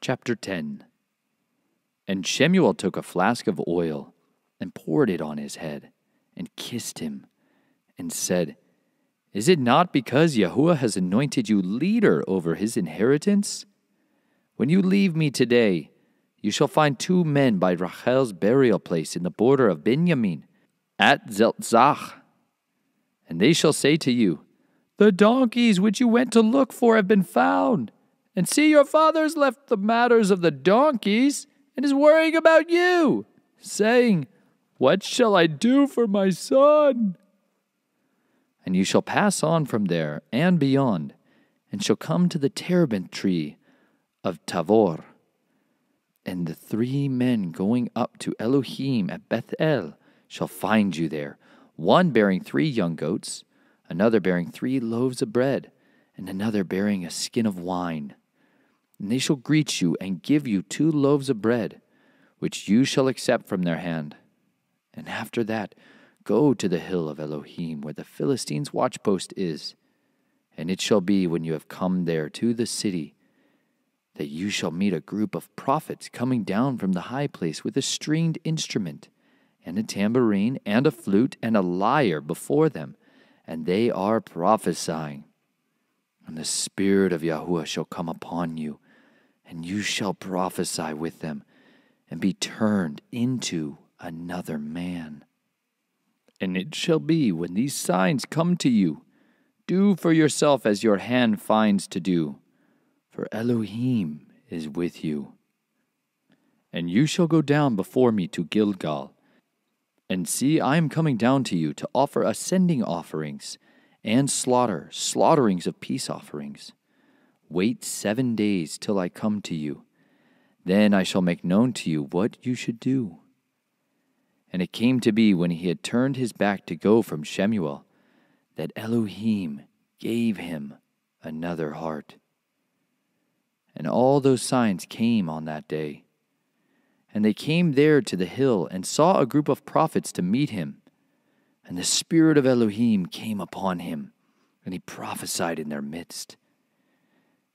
Chapter 10 And Shemuel took a flask of oil and poured it on his head and kissed him and said, Is it not because Yahuwah has anointed you leader over his inheritance? When you leave me today, you shall find two men by Rachel's burial place in the border of Benjamin at Zelzach. And they shall say to you, The donkeys which you went to look for have been found. And see, your father has left the matters of the donkeys and is worrying about you, saying, What shall I do for my son? And you shall pass on from there and beyond, and shall come to the terebinth tree of Tavor. And the three men going up to Elohim at Bethel shall find you there, one bearing three young goats, another bearing three loaves of bread, and another bearing a skin of wine. And they shall greet you and give you two loaves of bread, which you shall accept from their hand. And after that, go to the hill of Elohim, where the Philistines' watchpost is. And it shall be when you have come there to the city, that you shall meet a group of prophets coming down from the high place with a stringed instrument, and a tambourine, and a flute, and a lyre before them, and they are prophesying. And the Spirit of Yahuwah shall come upon you, and you shall prophesy with them, and be turned into another man. And it shall be when these signs come to you, do for yourself as your hand finds to do, for Elohim is with you. And you shall go down before me to Gilgal. And see, I am coming down to you to offer ascending offerings and slaughter, slaughterings of peace offerings. Wait seven days till I come to you. Then I shall make known to you what you should do. And it came to be when he had turned his back to go from Shemuel that Elohim gave him another heart. And all those signs came on that day. And they came there to the hill and saw a group of prophets to meet him. And the Spirit of Elohim came upon him, and he prophesied in their midst.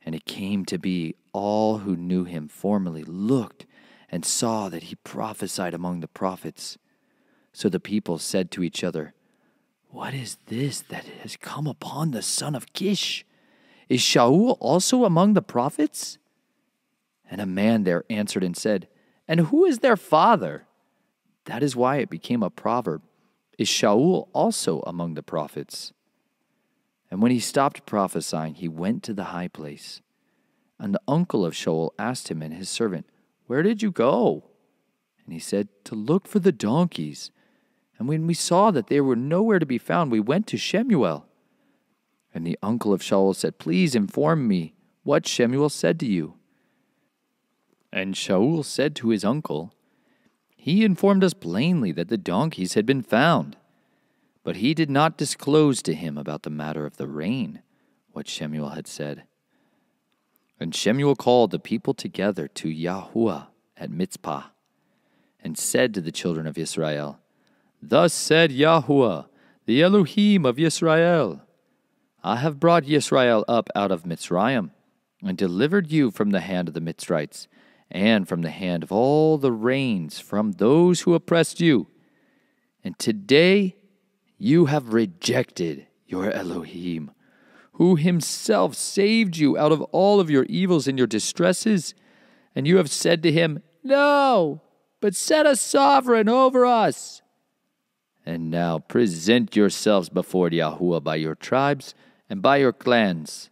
And it came to be all who knew him formerly looked and saw that he prophesied among the prophets. So the people said to each other, What is this that has come upon the son of Kish? Is Shaul also among the prophets? And a man there answered and said, And who is their father? That is why it became a proverb. Is Shaul also among the prophets? And when he stopped prophesying, he went to the high place. And the uncle of Shaul asked him and his servant, Where did you go? And he said, To look for the donkeys. And when we saw that they were nowhere to be found, we went to Shemuel. And the uncle of Shaul said, Please inform me what Shemuel said to you. And Shaul said to his uncle, He informed us plainly that the donkeys had been found. But he did not disclose to him about the matter of the reign, what Shemuel had said. And Shemuel called the people together to Yahuwah at Mitzpah, and said to the children of Israel, Thus said Yahuwah, the Elohim of Israel, I have brought Israel up out of Mitzrayim, and delivered you from the hand of the Mitzrites, and from the hand of all the reigns, from those who oppressed you. And today you have rejected your Elohim, who himself saved you out of all of your evils and your distresses. And you have said to him, No, but set a sovereign over us. And now present yourselves before Yahuwah by your tribes and by your clans.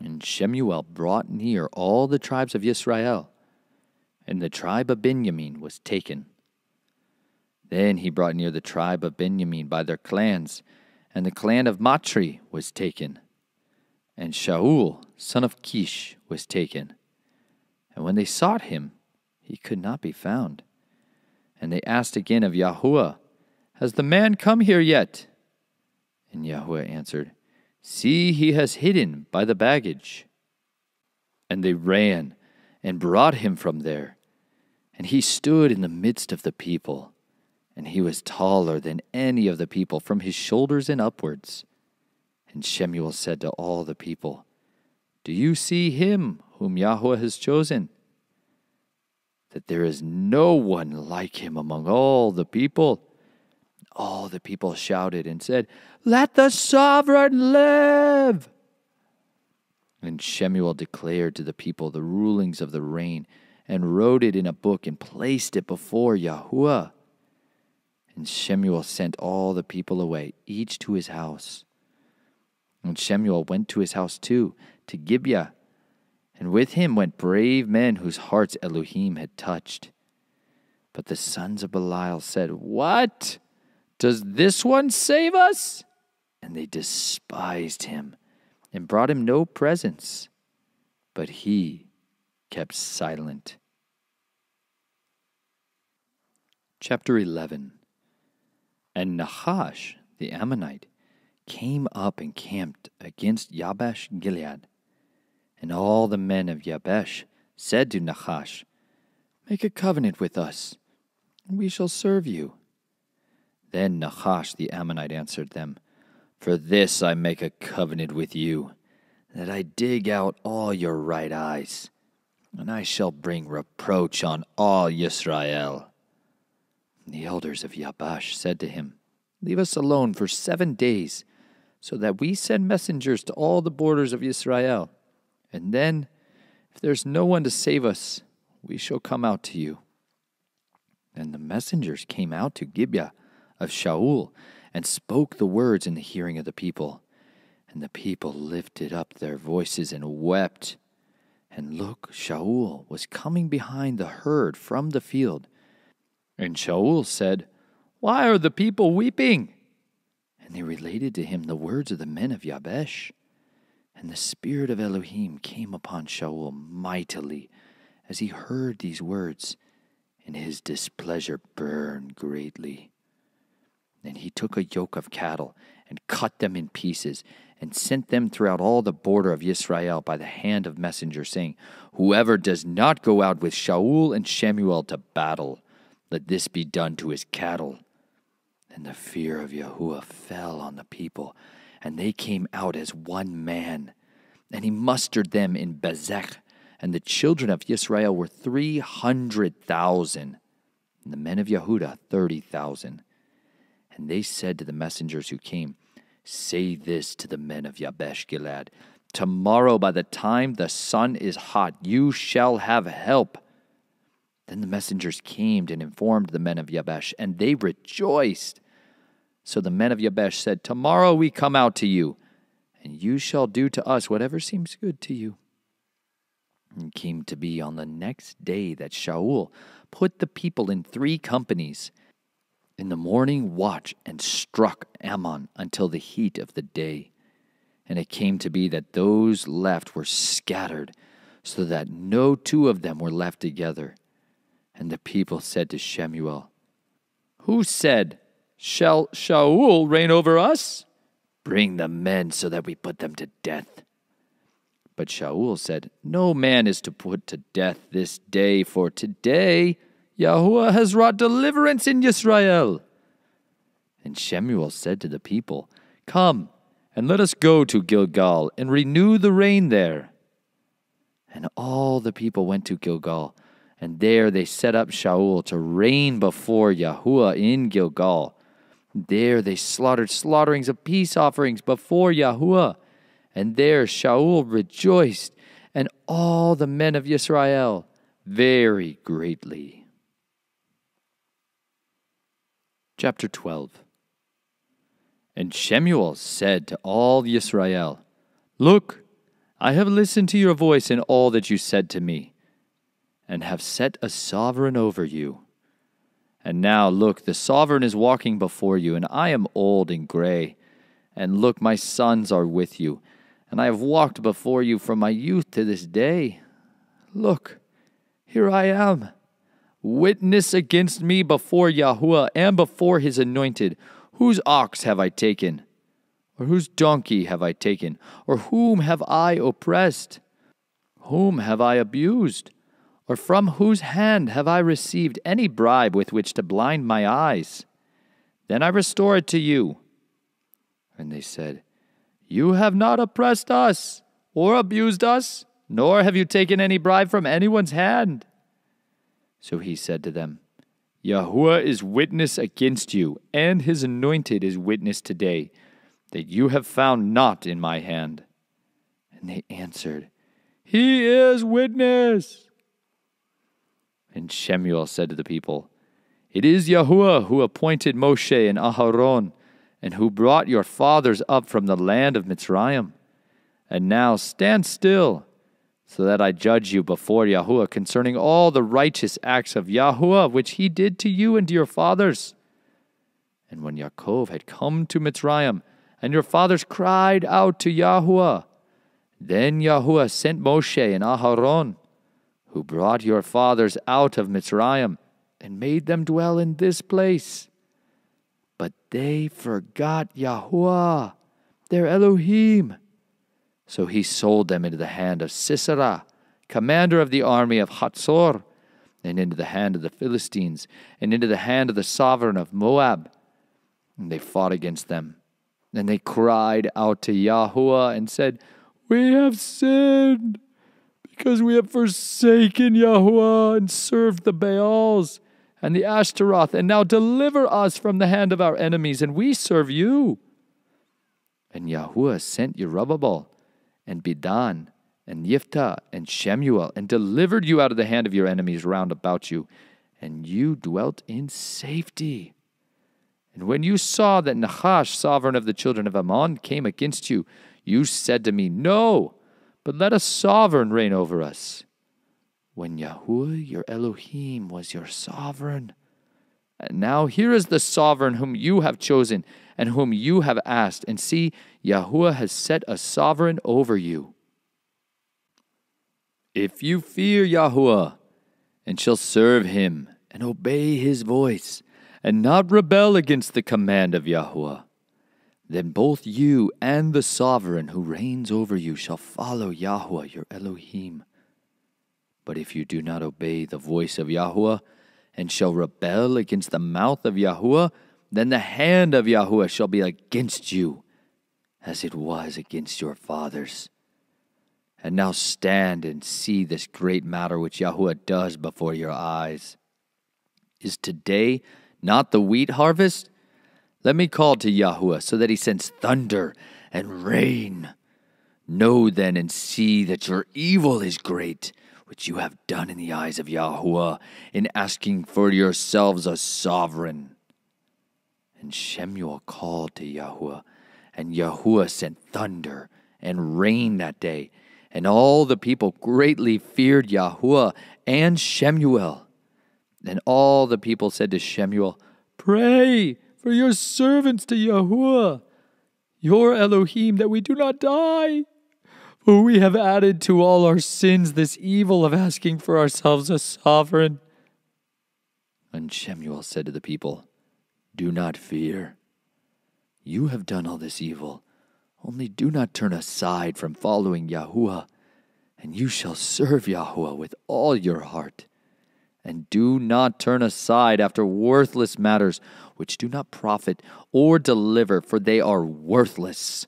And Shemuel brought near all the tribes of Israel, and the tribe of Benjamin was taken. Then he brought near the tribe of Benjamin by their clans, and the clan of Matri was taken. And Shaul, son of Kish, was taken. And when they sought him, he could not be found. And they asked again of Yahuwah, Has the man come here yet? And Yahuwah answered, See, he has hidden by the baggage. And they ran and brought him from there. And he stood in the midst of the people, and he was taller than any of the people from his shoulders and upwards. And Shemuel said to all the people, Do you see him whom Yahweh has chosen, that there is no one like him among all the people. All the people shouted and said, Let the sovereign live! And Shemuel declared to the people the rulings of the reign, and wrote it in a book, and placed it before Yahuwah. And Shemuel sent all the people away, each to his house. And Shemuel went to his house too, to Gibeah, and with him went brave men whose hearts Elohim had touched. But the sons of Belial said, What? Does this one save us? And they despised him and brought him no presents. But he kept silent. Chapter 11 And Nahash the Ammonite came up and camped against Yabesh Gilead. And all the men of Yabesh said to Nahash, Make a covenant with us, and we shall serve you. Then Nahash the Ammonite answered them, For this I make a covenant with you, that I dig out all your right eyes, and I shall bring reproach on all Yisrael. And the elders of Yabesh said to him, Leave us alone for seven days, so that we send messengers to all the borders of Israel and then, if there's no one to save us, we shall come out to you. And the messengers came out to Gibeah of Shaul and spoke the words in the hearing of the people. And the people lifted up their voices and wept. And look, Shaul was coming behind the herd from the field. And Shaul said, Why are the people weeping? And they related to him the words of the men of Yabesh. And the Spirit of Elohim came upon Shaul mightily as he heard these words, and his displeasure burned greatly. Then he took a yoke of cattle and cut them in pieces and sent them throughout all the border of Israel by the hand of messengers, saying, Whoever does not go out with Shaul and Shemuel to battle, let this be done to his cattle. And the fear of Yahuwah fell on the people, and they came out as one man. And he mustered them in Bezek, and the children of Israel were three hundred thousand, and the men of Yehuda thirty thousand. And they said to the messengers who came, Say this to the men of Yabesh Gilead Tomorrow, by the time the sun is hot, you shall have help. Then the messengers came and informed the men of Yabesh, and they rejoiced. So the men of Yabesh said, Tomorrow we come out to you, and you shall do to us whatever seems good to you. And it came to be on the next day that Shaul put the people in three companies in the morning watch and struck Ammon until the heat of the day. And it came to be that those left were scattered, so that no two of them were left together. And the people said to Shemuel, Who said, Shall Shaul reign over us? Bring the men so that we put them to death. But Shaul said, No man is to put to death this day, for today Yahuwah has wrought deliverance in Israel. And Shemuel said to the people, Come, and let us go to Gilgal and renew the reign there. And all the people went to Gilgal, and there they set up Shaul to reign before Yahuwah in Gilgal. There they slaughtered slaughterings of peace offerings before Yahuwah. And there Shaul rejoiced, and all the men of Israel very greatly. Chapter 12 And Shemuel said to all Israel, Look, I have listened to your voice in all that you said to me, and have set a sovereign over you and now, look, the sovereign is walking before you, and I am old and gray. And look, my sons are with you, and I have walked before you from my youth to this day. Look, here I am. Witness against me before Yahuwah and before his anointed. Whose ox have I taken? Or whose donkey have I taken? Or whom have I oppressed? Whom have I abused? Or from whose hand have I received any bribe with which to blind my eyes? Then I restore it to you. And they said, You have not oppressed us or abused us, nor have you taken any bribe from anyone's hand. So he said to them, Yahuwah is witness against you, and his anointed is witness today, that you have found naught in my hand. And they answered, He is witness. And Shemuel said to the people, It is Yahuwah who appointed Moshe and Aharon, and who brought your fathers up from the land of Mitzrayim. And now stand still, so that I judge you before Yahuwah concerning all the righteous acts of Yahuwah which he did to you and to your fathers. And when Yaakov had come to Mitzrayim, and your fathers cried out to Yahuwah, then Yahuwah sent Moshe and Aharon, who brought your fathers out of Mitzrayim, and made them dwell in this place. But they forgot Yahuwah, their Elohim. So he sold them into the hand of Sisera, commander of the army of Hatzor, and into the hand of the Philistines, and into the hand of the sovereign of Moab. And they fought against them. And they cried out to Yahuwah and said, We have sinned because we have forsaken Yahuwah and served the Baals and the Ashtaroth, and now deliver us from the hand of our enemies, and we serve you. And Yahuwah sent Yerubbabel and Bidan and Yiftah and Shemuel, and delivered you out of the hand of your enemies round about you, and you dwelt in safety. And when you saw that Nahash, sovereign of the children of Ammon, came against you, you said to me, No, but let a sovereign reign over us when Yahuwah your Elohim was your sovereign. And now here is the sovereign whom you have chosen and whom you have asked. And see, Yahuwah has set a sovereign over you. If you fear Yahuwah and shall serve him and obey his voice and not rebel against the command of Yahuwah, then both you and the sovereign who reigns over you shall follow Yahuwah your Elohim but if you do not obey the voice of Yahuwah, and shall rebel against the mouth of Yahuwah, then the hand of Yahuwah shall be against you, as it was against your fathers. And now stand and see this great matter which Yahuwah does before your eyes. Is today not the wheat harvest? Let me call to Yahuwah so that he sends thunder and rain. Know then and see that your evil is great which you have done in the eyes of Yahuwah in asking for yourselves a sovereign. And Shemuel called to Yahuwah, and Yahuwah sent thunder and rain that day, and all the people greatly feared Yahuwah and Shemuel. Then all the people said to Shemuel, Pray for your servants to Yahuwah, your Elohim, that we do not die. For we have added to all our sins this evil of asking for ourselves a sovereign. And Shemuel said to the people, Do not fear. You have done all this evil. Only do not turn aside from following Yahuwah, and you shall serve Yahuwah with all your heart. And do not turn aside after worthless matters which do not profit or deliver, for they are worthless.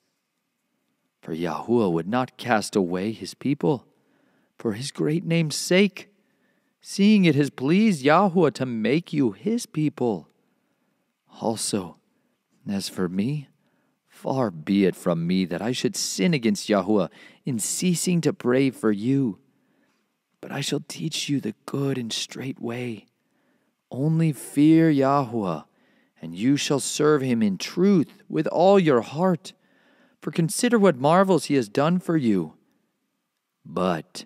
For Yahuwah would not cast away his people for his great name's sake, seeing it has pleased Yahuwah to make you his people. Also, as for me, far be it from me that I should sin against Yahuwah in ceasing to pray for you. But I shall teach you the good and straight way. Only fear Yahuwah, and you shall serve him in truth with all your heart for consider what marvels he has done for you. But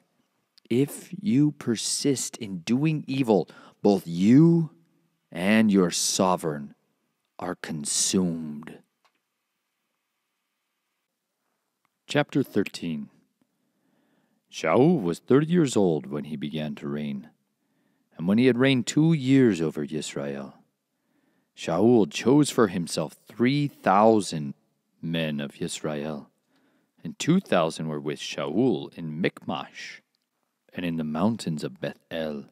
if you persist in doing evil, both you and your sovereign are consumed. Chapter 13 Shaul was thirty years old when he began to reign, and when he had reigned two years over Israel, Shaul chose for himself three thousand men of Israel, and two thousand were with Shaul in Michmash, and in the mountains of Bethel,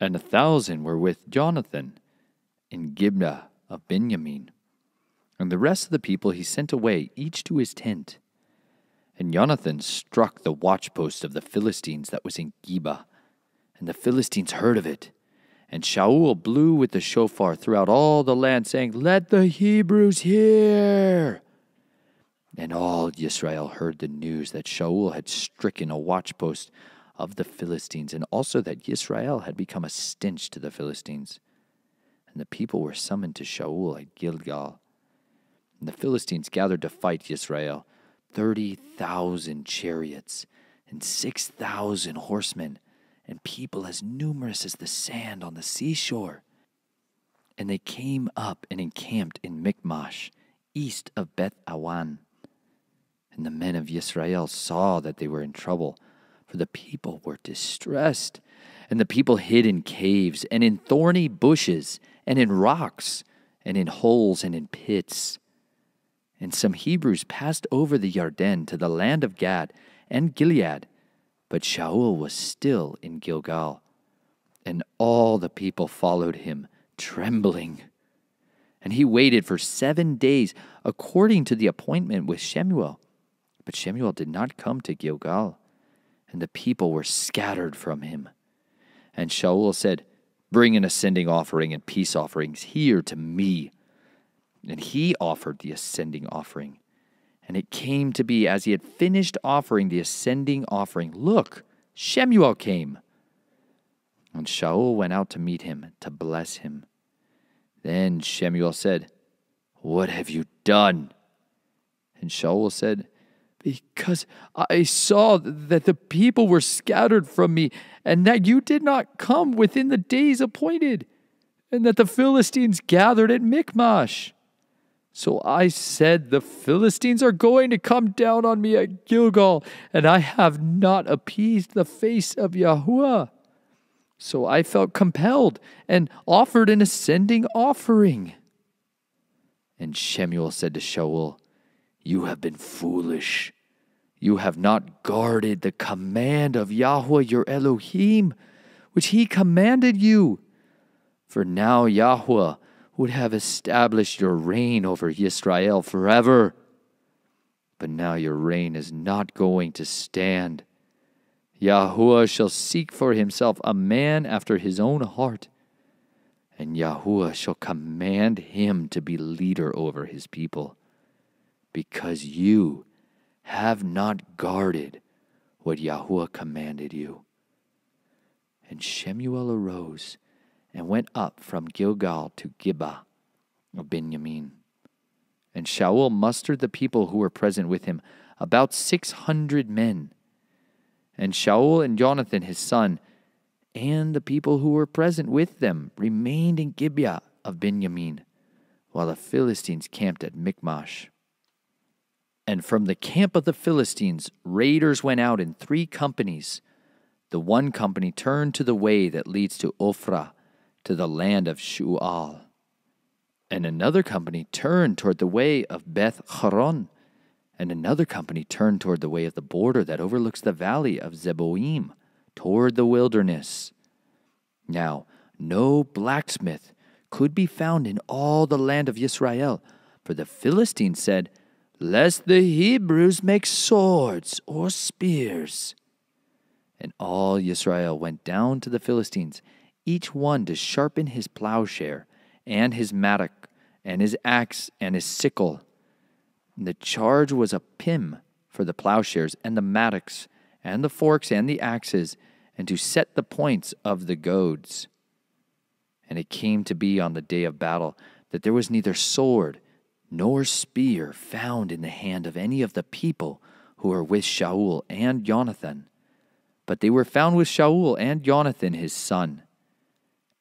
and a thousand were with Jonathan in Gibeah of Benjamin. And the rest of the people he sent away, each to his tent. And Jonathan struck the watchpost of the Philistines that was in Geba, and the Philistines heard of it. And Shaul blew with the shofar throughout all the land, saying, Let the Hebrews hear. And all Israel heard the news that Shaul had stricken a watchpost of the Philistines, and also that Israel had become a stench to the Philistines. And the people were summoned to Shaul at Gilgal. And the Philistines gathered to fight Israel, thirty thousand chariots, and six thousand horsemen, and people as numerous as the sand on the seashore. And they came up and encamped in Michmash, east of Beth Awen. And the men of Israel saw that they were in trouble, for the people were distressed. And the people hid in caves, and in thorny bushes, and in rocks, and in holes, and in pits. And some Hebrews passed over the Yarden to the land of Gad and Gilead, but Shaul was still in Gilgal. And all the people followed him, trembling. And he waited for seven days, according to the appointment with Shemuel. But Shemuel did not come to Gilgal, and the people were scattered from him. And Shaul said, Bring an ascending offering and peace offerings here to me. And he offered the ascending offering. And it came to be as he had finished offering the ascending offering, look, Shemuel came. And Shaul went out to meet him, to bless him. Then Shemuel said, What have you done? And Shaul said, because I saw that the people were scattered from me, and that you did not come within the days appointed, and that the Philistines gathered at Michmash. So I said, The Philistines are going to come down on me at Gilgal, and I have not appeased the face of Yahuwah. So I felt compelled and offered an ascending offering. And Shemuel said to Shaul, You have been foolish you have not guarded the command of Yahweh your Elohim, which he commanded you. For now Yahweh would have established your reign over Israel forever. But now your reign is not going to stand. Yahuwah shall seek for himself a man after his own heart, and Yahuwah shall command him to be leader over his people, because you have not guarded what Yahuwah commanded you. And Shemuel arose and went up from Gilgal to Gibeah of Benjamin. And Shaul mustered the people who were present with him, about six hundred men. And Shaul and Jonathan his son, and the people who were present with them, remained in Gibeah of Benjamin, while the Philistines camped at Michmash. And from the camp of the Philistines, raiders went out in three companies. The one company turned to the way that leads to Ophrah, to the land of Shual. And another company turned toward the way of Beth Horon. And another company turned toward the way of the border that overlooks the valley of Zeboim, toward the wilderness. Now, no blacksmith could be found in all the land of Israel, for the Philistines said, lest the Hebrews make swords or spears. And all Israel went down to the Philistines, each one to sharpen his plowshare, and his mattock, and his axe, and his sickle. And the charge was a pim for the plowshares, and the mattocks, and the forks, and the axes, and to set the points of the goads. And it came to be on the day of battle that there was neither sword, nor spear found in the hand of any of the people who were with Shaul and Jonathan, but they were found with Shaul and Jonathan his son.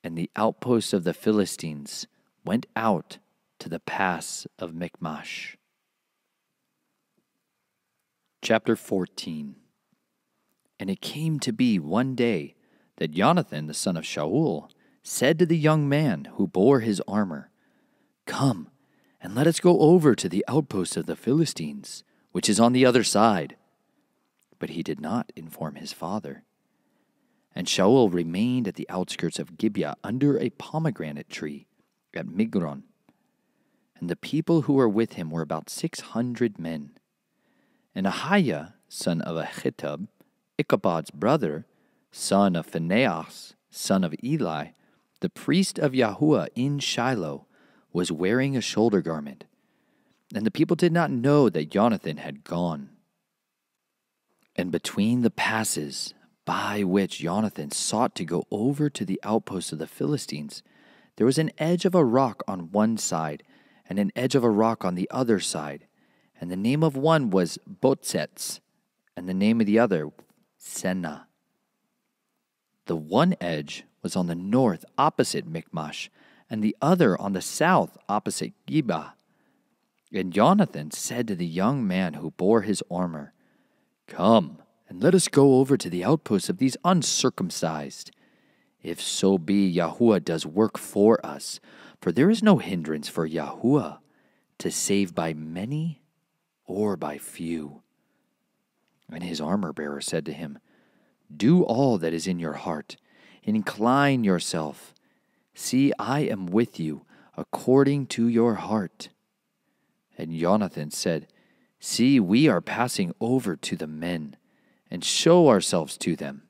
And the outposts of the Philistines went out to the pass of Michmash. Chapter 14 And it came to be one day that Jonathan the son of Shaul said to the young man who bore his armor, Come, and let us go over to the outpost of the Philistines, which is on the other side. But he did not inform his father. And Shaul remained at the outskirts of Gibeah under a pomegranate tree at Migron. And the people who were with him were about six hundred men. And Ahiah, son of Ahitub, Ichabod's brother, son of Phinehas, son of Eli, the priest of Yahuwah in Shiloh, was wearing a shoulder garment. And the people did not know that Jonathan had gone. And between the passes by which Jonathan sought to go over to the outposts of the Philistines, there was an edge of a rock on one side, and an edge of a rock on the other side. And the name of one was Bozez, and the name of the other, Senna. The one edge was on the north opposite Michmash, and the other on the south opposite Geba. And Jonathan said to the young man who bore his armor, Come, and let us go over to the outposts of these uncircumcised. If so be Yahuwah does work for us, for there is no hindrance for Yahuwah to save by many or by few. And his armor bearer said to him, Do all that is in your heart, incline yourself. See, I am with you according to your heart. And Jonathan said, See, we are passing over to the men, and show ourselves to them.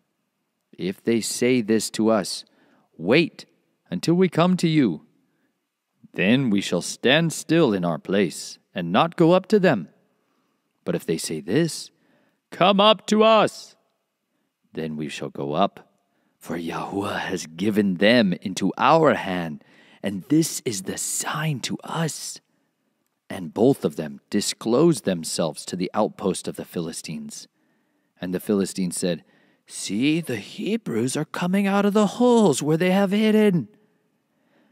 If they say this to us, Wait until we come to you. Then we shall stand still in our place, and not go up to them. But if they say this, Come up to us, then we shall go up. For Yahuwah has given them into our hand, and this is the sign to us. And both of them disclosed themselves to the outpost of the Philistines. And the Philistines said, See, the Hebrews are coming out of the holes where they have hidden.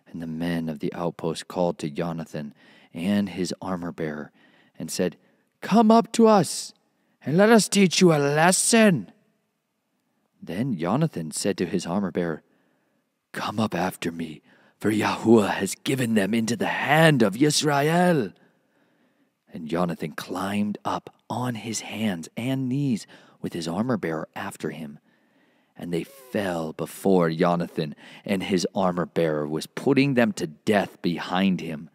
And the men of the outpost called to Jonathan and his armor bearer and said, Come up to us, and let us teach you a lesson. Then Jonathan said to his armor bearer, Come up after me, for Yahuwah has given them into the hand of Yisrael. And Jonathan climbed up on his hands and knees with his armor bearer after him. And they fell before Jonathan, and his armor bearer was putting them to death behind him.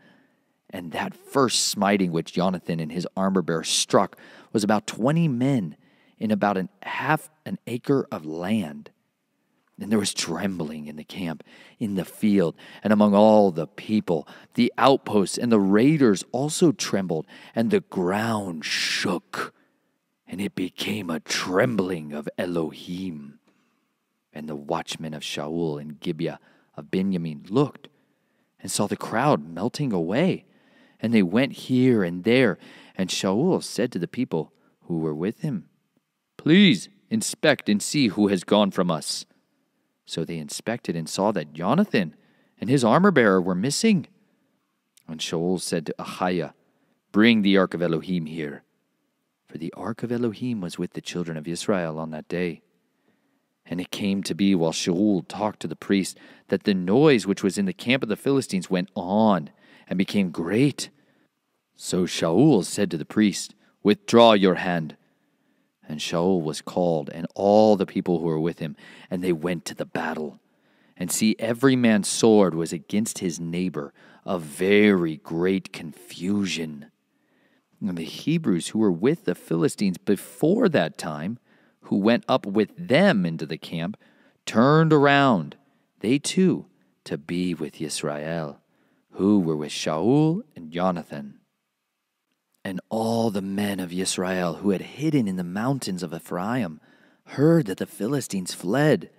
And that first smiting which Jonathan and his armor bearer struck was about twenty men in about an half an acre of land. And there was trembling in the camp, in the field, and among all the people. The outposts and the raiders also trembled, and the ground shook, and it became a trembling of Elohim. And the watchmen of Shaul and Gibeah of Benjamin looked and saw the crowd melting away. And they went here and there. And Shaul said to the people who were with him, Please inspect and see who has gone from us. So they inspected and saw that Jonathan and his armor bearer were missing. And Shaul said to Ahiah, Bring the ark of Elohim here. For the ark of Elohim was with the children of Israel on that day. And it came to be while Shaul talked to the priest that the noise which was in the camp of the Philistines went on and became great. So Shaul said to the priest, Withdraw your hand. And Shaul was called, and all the people who were with him, and they went to the battle. And see, every man's sword was against his neighbor, a very great confusion. The Hebrews who were with the Philistines before that time, who went up with them into the camp, turned around, they too, to be with Israel, who were with Shaul and Jonathan. And all the men of Israel who had hidden in the mountains of Ephraim heard that the Philistines fled,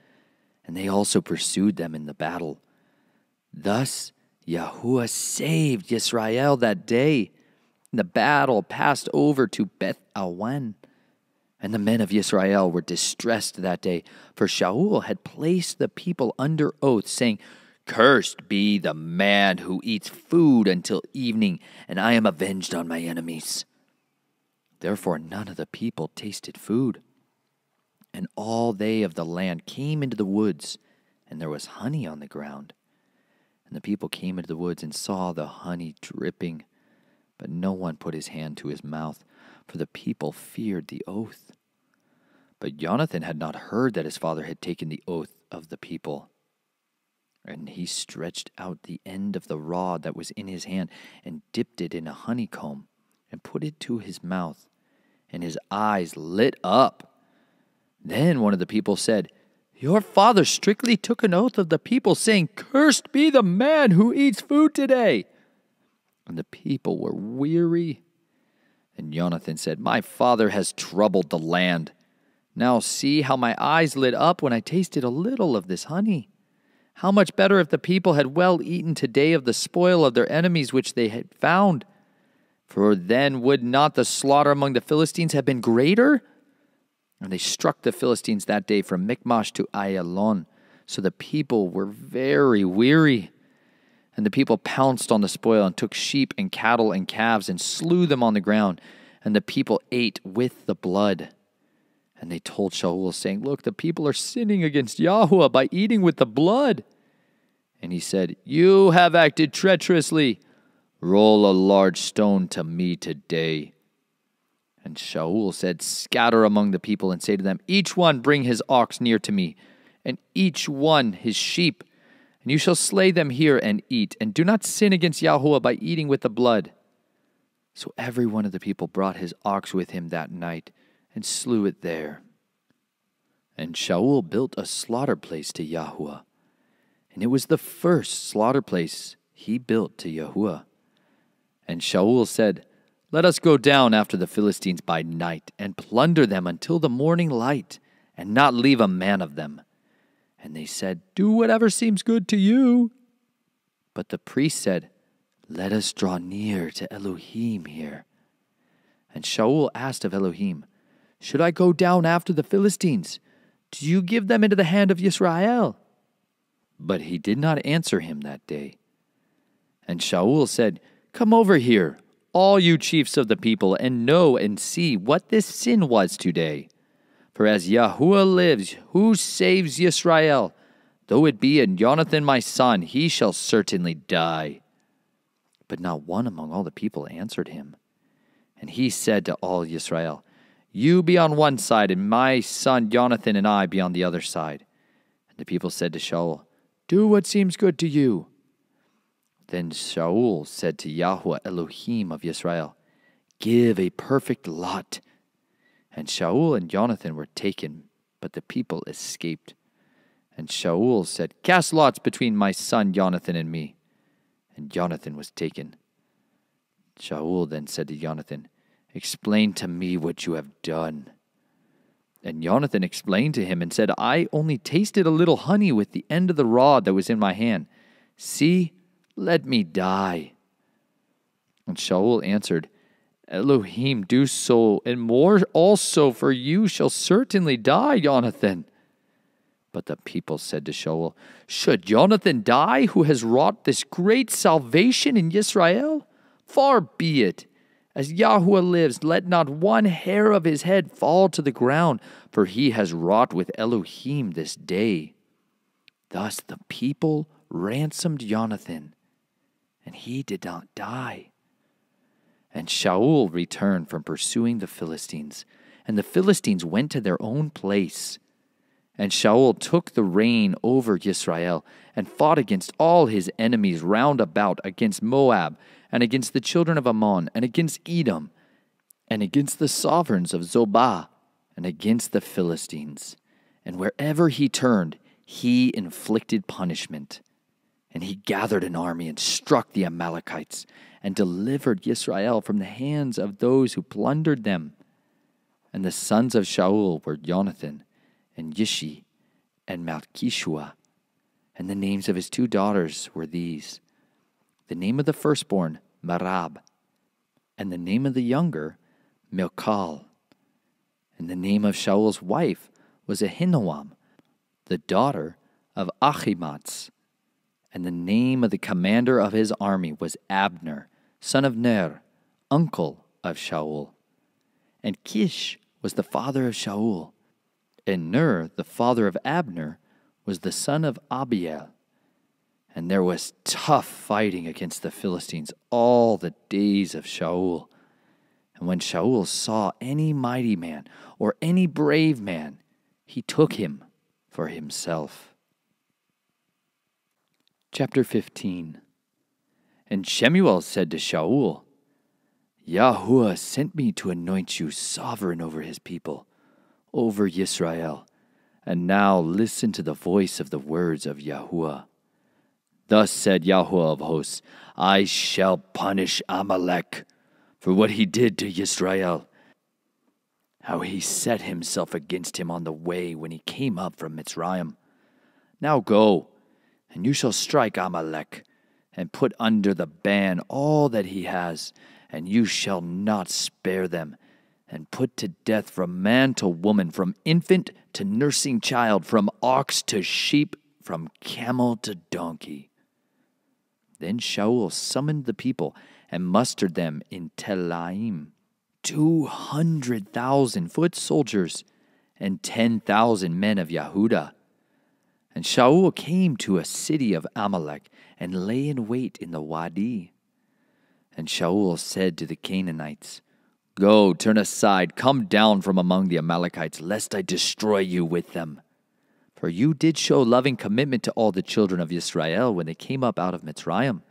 and they also pursued them in the battle. Thus Yahuwah saved Israel that day. The battle passed over to Beth Awen. And the men of Israel were distressed that day, for Shaul had placed the people under oath, saying, Cursed be the man who eats food until evening, and I am avenged on my enemies. Therefore, none of the people tasted food. And all they of the land came into the woods, and there was honey on the ground. And the people came into the woods and saw the honey dripping, but no one put his hand to his mouth, for the people feared the oath. But Jonathan had not heard that his father had taken the oath of the people. And he stretched out the end of the rod that was in his hand, and dipped it in a honeycomb, and put it to his mouth, and his eyes lit up. Then one of the people said, Your father strictly took an oath of the people, saying, Cursed be the man who eats food today. And the people were weary. And Jonathan said, My father has troubled the land. Now see how my eyes lit up when I tasted a little of this honey. How much better if the people had well eaten today of the spoil of their enemies which they had found. For then would not the slaughter among the Philistines have been greater? And they struck the Philistines that day from Michmash to Ayalon. So the people were very weary. And the people pounced on the spoil and took sheep and cattle and calves and slew them on the ground. And the people ate with the blood. And they told Shaul, saying, Look, the people are sinning against Yahweh by eating with the blood. And he said, You have acted treacherously. Roll a large stone to me today. And Shaul said, Scatter among the people and say to them, Each one bring his ox near to me, and each one his sheep. And you shall slay them here and eat, and do not sin against Yahweh by eating with the blood. So every one of the people brought his ox with him that night and slew it there. And Shaul built a slaughter place to Yahuwah, and it was the first slaughter place he built to Yahuwah. And Shaul said, Let us go down after the Philistines by night, and plunder them until the morning light, and not leave a man of them. And they said, Do whatever seems good to you. But the priest said, Let us draw near to Elohim here. And Shaul asked of Elohim, should I go down after the Philistines? Do you give them into the hand of Israel? But he did not answer him that day. And Shaul said, Come over here, all you chiefs of the people, and know and see what this sin was today. For as Yahuwah lives, who saves Israel, though it be in Jonathan my son, he shall certainly die. But not one among all the people answered him. And he said to all Israel, you be on one side, and my son Jonathan and I be on the other side. And the people said to Shaul, Do what seems good to you. Then Shaul said to Yahweh Elohim of Israel, Give a perfect lot. And Shaul and Jonathan were taken, but the people escaped. And Shaul said, Cast lots between my son Jonathan and me. And Jonathan was taken. Shaul then said to Jonathan, Explain to me what you have done. And Jonathan explained to him and said, I only tasted a little honey with the end of the rod that was in my hand. See, let me die. And Shaul answered, Elohim, do so, and more also, for you shall certainly die, Jonathan. But the people said to Shaul, Should Jonathan die, who has wrought this great salvation in Israel? Far be it. As Yahweh lives, let not one hair of his head fall to the ground, for he has wrought with Elohim this day. Thus the people ransomed Jonathan, and he did not die. And Shaul returned from pursuing the Philistines, and the Philistines went to their own place. And Shaul took the reign over Israel and fought against all his enemies round about, against Moab, and against the children of Ammon, and against Edom, and against the sovereigns of Zobah, and against the Philistines. And wherever he turned, he inflicted punishment. And he gathered an army and struck the Amalekites, and delivered Israel from the hands of those who plundered them. And the sons of Shaul were Jonathan, and Yishi, and Malchishua and the names of his two daughters were these the name of the firstborn, Merab, and the name of the younger, Milchal. And the name of Shaul's wife was Ahinoam, the daughter of Achimaaz. And the name of the commander of his army was Abner, son of Ner, uncle of Shaul. And Kish was the father of Shaul. And Ner, the father of Abner, was the son of Abiel. And there was tough fighting against the Philistines all the days of Shaul. And when Shaul saw any mighty man or any brave man, he took him for himself. Chapter 15 And Shemuel said to Shaul, Yahuwah sent me to anoint you sovereign over his people, over Israel. And now listen to the voice of the words of Yahuwah. Thus said Yahuwah of hosts, I shall punish Amalek for what he did to Israel, how he set himself against him on the way when he came up from Mitzrayim. Now go, and you shall strike Amalek, and put under the ban all that he has, and you shall not spare them, and put to death from man to woman, from infant to nursing child, from ox to sheep, from camel to donkey. Then Shaul summoned the people and mustered them in Telaim, two hundred thousand foot soldiers and ten thousand men of Yehudah. And Shaul came to a city of Amalek and lay in wait in the Wadi. And Shaul said to the Canaanites, Go, turn aside, come down from among the Amalekites, lest I destroy you with them. For you did show loving commitment to all the children of Israel when they came up out of Mitzrayim.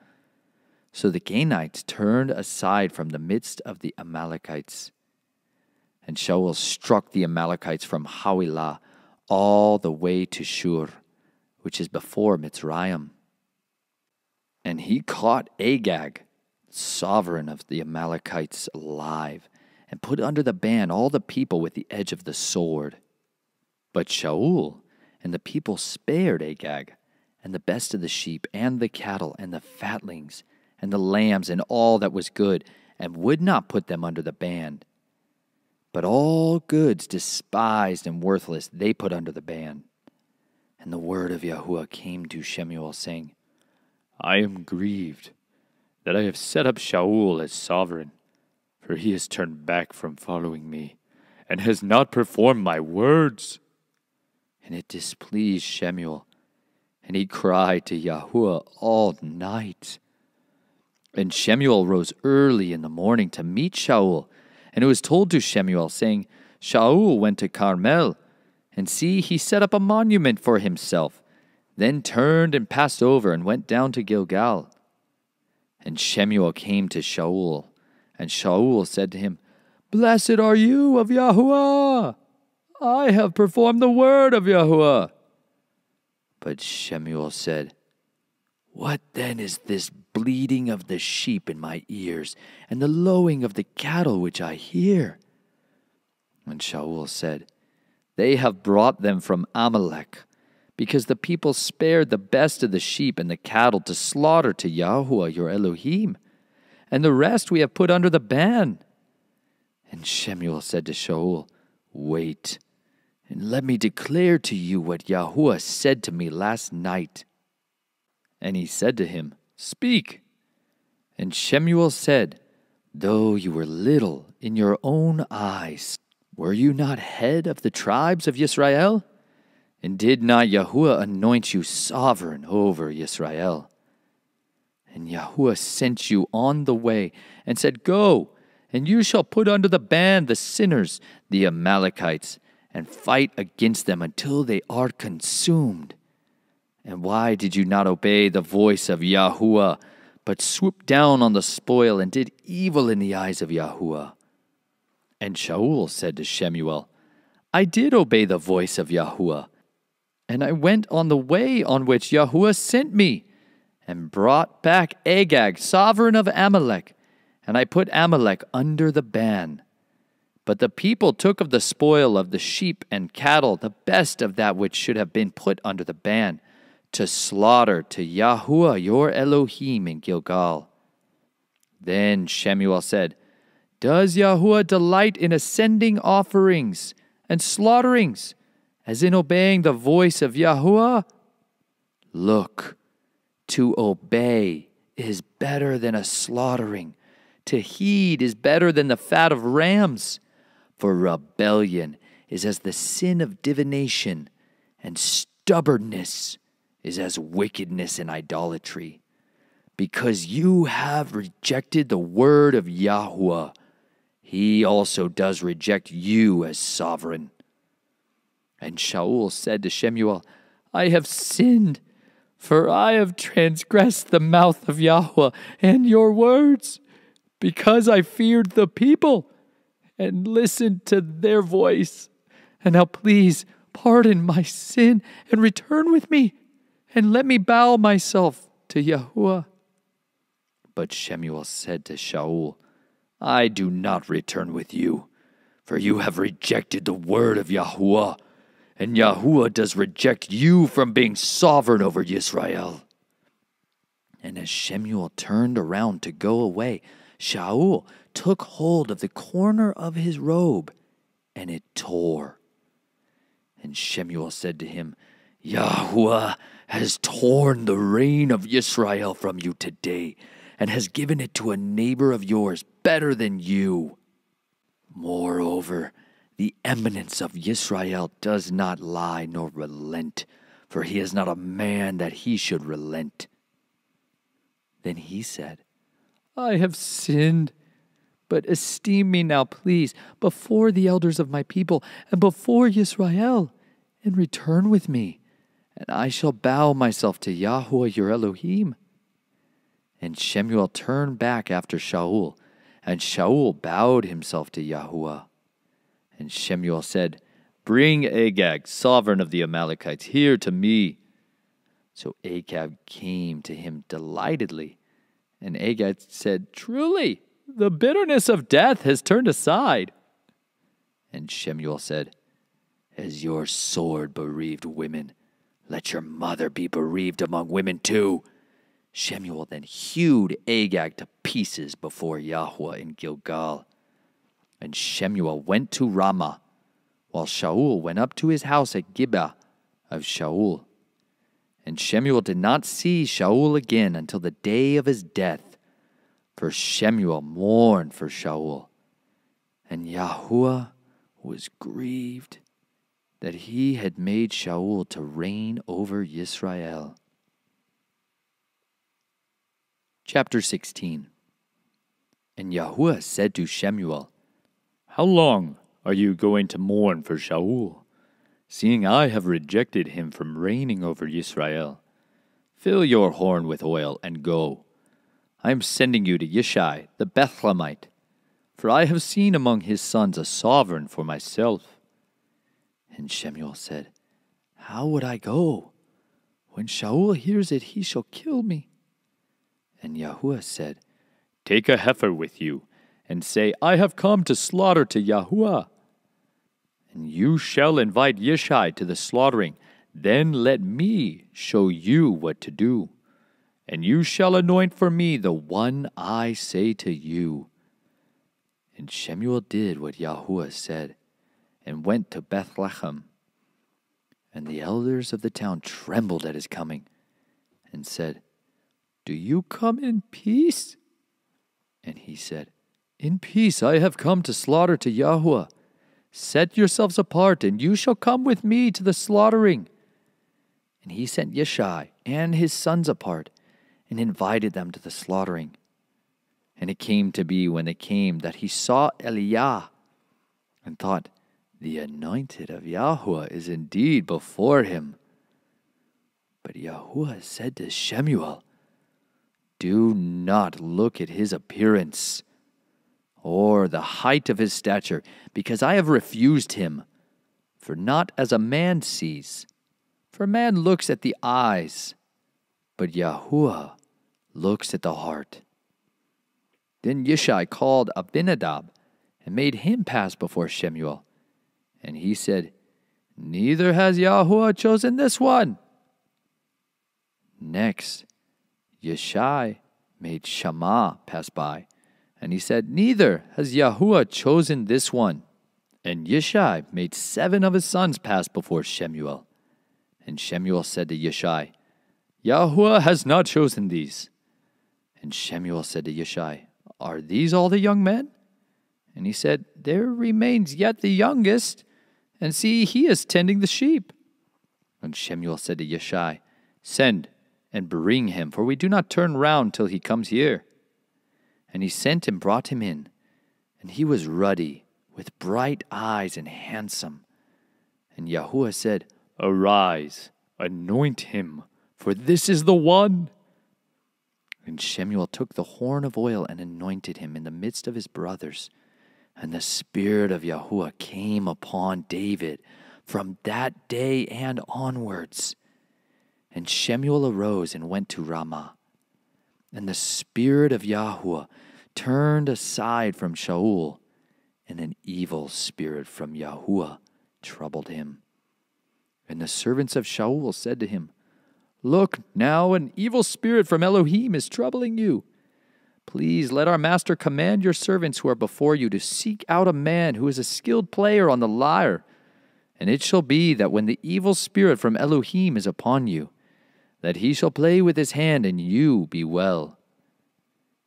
So the Canaanites turned aside from the midst of the Amalekites. And Shaul struck the Amalekites from Hawilah all the way to Shur, which is before Mitzrayim. And he caught Agag, sovereign of the Amalekites, alive, and put under the ban all the people with the edge of the sword. But Shaul and the people spared Agag, and the best of the sheep, and the cattle, and the fatlings, and the lambs, and all that was good, and would not put them under the ban. But all goods despised and worthless they put under the ban. And the word of Yahuwah came to Shemuel, saying, I am grieved that I have set up Shaul as sovereign, for he has turned back from following me, and has not performed my words. And it displeased Shemuel, and he cried to Yahuwah all night. And Shemuel rose early in the morning to meet Shaul, and it was told to Shemuel, saying, Shaul went to Carmel, and see, he set up a monument for himself then turned and passed over and went down to Gilgal. And Shemuel came to Shaul, and Shaul said to him, Blessed are you of Yahuwah! I have performed the word of Yahuwah. But Shemuel said, What then is this bleating of the sheep in my ears, and the lowing of the cattle which I hear? And Shaul said, They have brought them from Amalek because the people spared the best of the sheep and the cattle to slaughter to Yahuwah your Elohim, and the rest we have put under the ban. And Shemuel said to Shaul, Wait, and let me declare to you what Yahuwah said to me last night. And he said to him, Speak. And Shemuel said, Though you were little in your own eyes, were you not head of the tribes of Israel? And did not Yahuwah anoint you sovereign over Israel? And Yahuwah sent you on the way and said, Go, and you shall put under the ban the sinners, the Amalekites, and fight against them until they are consumed. And why did you not obey the voice of Yahuwah, but swooped down on the spoil and did evil in the eyes of Yahuwah? And Shaul said to Shemuel, I did obey the voice of Yahuwah and I went on the way on which Yahuwah sent me, and brought back Agag, sovereign of Amalek, and I put Amalek under the ban. But the people took of the spoil of the sheep and cattle the best of that which should have been put under the ban, to slaughter to Yahuwah your Elohim in Gilgal. Then Shemuel said, Does Yahuwah delight in ascending offerings and slaughterings? as in obeying the voice of Yahuwah? Look, to obey is better than a slaughtering, to heed is better than the fat of rams, for rebellion is as the sin of divination, and stubbornness is as wickedness and idolatry. Because you have rejected the word of Yahuwah, he also does reject you as sovereign. And Shaul said to Shemuel, I have sinned, for I have transgressed the mouth of Yahweh and your words. because I feared the people and listened to their voice. And now please pardon my sin and return with me and let me bow myself to Yahuwah. But Shemuel said to Shaul, I do not return with you, for you have rejected the word of Yahuwah, and Yahuwah does reject you from being sovereign over Israel. And as Shemuel turned around to go away, Shaul took hold of the corner of his robe, and it tore. And Shemuel said to him, Yahuwah has torn the reign of Israel from you today and has given it to a neighbor of yours better than you. Moreover, the eminence of Yisrael does not lie nor relent, for he is not a man that he should relent. Then he said, I have sinned, but esteem me now, please, before the elders of my people and before Yisrael, and return with me, and I shall bow myself to Yahweh your Elohim. And Shemuel turned back after Shaul, and Shaul bowed himself to Yahuwah. And Shemuel said, Bring Agag, sovereign of the Amalekites, here to me. So Agag came to him delightedly. And Agag said, Truly, the bitterness of death has turned aside. And Shemuel said, As your sword bereaved women, let your mother be bereaved among women too. Shemuel then hewed Agag to pieces before Yahweh in Gilgal. And Shemuel went to Ramah, while Shaul went up to his house at Gibeah of Shaul. And Shemuel did not see Shaul again until the day of his death, for Shemuel mourned for Shaul. And Yahuwah was grieved that he had made Shaul to reign over Israel. Chapter 16 And Yahuwah said to Shemuel, How long are you going to mourn for Shaul, seeing I have rejected him from reigning over Israel? Fill your horn with oil and go. I am sending you to Yishai the Bethlehemite, for I have seen among his sons a sovereign for myself. And Shemuel said, How would I go? When Shaul hears it, he shall kill me. And Yahuwah said, Take a heifer with you, and say, I have come to slaughter to Yahuwah. And you shall invite Yishai to the slaughtering. Then let me show you what to do. And you shall anoint for me the one I say to you. And Shemuel did what Yahuwah said, and went to Bethlehem. And the elders of the town trembled at his coming, and said, do you come in peace? And he said, In peace I have come to slaughter to Yahweh. Set yourselves apart, and you shall come with me to the slaughtering. And he sent Yeshai and his sons apart, and invited them to the slaughtering. And it came to be when they came that he saw Eliab, and thought, The anointed of Yahweh is indeed before him. But Yahuwah said to Shemuel, do not look at his appearance or the height of his stature, because I have refused him. For not as a man sees, for man looks at the eyes, but Yahuwah looks at the heart. Then Yishai called Abinadab and made him pass before Shemuel. And he said, Neither has Yahuwah chosen this one. Next, Yeshai made Shammah pass by, and he said, Neither has Yahuwah chosen this one. And Yeshai made seven of his sons pass before Shemuel. And Shemuel said to Yeshai, Yahuwah has not chosen these. And Shemuel said to Yeshai, Are these all the young men? And he said, There remains yet the youngest, and see, he is tending the sheep. And Shemuel said to Yeshai, Send and bring him, for we do not turn round till he comes here. And he sent and brought him in, and he was ruddy, with bright eyes and handsome. And Yahuwah said, Arise, anoint him, for this is the one. And Shemuel took the horn of oil and anointed him in the midst of his brothers. And the Spirit of Yahuwah came upon David from that day and onwards. And Shemuel arose and went to Ramah. And the Spirit of Yahuwah turned aside from Shaul, and an evil spirit from Yahuwah troubled him. And the servants of Shaul said to him, Look, now an evil spirit from Elohim is troubling you. Please let our master command your servants who are before you to seek out a man who is a skilled player on the lyre. And it shall be that when the evil spirit from Elohim is upon you, that he shall play with his hand and you be well.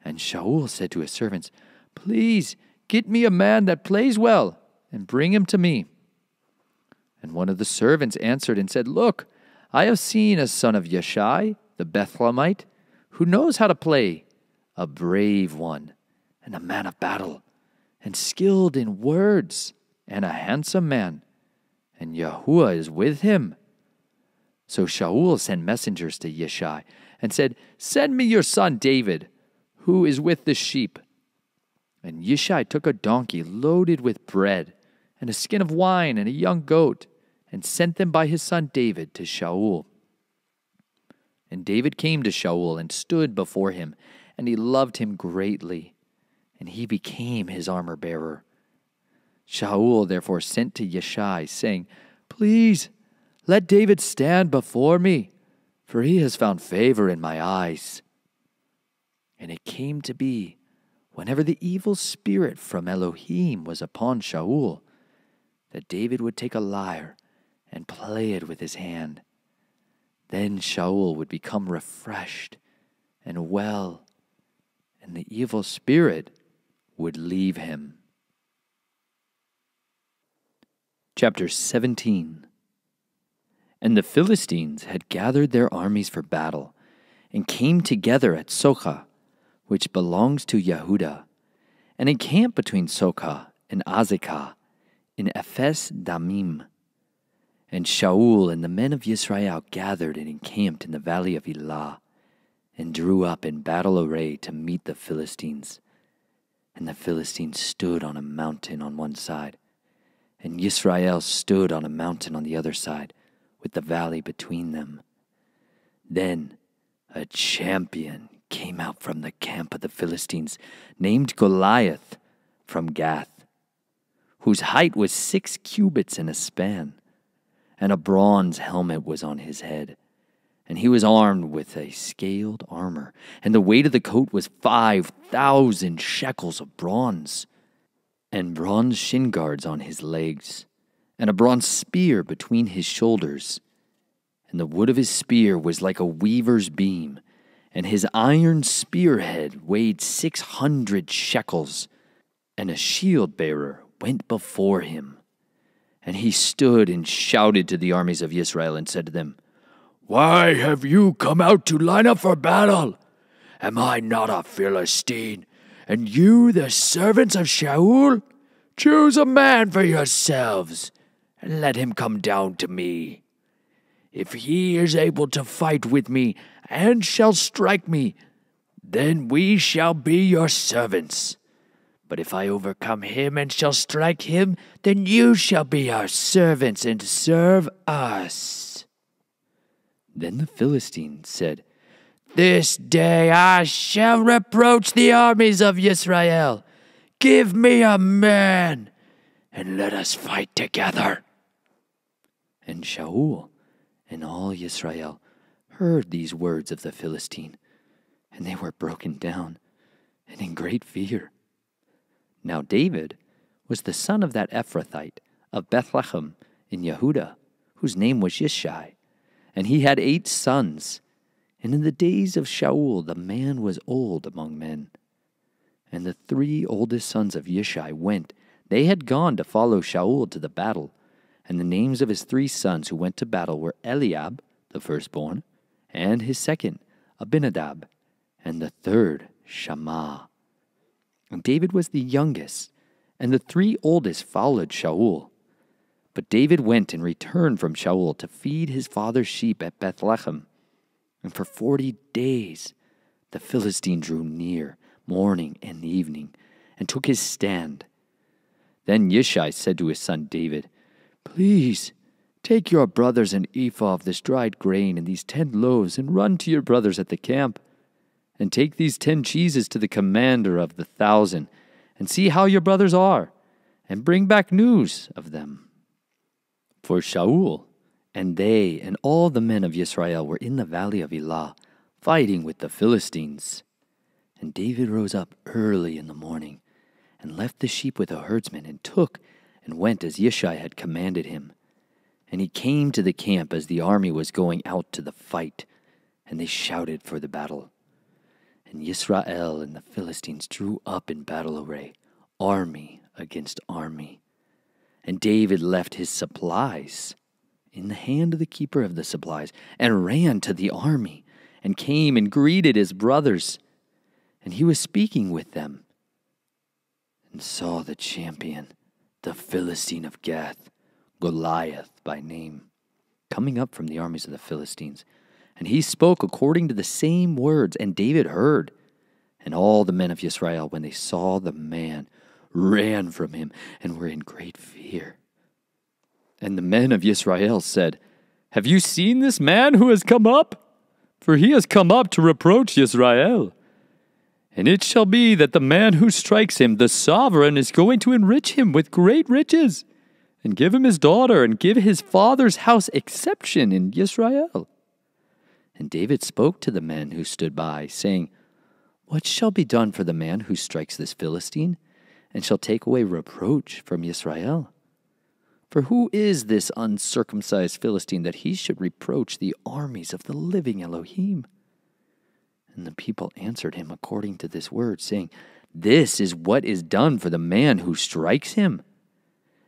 And Shaul said to his servants, Please get me a man that plays well, and bring him to me. And one of the servants answered and said, Look, I have seen a son of Yeshai, the Bethlehemite, who knows how to play, a brave one, and a man of battle, and skilled in words, and a handsome man. And Yahuwah is with him. So Shaul sent messengers to Yeshai and said, Send me your son David, who is with the sheep. And Yeshai took a donkey loaded with bread, and a skin of wine, and a young goat and sent them by his son David to Shaul. And David came to Shaul and stood before him, and he loved him greatly, and he became his armor bearer. Shaul therefore sent to Yeshai, saying, Please, let David stand before me, for he has found favor in my eyes. And it came to be, whenever the evil spirit from Elohim was upon Shaul, that David would take a lyre and play it with his hand. Then Shaul would become refreshed and well, and the evil spirit would leave him. Chapter 17 And the Philistines had gathered their armies for battle, and came together at Sochah, which belongs to Yehudah, and encamped between Sochah and Azekah in Ephes Damim. And Shaul and the men of Israel gathered and encamped in the valley of Elah, and drew up in battle array to meet the Philistines. And the Philistines stood on a mountain on one side, and Israel stood on a mountain on the other side, with the valley between them. Then a champion came out from the camp of the Philistines, named Goliath from Gath, whose height was six cubits and a span and a bronze helmet was on his head. And he was armed with a scaled armor, and the weight of the coat was five thousand shekels of bronze, and bronze shin guards on his legs, and a bronze spear between his shoulders. And the wood of his spear was like a weaver's beam, and his iron spearhead weighed six hundred shekels, and a shield bearer went before him and he stood and shouted to the armies of Israel and said to them, Why have you come out to line up for battle? Am I not a Philistine, and you the servants of Shaul? Choose a man for yourselves, and let him come down to me. If he is able to fight with me and shall strike me, then we shall be your servants. But if I overcome him and shall strike him, then you shall be our servants and serve us. Then the Philistine said, This day I shall reproach the armies of Israel. Give me a man, and let us fight together. And Shaul and all Israel heard these words of the Philistine, and they were broken down and in great fear. Now David was the son of that Ephrathite of Bethlehem in Yehudah, whose name was Yishai, and he had eight sons. And in the days of Shaul the man was old among men. And the three oldest sons of Yishai went. They had gone to follow Shaul to the battle. And the names of his three sons who went to battle were Eliab, the firstborn, and his second, Abinadab, and the third, Shammah. And David was the youngest, and the three oldest followed Shaul. But David went and returned from Shaul to feed his father's sheep at Bethlehem. And for forty days the Philistine drew near morning and evening and took his stand. Then Yishai said to his son David, Please take your brothers an ephah of this dried grain and these ten loaves and run to your brothers at the camp. And take these ten cheeses to the commander of the thousand and see how your brothers are and bring back news of them. For Shaul and they and all the men of Israel were in the valley of Elah, fighting with the Philistines. And David rose up early in the morning, and left the sheep with a herdsman, and took and went as Yishai had commanded him. And he came to the camp as the army was going out to the fight, and they shouted for the battle. And Israel and the Philistines drew up in battle array, army against army. And David left his supplies in the hand of the keeper of the supplies, and ran to the army, and came and greeted his brothers. And he was speaking with them, and saw the champion, the Philistine of Gath, Goliath by name, coming up from the armies of the Philistines. And he spoke according to the same words, and David heard. And all the men of Israel, when they saw the man, ran from him and were in great fear. And the men of Israel said, Have you seen this man who has come up? For he has come up to reproach Israel. And it shall be that the man who strikes him, the sovereign, is going to enrich him with great riches, and give him his daughter, and give his father's house exception in Israel. And David spoke to the men who stood by, saying, What shall be done for the man who strikes this Philistine, and shall take away reproach from Israel? For who is this uncircumcised Philistine that he should reproach the armies of the living Elohim? And the people answered him according to this word, saying, This is what is done for the man who strikes him.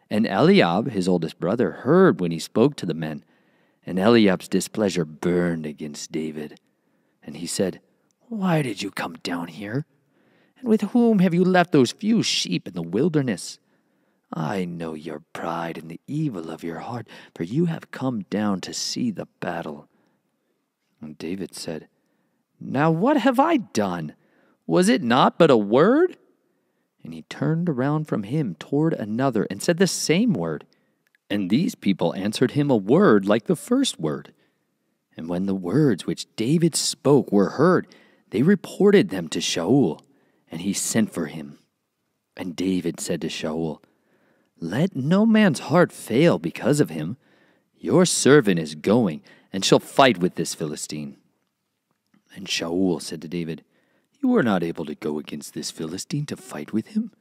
And Eliab, his oldest brother, heard when he spoke to the men. And Eliab's displeasure burned against David. And he said, Why did you come down here? And with whom have you left those few sheep in the wilderness? I know your pride and the evil of your heart, for you have come down to see the battle. And David said, Now what have I done? Was it not but a word? And he turned around from him toward another and said the same word. And these people answered him a word like the first word. And when the words which David spoke were heard, they reported them to Shaul, and he sent for him. And David said to Shaul, let no man's heart fail because of him. Your servant is going, and shall fight with this Philistine. And Shaul said to David, You are not able to go against this Philistine to fight with him,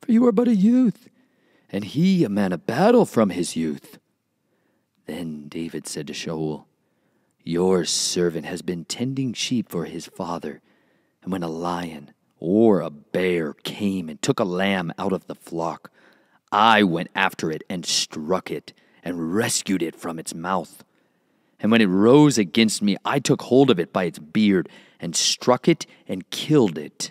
for you are but a youth, and he a man of battle from his youth. Then David said to Shaul, Your servant has been tending sheep for his father, and when a lion or a bear came and took a lamb out of the flock, I went after it and struck it and rescued it from its mouth. And when it rose against me, I took hold of it by its beard and struck it and killed it.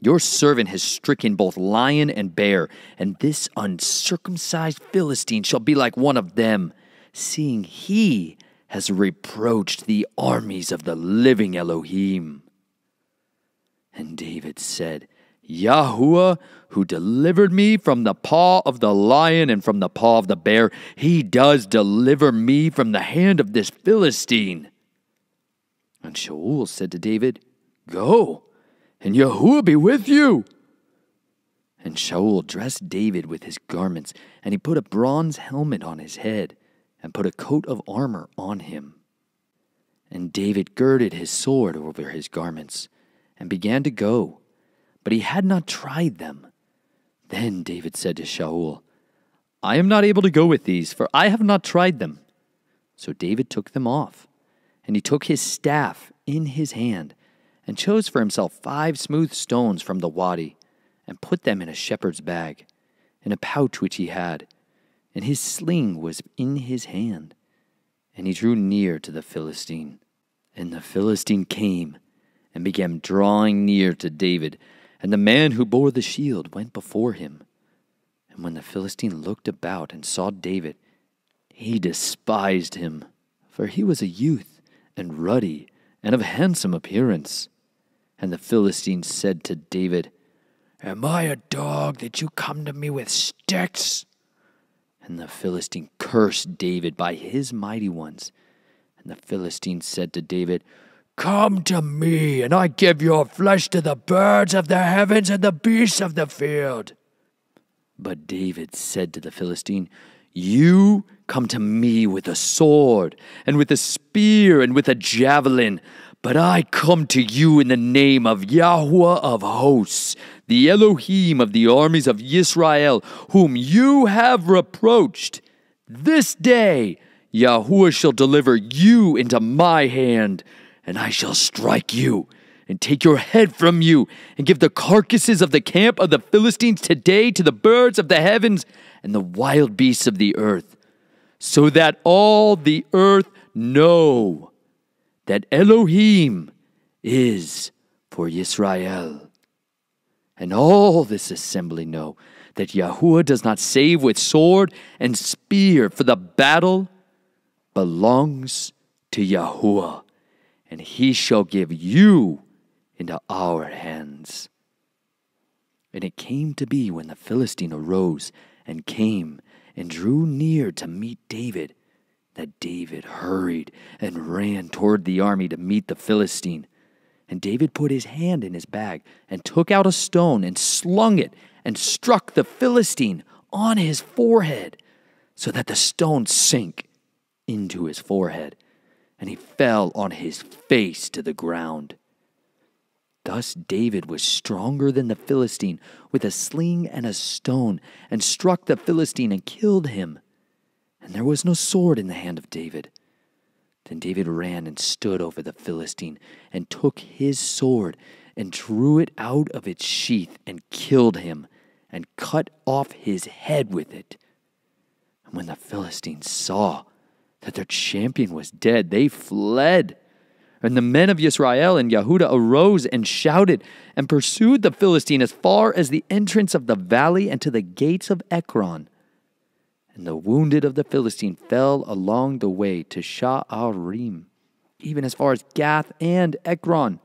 Your servant has stricken both lion and bear, and this uncircumcised Philistine shall be like one of them, seeing he has reproached the armies of the living Elohim. And David said, Yahuwah, who delivered me from the paw of the lion and from the paw of the bear, he does deliver me from the hand of this Philistine. And Shaul said to David, Go, and Yahuwah be with you. And Shaul dressed David with his garments, and he put a bronze helmet on his head, and put a coat of armor on him. And David girded his sword over his garments, and began to go but he had not tried them. Then David said to Shaul, I am not able to go with these, for I have not tried them. So David took them off, and he took his staff in his hand, and chose for himself five smooth stones from the wadi, and put them in a shepherd's bag, in a pouch which he had, and his sling was in his hand. And he drew near to the Philistine. And the Philistine came and began drawing near to David and the man who bore the shield went before him. And when the Philistine looked about and saw David, he despised him, for he was a youth and ruddy and of handsome appearance. And the Philistine said to David, Am I a dog that you come to me with sticks? And the Philistine cursed David by his mighty ones. And the Philistine said to David, Come to me, and I give your flesh to the birds of the heavens and the beasts of the field. But David said to the Philistine, You come to me with a sword, and with a spear, and with a javelin. But I come to you in the name of Yahuwah of hosts, the Elohim of the armies of Israel, whom you have reproached. This day Yahuwah shall deliver you into my hand, and I shall strike you and take your head from you, and give the carcasses of the camp of the Philistines today to the birds of the heavens and the wild beasts of the earth, so that all the earth know that Elohim is for Israel. And all this assembly know that Yahuwah does not save with sword and spear, for the battle belongs to Yahuwah, and he shall give you into our hands. And it came to be when the Philistine arose and came and drew near to meet David, that David hurried and ran toward the army to meet the Philistine. And David put his hand in his bag and took out a stone and slung it and struck the Philistine on his forehead, so that the stone sank into his forehead, and he fell on his face to the ground. Thus David was stronger than the Philistine with a sling and a stone, and struck the Philistine and killed him. And there was no sword in the hand of David. Then David ran and stood over the Philistine, and took his sword, and drew it out of its sheath, and killed him, and cut off his head with it. And when the Philistines saw that their champion was dead, they fled. And the men of Israel and Yehuda arose and shouted and pursued the Philistine as far as the entrance of the valley and to the gates of Ekron. And the wounded of the Philistine fell along the way to Sha'arim, even as far as Gath and Ekron.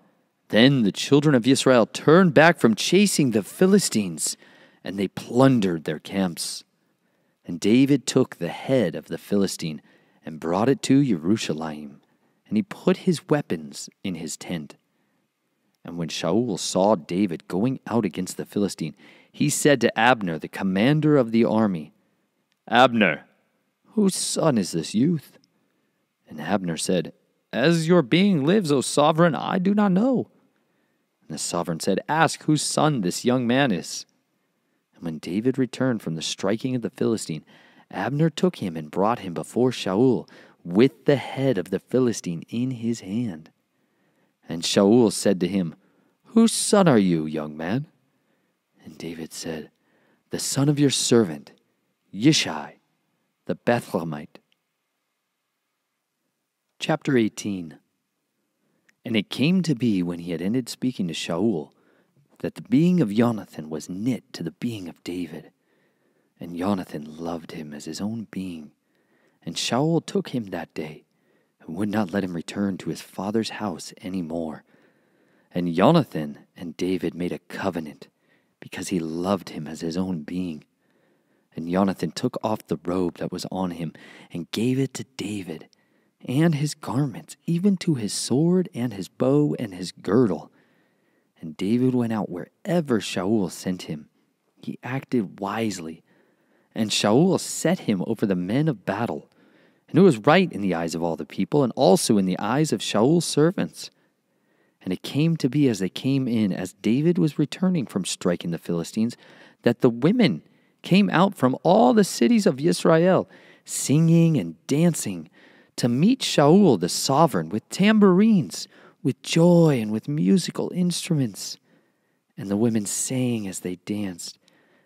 Then the children of Israel turned back from chasing the Philistines, and they plundered their camps. And David took the head of the Philistine and brought it to Jerusalem and he put his weapons in his tent. And when Shaul saw David going out against the Philistine, he said to Abner, the commander of the army, Abner, whose son is this youth? And Abner said, As your being lives, O sovereign, I do not know. And the sovereign said, Ask whose son this young man is. And when David returned from the striking of the Philistine, Abner took him and brought him before Shaul with the head of the Philistine in his hand. And Shaul said to him, Whose son are you, young man? And David said, The son of your servant, Yishai, the Bethlehemite. Chapter 18 And it came to be when he had ended speaking to Shaul that the being of Jonathan was knit to the being of David, and Jonathan loved him as his own being. And Shaul took him that day, and would not let him return to his father's house any more. And Jonathan and David made a covenant, because he loved him as his own being. And Jonathan took off the robe that was on him, and gave it to David, and his garments, even to his sword, and his bow, and his girdle. And David went out wherever Shaul sent him. He acted wisely. And Shaul set him over the men of battle and it was right in the eyes of all the people, and also in the eyes of Shaul's servants. And it came to be as they came in, as David was returning from striking the Philistines, that the women came out from all the cities of Israel, singing and dancing, to meet Shaul the sovereign with tambourines, with joy, and with musical instruments. And the women sang as they danced,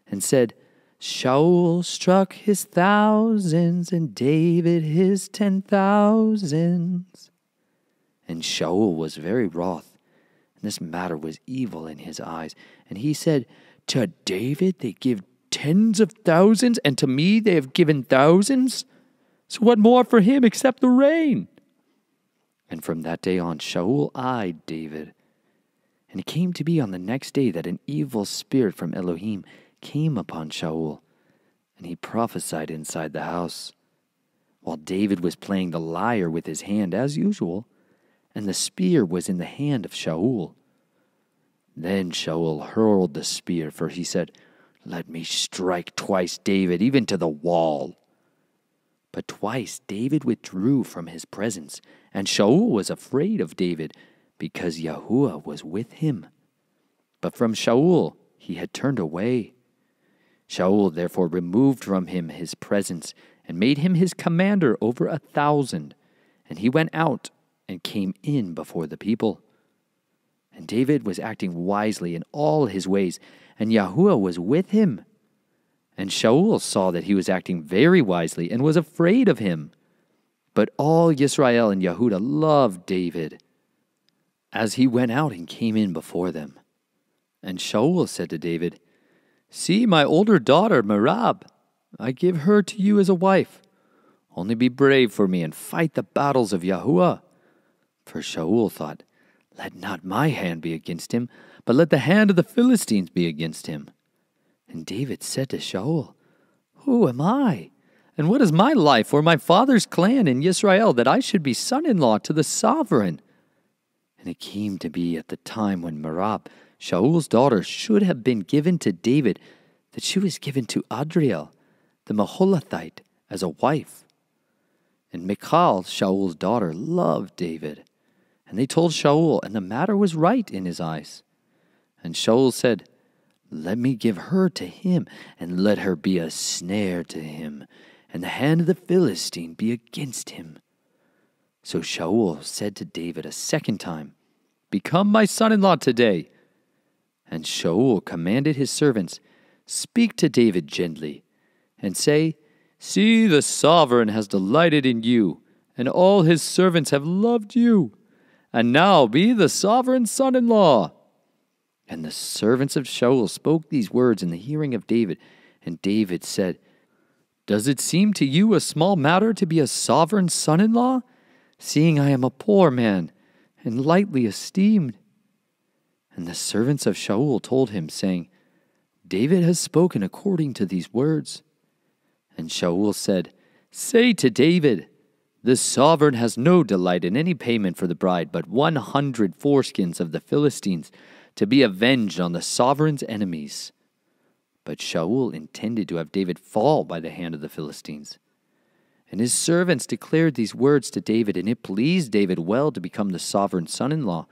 and said, Shaul struck his thousands and David his ten thousands. And Shaul was very wroth, and this matter was evil in his eyes. And he said, To David they give tens of thousands, and to me they have given thousands. So what more for him except the reign? And from that day on, Shaul eyed David. And it came to be on the next day that an evil spirit from Elohim came upon Shaul, and he prophesied inside the house. While David was playing the lyre with his hand as usual, and the spear was in the hand of Shaul. Then Shaul hurled the spear, for he said, Let me strike twice David, even to the wall. But twice David withdrew from his presence, and Shaul was afraid of David, because Yahuwah was with him. But from Shaul he had turned away. Shaul therefore removed from him his presence, and made him his commander over a thousand. And he went out and came in before the people. And David was acting wisely in all his ways, and Yahuwah was with him. And Shaul saw that he was acting very wisely and was afraid of him. But all Israel and Yehuda loved David as he went out and came in before them. And Shaul said to David, See my older daughter, Merab. I give her to you as a wife. Only be brave for me and fight the battles of Yahuwah. For Shaul thought, Let not my hand be against him, but let the hand of the Philistines be against him. And David said to Shaul, Who am I? And what is my life or my father's clan in Israel that I should be son in law to the sovereign? And it came to be at the time when Merab, Shaul's daughter, should have been given to David, that she was given to Adriel, the Maholathite, as a wife. And Michal, Shaul's daughter, loved David. And they told Shaul, and the matter was right in his eyes. And Shaul said, let me give her to him, and let her be a snare to him, and the hand of the Philistine be against him. So Shaul said to David a second time, Become my son in law today. And Shaul commanded his servants, Speak to David gently, and say, See, the sovereign has delighted in you, and all his servants have loved you. And now be the sovereign's son in law. And the servants of Shaul spoke these words in the hearing of David. And David said, Does it seem to you a small matter to be a sovereign's son in law, seeing I am a poor man and lightly esteemed? And the servants of Shaul told him, saying, David has spoken according to these words. And Shaul said, Say to David, The sovereign has no delight in any payment for the bride, but one hundred foreskins of the Philistines to be avenged on the sovereign's enemies. But Shaul intended to have David fall by the hand of the Philistines. And his servants declared these words to David, and it pleased David well to become the sovereign's son in law,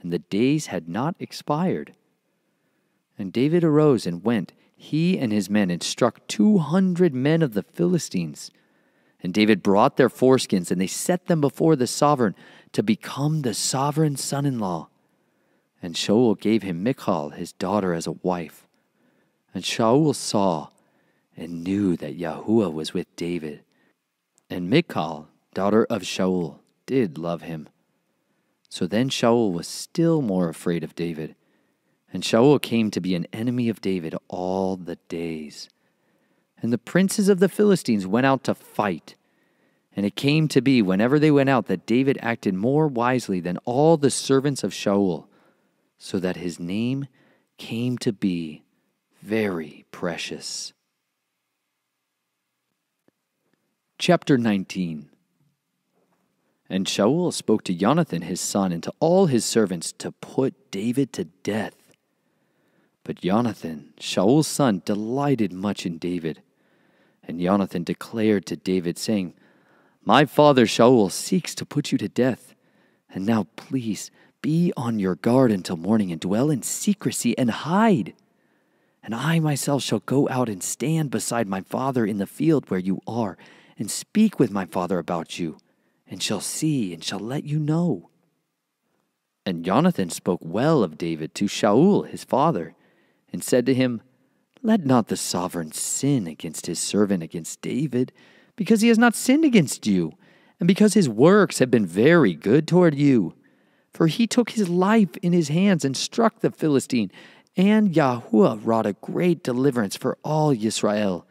and the days had not expired. And David arose and went, he and his men, and struck two hundred men of the Philistines. And David brought their foreskins, and they set them before the sovereign to become the sovereign's son in law. And Shaul gave him Michal, his daughter, as a wife. And Shaul saw and knew that Yahuwah was with David. And Michal, daughter of Shaul, did love him. So then Shaul was still more afraid of David. And Shaul came to be an enemy of David all the days. And the princes of the Philistines went out to fight. And it came to be, whenever they went out, that David acted more wisely than all the servants of Shaul so that his name came to be very precious. Chapter 19 And Shaul spoke to Jonathan his son and to all his servants to put David to death. But Jonathan, Shaul's son, delighted much in David. And Jonathan declared to David, saying, My father Shaul seeks to put you to death. And now please be on your guard until morning and dwell in secrecy and hide. And I myself shall go out and stand beside my father in the field where you are, and speak with my father about you, and shall see and shall let you know. And Jonathan spoke well of David to Shaul his father, and said to him, Let not the sovereign sin against his servant against David, because he has not sinned against you, and because his works have been very good toward you. For he took his life in his hands and struck the Philistine, and Yahuwah wrought a great deliverance for all Israel.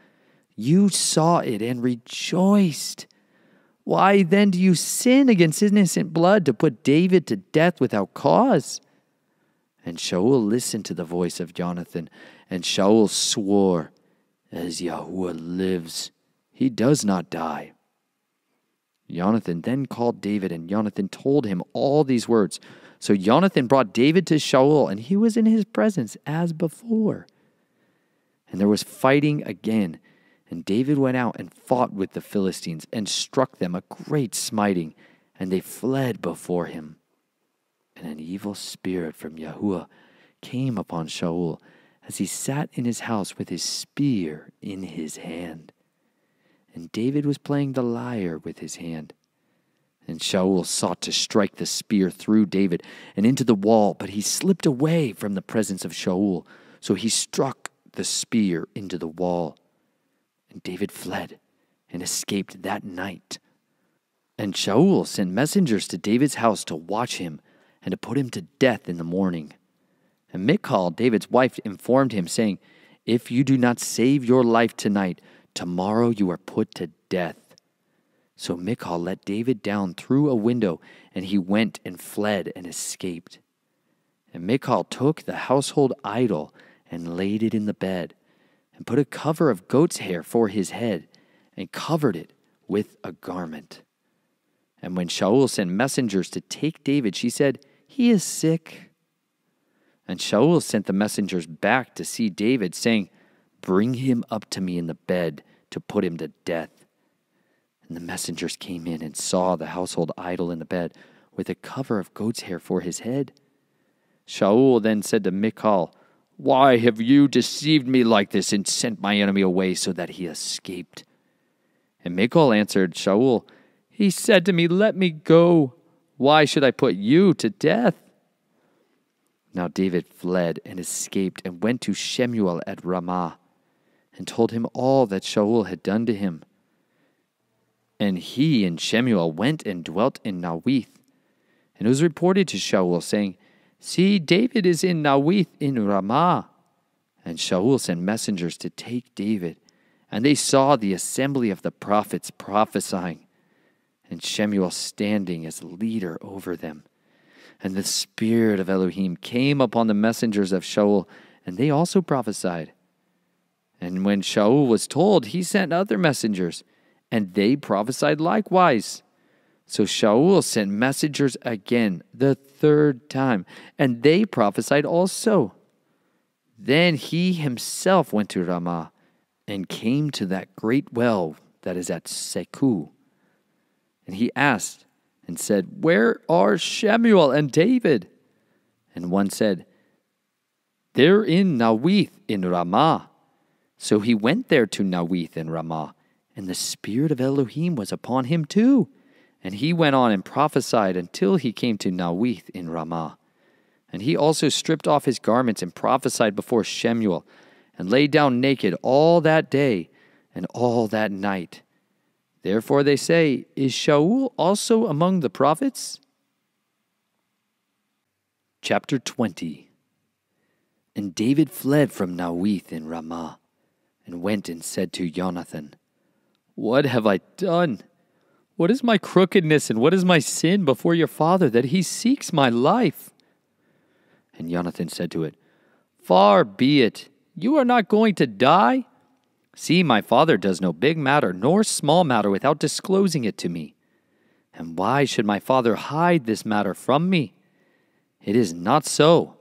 You saw it and rejoiced. Why then do you sin against innocent blood to put David to death without cause? And Shaul listened to the voice of Jonathan, and Shaul swore, As Yahuwah lives, he does not die. Jonathan then called David, and Jonathan told him all these words. So Jonathan brought David to Shaul, and he was in his presence as before. And there was fighting again. And David went out and fought with the Philistines, and struck them a great smiting, and they fled before him. And an evil spirit from Yahuwah came upon Shaul as he sat in his house with his spear in his hand and David was playing the lyre with his hand. And Shaul sought to strike the spear through David and into the wall, but he slipped away from the presence of Shaul. So he struck the spear into the wall. And David fled and escaped that night. And Shaul sent messengers to David's house to watch him and to put him to death in the morning. And Michal, David's wife, informed him, saying, If you do not save your life tonight, Tomorrow you are put to death. So Michal let David down through a window, and he went and fled and escaped. And Michal took the household idol and laid it in the bed, and put a cover of goat's hair for his head, and covered it with a garment. And when Shaul sent messengers to take David, she said, He is sick. And Shaul sent the messengers back to see David, saying, Bring him up to me in the bed to put him to death. And the messengers came in and saw the household idol in the bed with a cover of goat's hair for his head. Shaul then said to Michal, Why have you deceived me like this and sent my enemy away so that he escaped? And Michal answered Shaul, He said to me, Let me go. Why should I put you to death? Now David fled and escaped and went to Shemuel at Ramah and told him all that Shaul had done to him. And he and Shemuel went and dwelt in Nawith. And it was reported to Shaul, saying, See, David is in Nawith in Ramah. And Shaul sent messengers to take David. And they saw the assembly of the prophets prophesying, and Shemuel standing as leader over them. And the Spirit of Elohim came upon the messengers of Shaul, and they also prophesied. And when Shaul was told, he sent other messengers, and they prophesied likewise. So Shaul sent messengers again, the third time, and they prophesied also. Then he himself went to Ramah and came to that great well that is at Seku. And he asked and said, Where are Shemuel and David? And one said, They're in Nawith in Ramah. So he went there to Nawith in Ramah, and the Spirit of Elohim was upon him too. And he went on and prophesied until he came to Nawith in Ramah. And he also stripped off his garments and prophesied before Shemuel, and lay down naked all that day and all that night. Therefore they say, Is Shaul also among the prophets? Chapter 20 And David fled from Nawith in Ramah and went and said to Jonathan, What have I done? What is my crookedness and what is my sin before your father that he seeks my life? And Jonathan said to it, Far be it, you are not going to die. See, my father does no big matter nor small matter without disclosing it to me. And why should my father hide this matter from me? It is not so.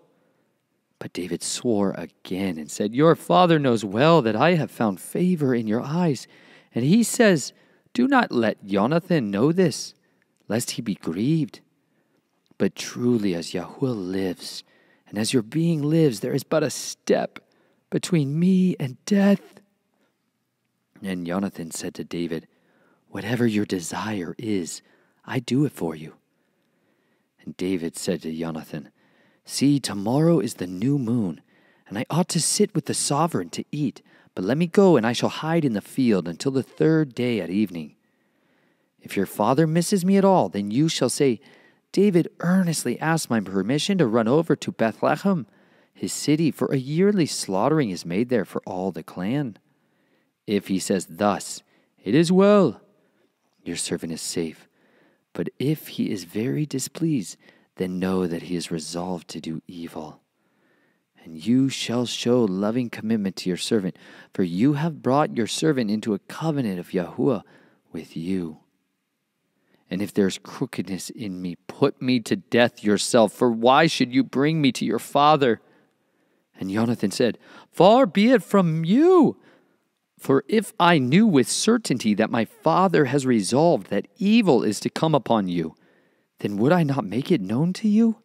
But David swore again and said, Your father knows well that I have found favor in your eyes. And he says, Do not let Jonathan know this, lest he be grieved. But truly, as Yahuwah lives, and as your being lives, there is but a step between me and death. And Jonathan said to David, Whatever your desire is, I do it for you. And David said to Jonathan, See, tomorrow is the new moon, and I ought to sit with the sovereign to eat. But let me go, and I shall hide in the field until the third day at evening. If your father misses me at all, then you shall say, David earnestly asked my permission to run over to Bethlehem, his city, for a yearly slaughtering is made there for all the clan. If he says thus, It is well, your servant is safe. But if he is very displeased, then know that he is resolved to do evil. And you shall show loving commitment to your servant, for you have brought your servant into a covenant of Yahuwah with you. And if there is crookedness in me, put me to death yourself, for why should you bring me to your father? And Jonathan said, Far be it from you. For if I knew with certainty that my father has resolved that evil is to come upon you, then would I not make it known to you?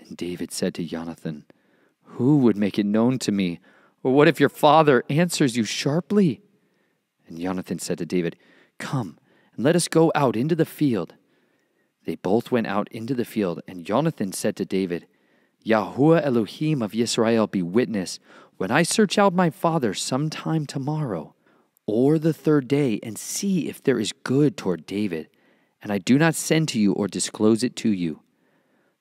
And David said to Jonathan, Who would make it known to me? Or what if your father answers you sharply? And Jonathan said to David, Come, and let us go out into the field. They both went out into the field, and Jonathan said to David, Yahuwah Elohim of Israel be witness, when I search out my father sometime tomorrow, or the third day, and see if there is good toward David, and I do not send to you or disclose it to you.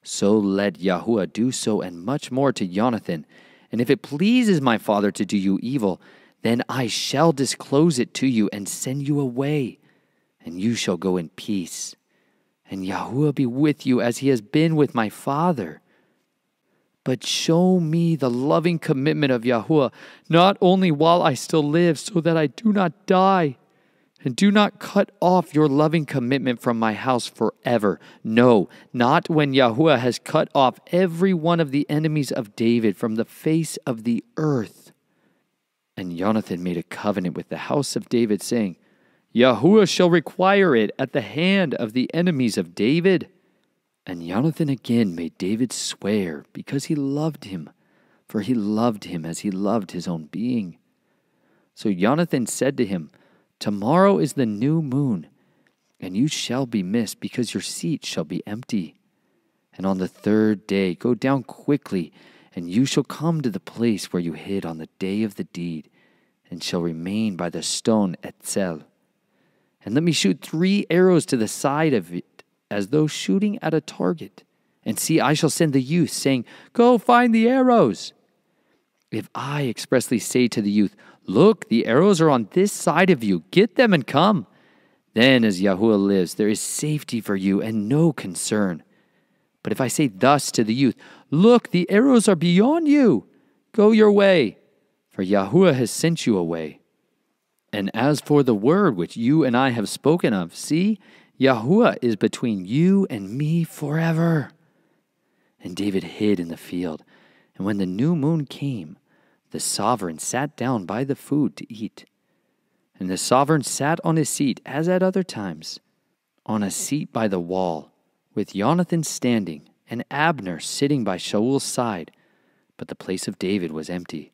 So let Yahuwah do so and much more to Jonathan. And if it pleases my father to do you evil, then I shall disclose it to you and send you away, and you shall go in peace. And Yahuwah be with you as he has been with my father. But show me the loving commitment of Yahuwah, not only while I still live, so that I do not die. And do not cut off your loving commitment from my house forever. No, not when Yahuwah has cut off every one of the enemies of David from the face of the earth. And Jonathan made a covenant with the house of David, saying, Yahuwah shall require it at the hand of the enemies of David. And Jonathan again made David swear because he loved him, for he loved him as he loved his own being. So Jonathan said to him, Tomorrow is the new moon, and you shall be missed, because your seat shall be empty. And on the third day, go down quickly, and you shall come to the place where you hid on the day of the deed, and shall remain by the stone Etzel. And let me shoot three arrows to the side of it, as though shooting at a target. And see, I shall send the youth, saying, Go find the arrows. If I expressly say to the youth, Look, the arrows are on this side of you. Get them and come. Then, as Yahuwah lives, there is safety for you and no concern. But if I say thus to the youth, Look, the arrows are beyond you, go your way, for Yahuwah has sent you away. And as for the word which you and I have spoken of, see, Yahuwah is between you and me forever. And David hid in the field. And when the new moon came, the sovereign sat down by the food to eat. And the sovereign sat on his seat, as at other times, on a seat by the wall, with Jonathan standing, and Abner sitting by Shaul's side. But the place of David was empty.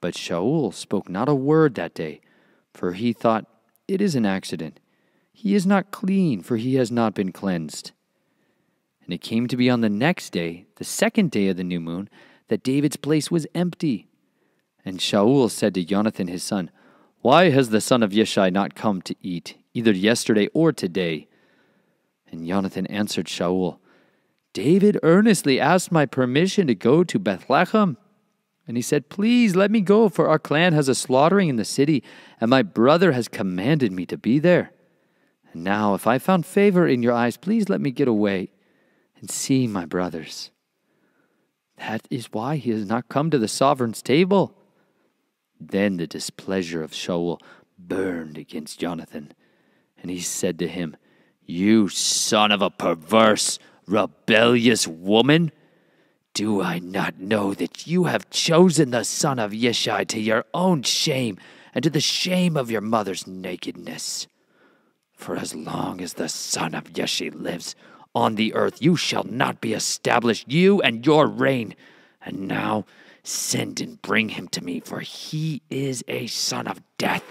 But Shaul spoke not a word that day, for he thought, It is an accident. He is not clean, for he has not been cleansed. And it came to be on the next day, the second day of the new moon, that David's place was empty. And Shaul said to Jonathan his son, Why has the son of Yeshai not come to eat, either yesterday or today? And Jonathan answered Shaul, David earnestly asked my permission to go to Bethlehem. And he said, Please let me go, for our clan has a slaughtering in the city, and my brother has commanded me to be there. And now, if I found favor in your eyes, please let me get away and see my brothers. That is why he has not come to the sovereign's table. Then the displeasure of Shaul burned against Jonathan, and he said to him, You son of a perverse, rebellious woman! Do I not know that you have chosen the son of Yeshai to your own shame and to the shame of your mother's nakedness? For as long as the son of Yeshai lives on the earth, you shall not be established, you and your reign. And now Send and bring him to me, for he is a son of death.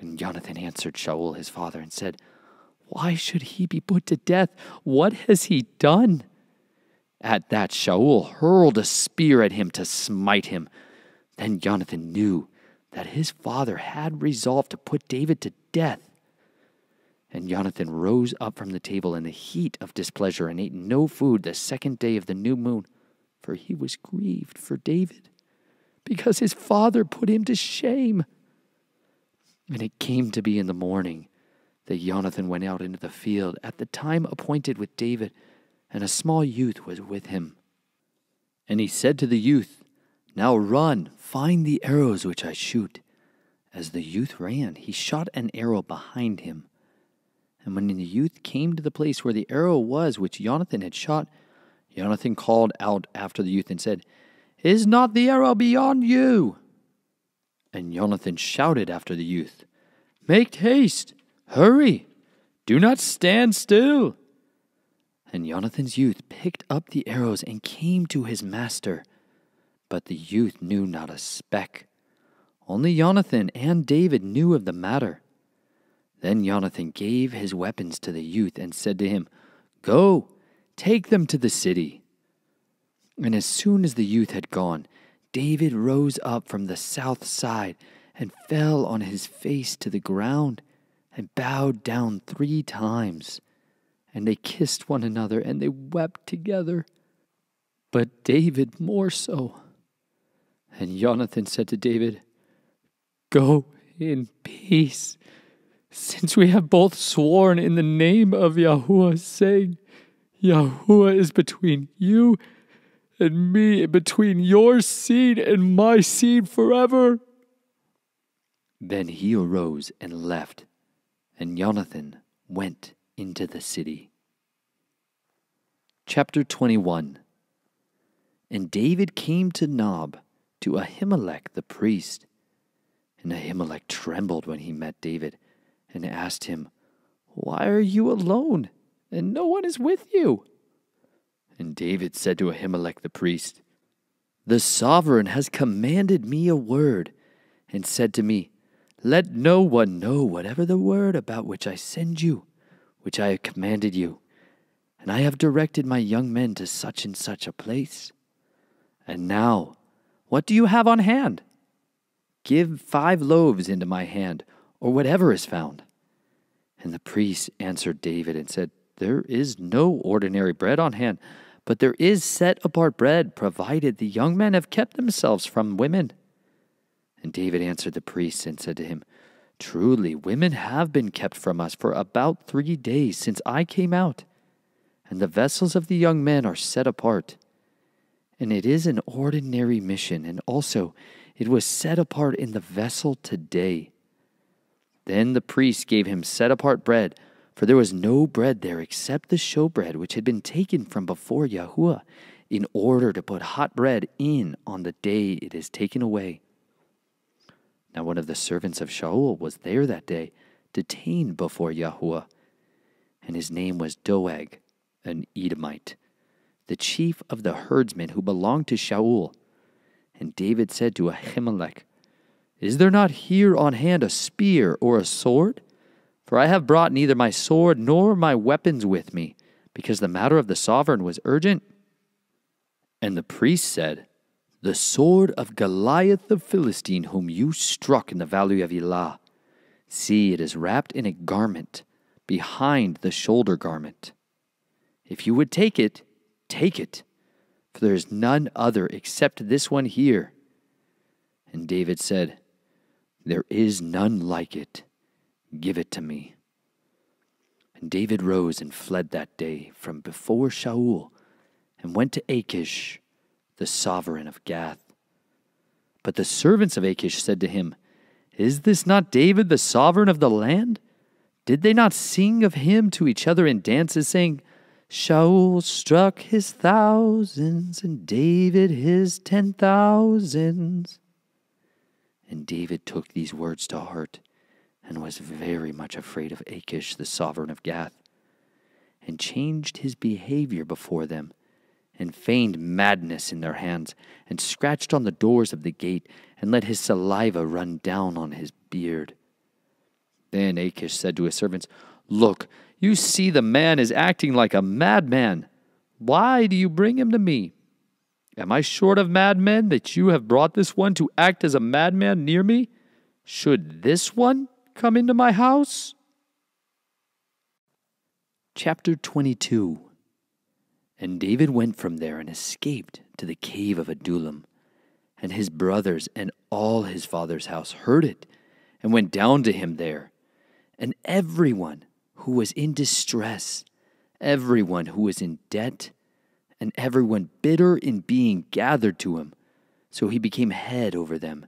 And Jonathan answered Shaul his father and said, Why should he be put to death? What has he done? At that, Shaul hurled a spear at him to smite him. Then Jonathan knew that his father had resolved to put David to death. And Jonathan rose up from the table in the heat of displeasure and ate no food the second day of the new moon for he was grieved for David, because his father put him to shame. And it came to be in the morning that Jonathan went out into the field at the time appointed with David, and a small youth was with him. And he said to the youth, Now run, find the arrows which I shoot. As the youth ran, he shot an arrow behind him. And when the youth came to the place where the arrow was which Jonathan had shot, Jonathan called out after the youth and said, Is not the arrow beyond you? And Jonathan shouted after the youth, Make haste, hurry, do not stand still. And Jonathan's youth picked up the arrows and came to his master. But the youth knew not a speck. Only Jonathan and David knew of the matter. Then Jonathan gave his weapons to the youth and said to him, Go, take them to the city. And as soon as the youth had gone, David rose up from the south side and fell on his face to the ground and bowed down three times. And they kissed one another and they wept together. But David more so. And Jonathan said to David, Go in peace, since we have both sworn in the name of Yahuwah, saying, Yahuwah is between you and me, and between your seed and my seed forever. Then he arose and left, and Jonathan went into the city. Chapter 21 And David came to Nob, to Ahimelech the priest. And Ahimelech trembled when he met David, and asked him, Why are you alone, and no one is with you? And David said to Ahimelech the priest, The sovereign has commanded me a word, and said to me, Let no one know whatever the word about which I send you, which I have commanded you. And I have directed my young men to such and such a place. And now, what do you have on hand? Give five loaves into my hand, or whatever is found. And the priest answered David and said, There is no ordinary bread on hand, but there is set apart bread, provided the young men have kept themselves from women. And David answered the priest and said to him, Truly, women have been kept from us for about three days since I came out, and the vessels of the young men are set apart. And it is an ordinary mission, and also it was set apart in the vessel today. Then the priest gave him set apart bread, for there was no bread there except the showbread which had been taken from before Yahuwah, in order to put hot bread in on the day it is taken away. Now one of the servants of Shaul was there that day, detained before Yahuwah, and his name was Doeg, an Edomite, the chief of the herdsmen who belonged to Shaul. And David said to Ahimelech, Is there not here on hand a spear or a sword? For I have brought neither my sword nor my weapons with me, because the matter of the sovereign was urgent. And the priest said, The sword of Goliath the Philistine, whom you struck in the valley of Elah. See, it is wrapped in a garment, behind the shoulder garment. If you would take it, take it, for there is none other except this one here. And David said, There is none like it. Give it to me. And David rose and fled that day from before Shaul and went to Achish, the sovereign of Gath. But the servants of Achish said to him, Is this not David, the sovereign of the land? Did they not sing of him to each other in dances, saying, Shaul struck his thousands, and David his ten thousands? And David took these words to heart, and was very much afraid of Achish, the sovereign of Gath, and changed his behavior before them, and feigned madness in their hands, and scratched on the doors of the gate, and let his saliva run down on his beard. Then Achish said to his servants, Look, you see the man is acting like a madman. Why do you bring him to me? Am I short of madmen that you have brought this one to act as a madman near me? Should this one come into my house? Chapter 22 And David went from there and escaped to the cave of Adullam. And his brothers and all his father's house heard it and went down to him there. And everyone who was in distress, everyone who was in debt, and everyone bitter in being gathered to him. So he became head over them.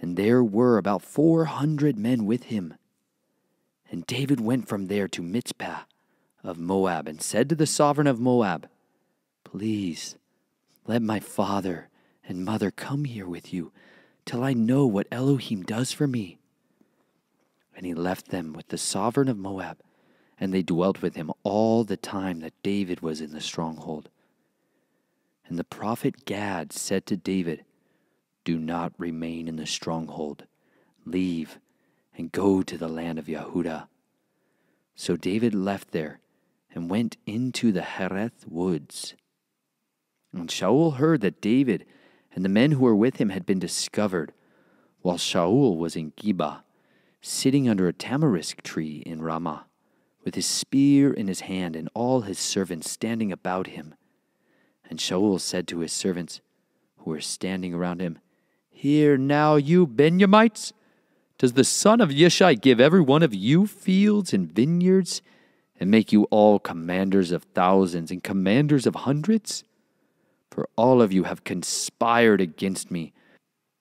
And there were about four hundred men with him. And David went from there to Mizpah of Moab and said to the sovereign of Moab, Please let my father and mother come here with you till I know what Elohim does for me. And he left them with the sovereign of Moab, and they dwelt with him all the time that David was in the stronghold. And the prophet Gad said to David, Do not remain in the stronghold. Leave and go to the land of Yehudah. So David left there and went into the Hereth woods. And Shaul heard that David and the men who were with him had been discovered, while Shaul was in Geba, sitting under a tamarisk tree in Ramah, with his spear in his hand and all his servants standing about him. And Shaul said to his servants, who were standing around him, Hear now, you Benjamites! Does the son of Yishai give every one of you fields and vineyards, and make you all commanders of thousands and commanders of hundreds? For all of you have conspired against me,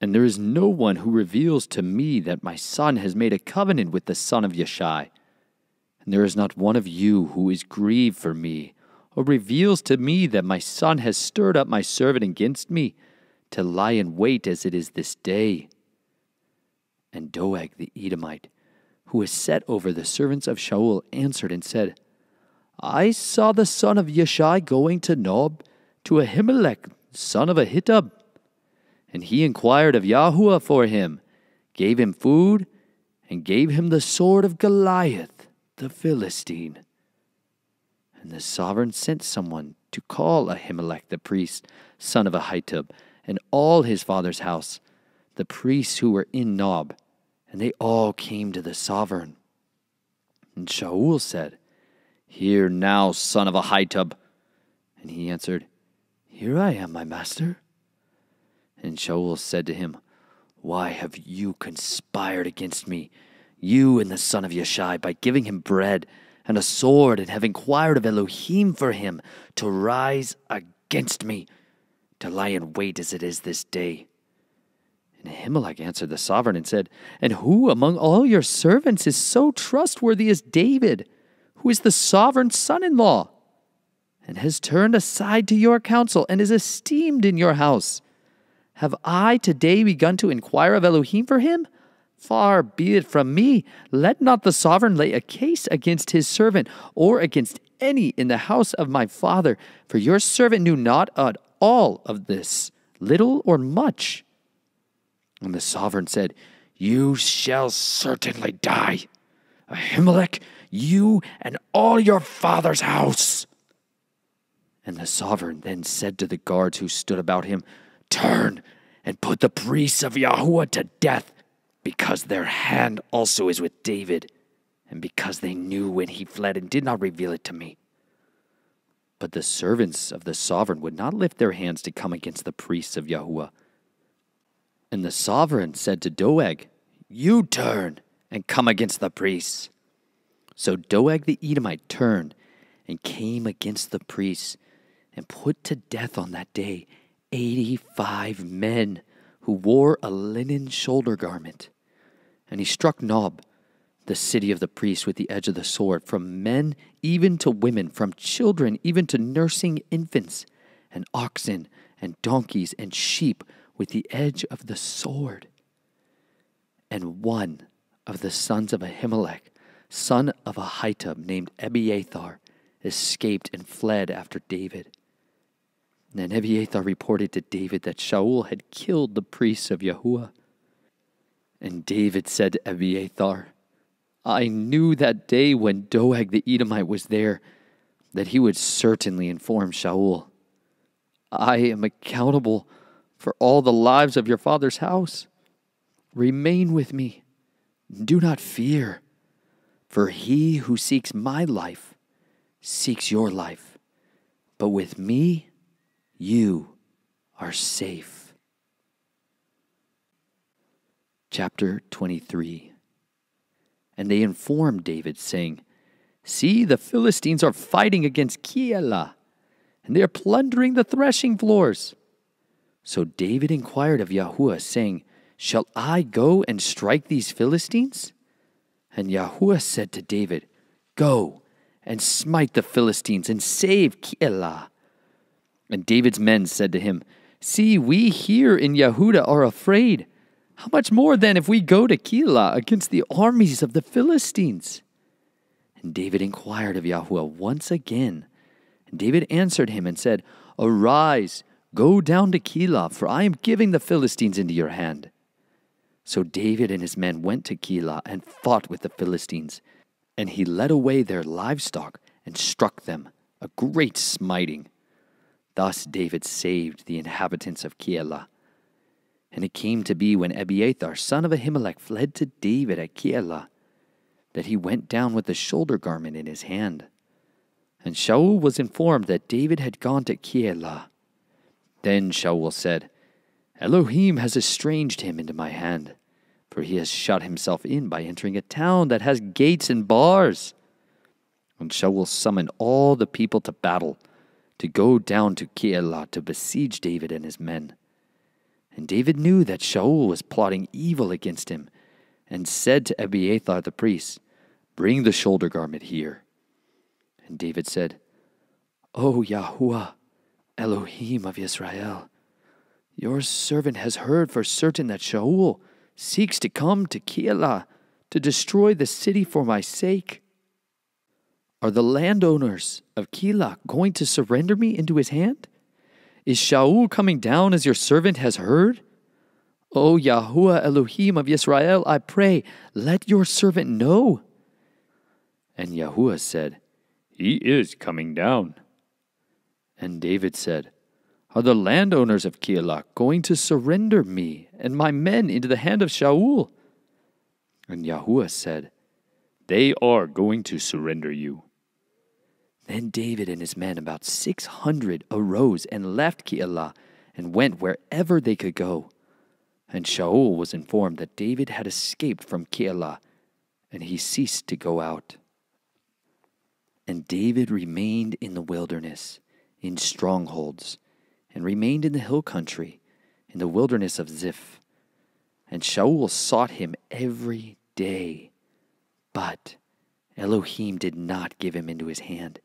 and there is no one who reveals to me that my son has made a covenant with the son of Yishai. And there is not one of you who is grieved for me or reveals to me that my son has stirred up my servant against me to lie in wait as it is this day. And Doeg the Edomite, who was set over the servants of Shaul, answered and said, I saw the son of Yeshai going to Nob to Ahimelech, son of Ahitub. And he inquired of Yahuwah for him, gave him food, and gave him the sword of Goliath, the Philistine. And the sovereign sent someone to call Ahimelech the priest, son of Ahitub, and all his father's house, the priests who were in Nob, and they all came to the sovereign. And Shaul said, Hear now, son of Ahitub. And he answered, Here I am, my master. And Shaul said to him, Why have you conspired against me, you and the son of Yeshai, by giving him bread and a sword, and have inquired of Elohim for him to rise against me, to lie in wait as it is this day? And Ahimelech answered the sovereign and said, And who among all your servants is so trustworthy as David, who is the sovereign's son in law, and has turned aside to your counsel, and is esteemed in your house? Have I today begun to inquire of Elohim for him? Far be it from me. Let not the sovereign lay a case against his servant, or against any in the house of my father, for your servant knew not at all of this, little or much. And the sovereign said, You shall certainly die. Ahimelech, you and all your father's house. And the sovereign then said to the guards who stood about him, Turn and put the priests of Yahuwah to death, because their hand also is with David, and because they knew when he fled and did not reveal it to me. But the servants of the sovereign would not lift their hands to come against the priests of Yahuwah. And the sovereign said to Doeg, You turn and come against the priests. So Doeg the Edomite turned and came against the priests and put to death on that day eighty five men who wore a linen shoulder garment. And he struck Nob, the city of the priests, with the edge of the sword, from men even to women, from children even to nursing infants, and oxen and donkeys and sheep with the edge of the sword. And one of the sons of Ahimelech, son of Ahitub, named Abiathar, escaped and fled after David. Then Abiathar reported to David that Shaul had killed the priests of Yahuwah. And David said to Abiathar, I knew that day when Doeg the Edomite was there that he would certainly inform Shaul. I am accountable for all the lives of your father's house. Remain with me. Do not fear, for he who seeks my life seeks your life. But with me, you are safe. Chapter 23 And they informed David, saying, See, the Philistines are fighting against Keilah and they are plundering the threshing floors. So David inquired of Yahuwah, saying, Shall I go and strike these Philistines? And Yahuwah said to David, Go and smite the Philistines and save Keilah. And David's men said to him, See, we here in Yehuda are afraid. How much more then if we go to Keilah against the armies of the Philistines? And David inquired of Yahuwah once again. And David answered him and said, Arise, go down to Keilah, for I am giving the Philistines into your hand. So David and his men went to Keilah and fought with the Philistines. And he led away their livestock and struck them, a great smiting. Thus David saved the inhabitants of Keilah. And it came to be when Abiathar, son of Ahimelech, fled to David at Keilah, that he went down with the shoulder garment in his hand. And Shaul was informed that David had gone to Keilah. Then Shaul said, Elohim has estranged him into my hand, for he has shut himself in by entering a town that has gates and bars. And Shaul summoned all the people to battle, to go down to Keilah to besiege David and his men. And David knew that Shaul was plotting evil against him, and said to Abiathar the priest, Bring the shoulder garment here. And David said, O Yahuwah, Elohim of Israel, your servant has heard for certain that Shaul seeks to come to Keilah to destroy the city for my sake. Are the landowners of Keilah going to surrender me into his hand? Is Shaul coming down as your servant has heard? O Yahuwah Elohim of Israel, I pray, let your servant know. And Yahuwah said, He is coming down. And David said, Are the landowners of Keilah going to surrender me and my men into the hand of Shaul? And Yahuwah said, They are going to surrender you. Then David and his men, about six hundred, arose and left Keilah and went wherever they could go. And Shaul was informed that David had escaped from Keilah, and he ceased to go out. And David remained in the wilderness, in strongholds, and remained in the hill country, in the wilderness of Ziph. And Shaul sought him every day, but Elohim did not give him into his hand.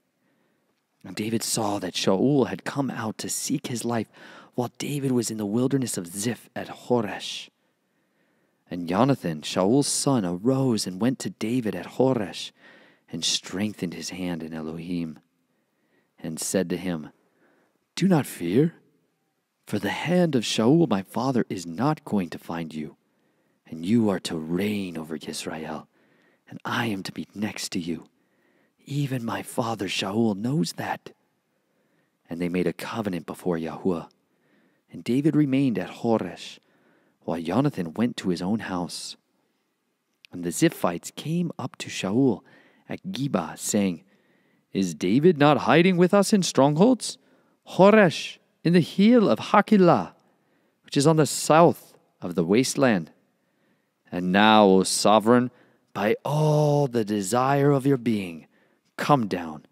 David saw that Shaul had come out to seek his life while David was in the wilderness of Ziph at Horesh. And Jonathan, Shaul's son, arose and went to David at Horesh and strengthened his hand in Elohim and said to him, Do not fear, for the hand of Shaul my father is not going to find you, and you are to reign over Israel, and I am to be next to you. Even my father Shaul knows that. And they made a covenant before Yahuwah. And David remained at Horesh, while Jonathan went to his own house. And the Ziphites came up to Shaul at Geba, saying, Is David not hiding with us in strongholds? Horesh, in the hill of Hakilah, which is on the south of the wasteland. And now, O sovereign, by all the desire of your being, Come down,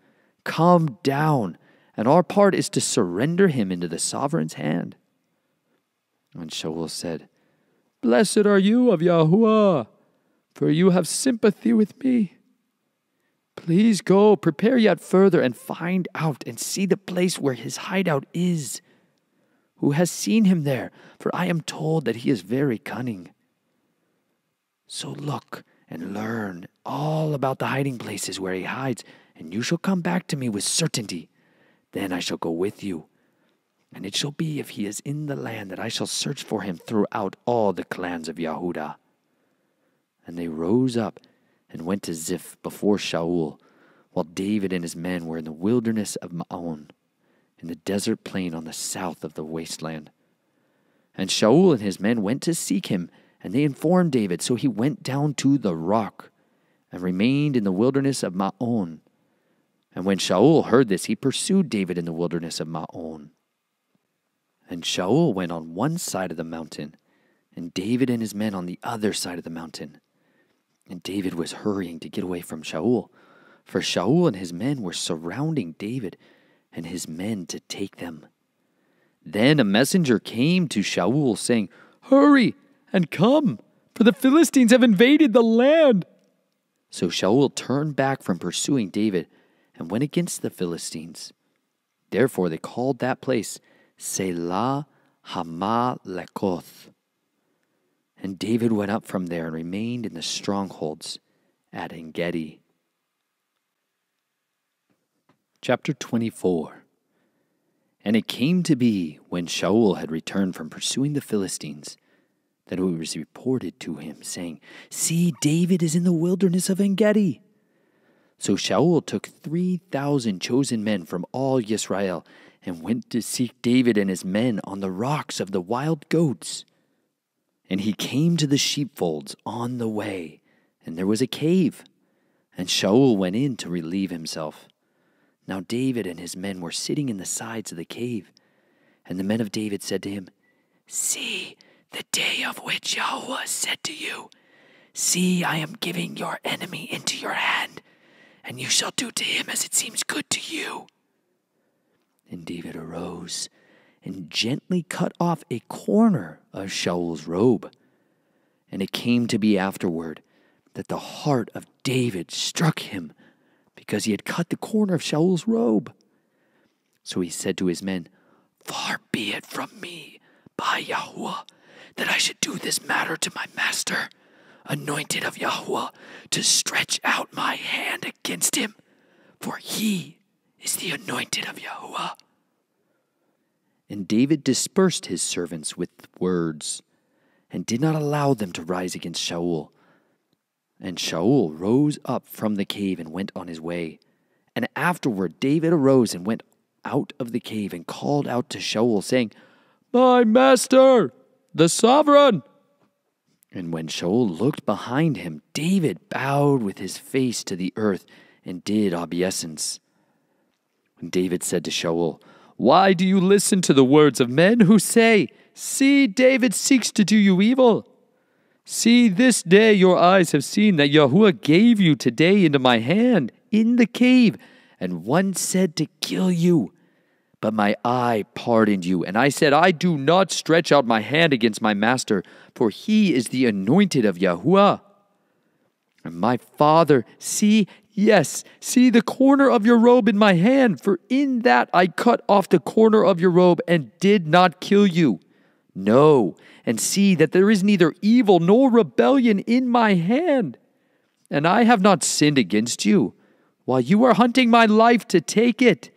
come down, and our part is to surrender him into the sovereign's hand. And Shaul said, Blessed are you of Yahuwah, for you have sympathy with me. Please go, prepare yet further, and find out and see the place where his hideout is. Who has seen him there? For I am told that he is very cunning. So look and learn all about the hiding places where he hides, and you shall come back to me with certainty. Then I shall go with you. And it shall be if he is in the land that I shall search for him throughout all the clans of Yahudah. And they rose up and went to Ziph before Shaul, while David and his men were in the wilderness of Maon, in the desert plain on the south of the wasteland. And Shaul and his men went to seek him and they informed David, so he went down to the rock and remained in the wilderness of Maon. And when Shaul heard this, he pursued David in the wilderness of Maon. And Shaul went on one side of the mountain, and David and his men on the other side of the mountain. And David was hurrying to get away from Shaul, for Shaul and his men were surrounding David, and his men to take them. Then a messenger came to Shaul, saying, Hurry and come, for the Philistines have invaded the land. So Shaul turned back from pursuing David and went against the Philistines. Therefore they called that place Selah Hamalekoth. And David went up from there and remained in the strongholds at Engedi. Chapter 24 And it came to be, when Shaul had returned from pursuing the Philistines, that it was reported to him, saying, See, David is in the wilderness of Engedi. So Shaul took three thousand chosen men from all Israel and went to seek David and his men on the rocks of the wild goats. And he came to the sheepfolds on the way, and there was a cave. And Shaul went in to relieve himself. Now David and his men were sitting in the sides of the cave. And the men of David said to him, See the day of which Yahweh said to you, See, I am giving your enemy into your hand, and you shall do to him as it seems good to you. And David arose and gently cut off a corner of Shaul's robe. And it came to be afterward that the heart of David struck him because he had cut the corner of Shaul's robe. So he said to his men, Far be it from me, by Yahweh, that I should do this matter to my master, anointed of Yahweh, to stretch out my hand against him, for he is the anointed of Yahweh. And David dispersed his servants with words, and did not allow them to rise against Shaul. And Shaul rose up from the cave and went on his way. And afterward David arose and went out of the cave and called out to Shaul, saying, My master, the sovereign. And when Shaul looked behind him, David bowed with his face to the earth and did obeisance. And David said to Shaul, Why do you listen to the words of men who say, See, David seeks to do you evil? See, this day your eyes have seen that Yahuwah gave you today into my hand in the cave, and one said to kill you. But my eye pardoned you, and I said, I do not stretch out my hand against my master, for he is the anointed of Yahuwah. And my father, see, yes, see the corner of your robe in my hand, for in that I cut off the corner of your robe and did not kill you. No, and see that there is neither evil nor rebellion in my hand. And I have not sinned against you, while you are hunting my life to take it.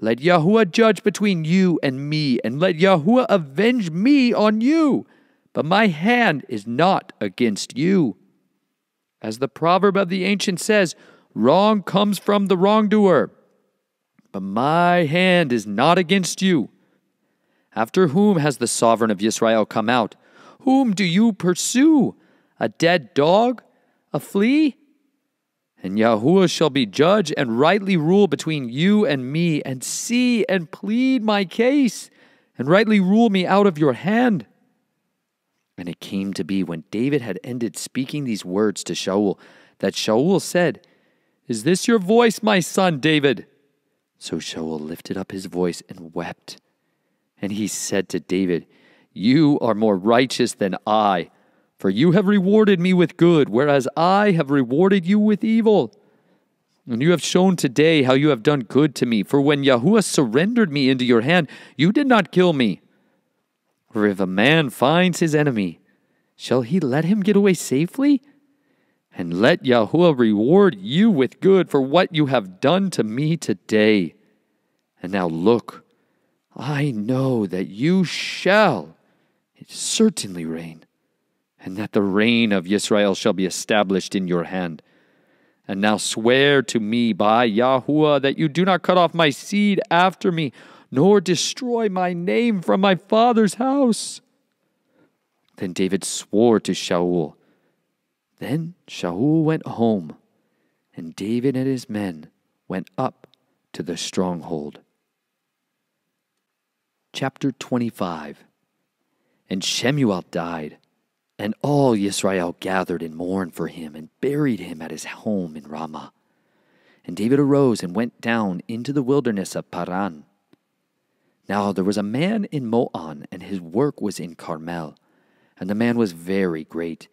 Let Yahuwah judge between you and me, and let Yahuwah avenge me on you. But my hand is not against you. As the proverb of the ancient says, wrong comes from the wrongdoer. But my hand is not against you. After whom has the sovereign of Israel come out? Whom do you pursue? A dead dog? A flea? And Yahuwah shall be judge and rightly rule between you and me, and see and plead my case, and rightly rule me out of your hand. And it came to be when David had ended speaking these words to Shaul, that Shaul said, Is this your voice, my son David? So Shaul lifted up his voice and wept. And he said to David, You are more righteous than I, for you have rewarded me with good, whereas I have rewarded you with evil. And you have shown today how you have done good to me, for when Yahuwah surrendered me into your hand, you did not kill me. For if a man finds his enemy, shall he let him get away safely? And let Yahuwah reward you with good for what you have done to me today. And now look, I know that you shall certainly reign, and that the reign of Israel shall be established in your hand. And now swear to me by Yahuwah that you do not cut off my seed after me, nor destroy my name from my father's house. Then David swore to Shaul. Then Shaul went home, and David and his men went up to the stronghold chapter 25. And Shemuel died, and all Israel gathered and mourned for him and buried him at his home in Ramah. And David arose and went down into the wilderness of Paran. Now there was a man in Maon, and his work was in Carmel. And the man was very great,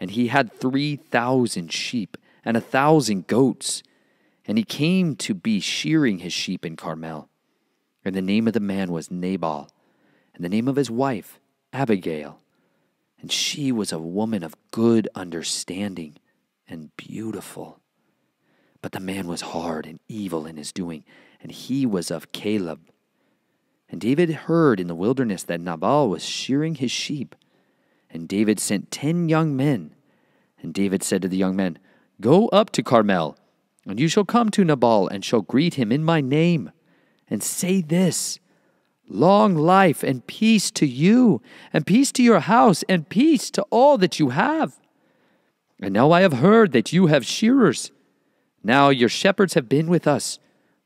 and he had three thousand sheep and a thousand goats. And he came to be shearing his sheep in Carmel. And the name of the man was Nabal, and the name of his wife, Abigail. And she was a woman of good understanding and beautiful. But the man was hard and evil in his doing, and he was of Caleb. And David heard in the wilderness that Nabal was shearing his sheep. And David sent ten young men. And David said to the young men, Go up to Carmel, and you shall come to Nabal, and shall greet him in my name, and say this Long life and peace to you, and peace to your house, and peace to all that you have. And now I have heard that you have shearers. Now your shepherds have been with us.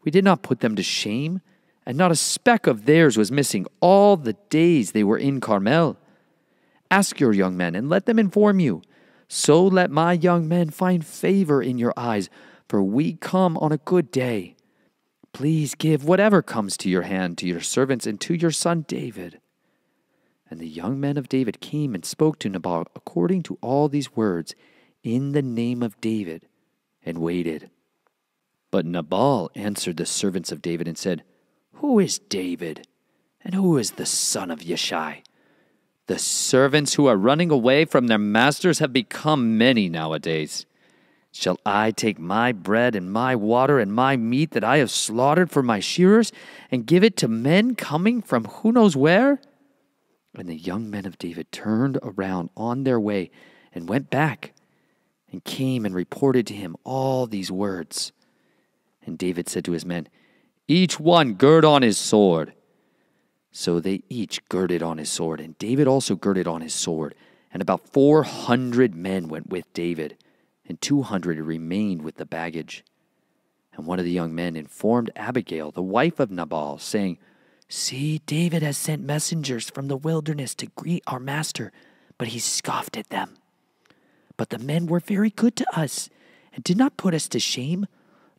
We did not put them to shame, and not a speck of theirs was missing all the days they were in Carmel. Ask your young men, and let them inform you. So let my young men find favor in your eyes, for we come on a good day. Please give whatever comes to your hand to your servants and to your son David. And the young men of David came and spoke to Nabal according to all these words in the name of David, and waited. But Nabal answered the servants of David and said, Who is David? And who is the son of Yeshai? The servants who are running away from their masters have become many nowadays. Shall I take my bread and my water and my meat that I have slaughtered for my shearers and give it to men coming from who knows where? And the young men of David turned around on their way and went back and came and reported to him all these words. And David said to his men, Each one gird on his sword. So they each girded on his sword, and David also girded on his sword. And about four hundred men went with David, and two hundred remained with the baggage. And one of the young men informed Abigail, the wife of Nabal, saying, See, David has sent messengers from the wilderness to greet our master, but he scoffed at them. But the men were very good to us, and did not put us to shame,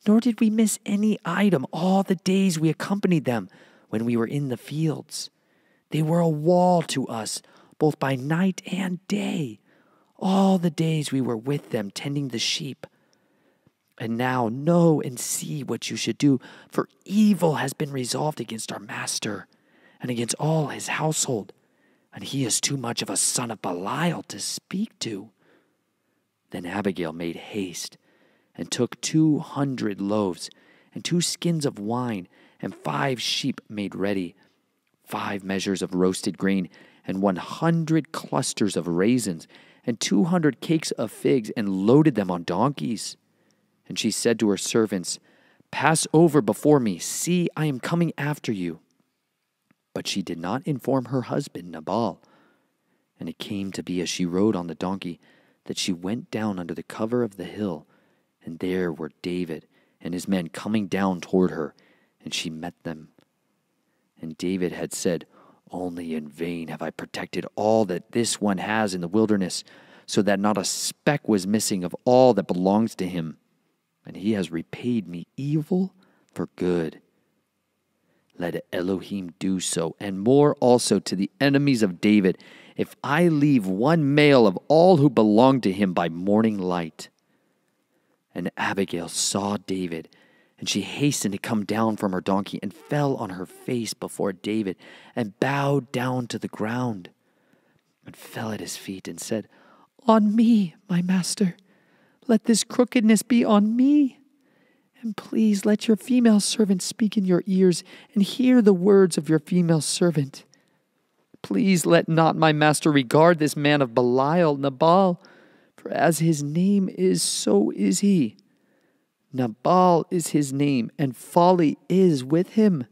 nor did we miss any item all the days we accompanied them when we were in the fields. They were a wall to us, both by night and day, all the days we were with them tending the sheep. And now know and see what you should do, for evil has been resolved against our master and against all his household, and he is too much of a son of Belial to speak to. Then Abigail made haste and took two hundred loaves and two skins of wine and five sheep made ready, five measures of roasted grain, and one hundred clusters of raisins, and two hundred cakes of figs, and loaded them on donkeys. And she said to her servants, Pass over before me, see, I am coming after you. But she did not inform her husband Nabal. And it came to be as she rode on the donkey that she went down under the cover of the hill, and there were David and his men coming down toward her and she met them. And David had said, Only in vain have I protected all that this one has in the wilderness, so that not a speck was missing of all that belongs to him. And he has repaid me evil for good. Let Elohim do so, and more also to the enemies of David, if I leave one male of all who belong to him by morning light. And Abigail saw David and she hastened to come down from her donkey and fell on her face before David and bowed down to the ground and fell at his feet and said, On me, my master, let this crookedness be on me. And please let your female servant speak in your ears and hear the words of your female servant. Please let not my master regard this man of Belial, Nabal, for as his name is, so is he. Nabal is his name, and folly is with him.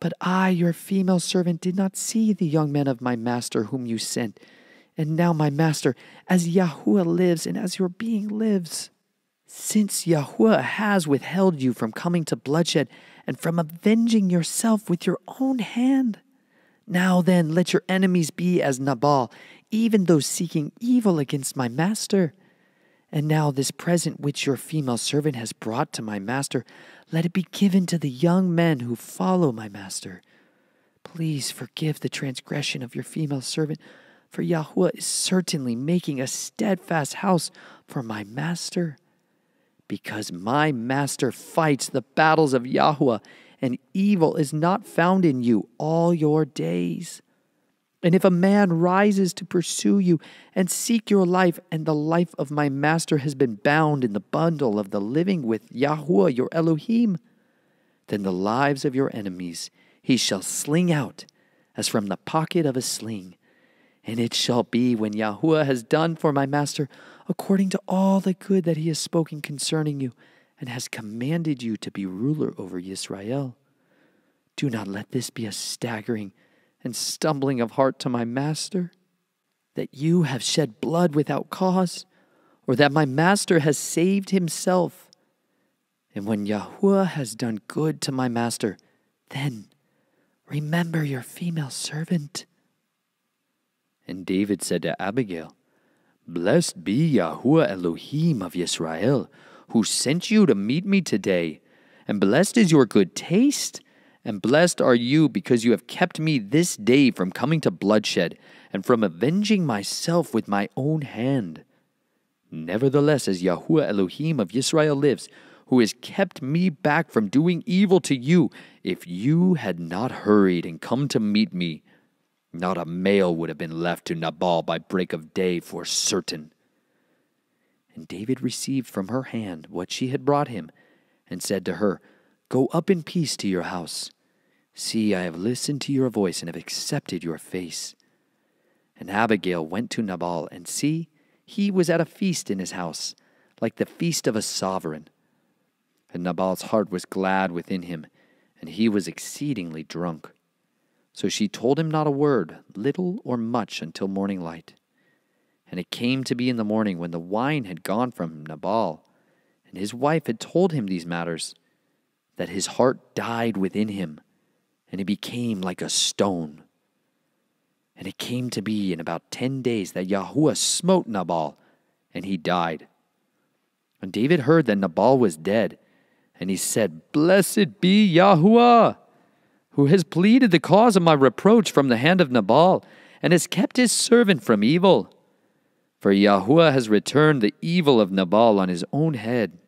But I, your female servant, did not see the young men of my master whom you sent. And now, my master, as Yahuwah lives and as your being lives, since Yahuwah has withheld you from coming to bloodshed and from avenging yourself with your own hand, now then let your enemies be as Nabal, even those seeking evil against my master And now this present which your female servant has brought to my master, let it be given to the young men who follow my master. Please forgive the transgression of your female servant, for Yahuwah is certainly making a steadfast house for my master. Because my master fights the battles of Yahuwah, and evil is not found in you all your days. And if a man rises to pursue you and seek your life, and the life of my master has been bound in the bundle of the living with Yahuwah your Elohim, then the lives of your enemies he shall sling out as from the pocket of a sling. And it shall be when Yahuwah has done for my master according to all the good that he has spoken concerning you, and has commanded you to be ruler over Israel. Do not let this be a staggering and stumbling of heart to my master, that you have shed blood without cause, or that my master has saved himself. And when Yahuwah has done good to my master, then remember your female servant. And David said to Abigail, Blessed be Yahuwah Elohim of Israel, who sent you to meet me today, and blessed is your good taste and blessed are you because you have kept me this day from coming to bloodshed and from avenging myself with my own hand. Nevertheless, as Yahuwah Elohim of Israel lives, who has kept me back from doing evil to you, if you had not hurried and come to meet me, not a male would have been left to Nabal by break of day for certain. And David received from her hand what she had brought him, and said to her, Go up in peace to your house. See, I have listened to your voice and have accepted your face. And Abigail went to Nabal, and see, he was at a feast in his house, like the feast of a sovereign. And Nabal's heart was glad within him, and he was exceedingly drunk. So she told him not a word, little or much, until morning light. And it came to be in the morning when the wine had gone from Nabal, and his wife had told him these matters, that his heart died within him and he became like a stone. And it came to be in about ten days that Yahuwah smote Nabal, and he died. And David heard that Nabal was dead, and he said, Blessed be Yahuwah, who has pleaded the cause of my reproach from the hand of Nabal, and has kept his servant from evil. For Yahuwah has returned the evil of Nabal on his own head.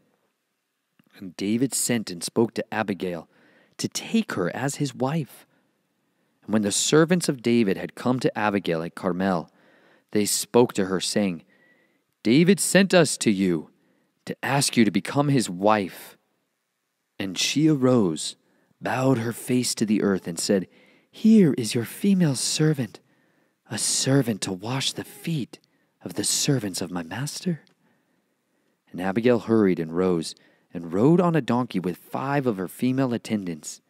And David sent and spoke to Abigail to take her as his wife. And when the servants of David had come to Abigail at Carmel, they spoke to her, saying, David sent us to you to ask you to become his wife. And she arose, bowed her face to the earth, and said, Here is your female servant, a servant to wash the feet of the servants of my master. And Abigail hurried and rose and rode on a donkey with five of her female attendants.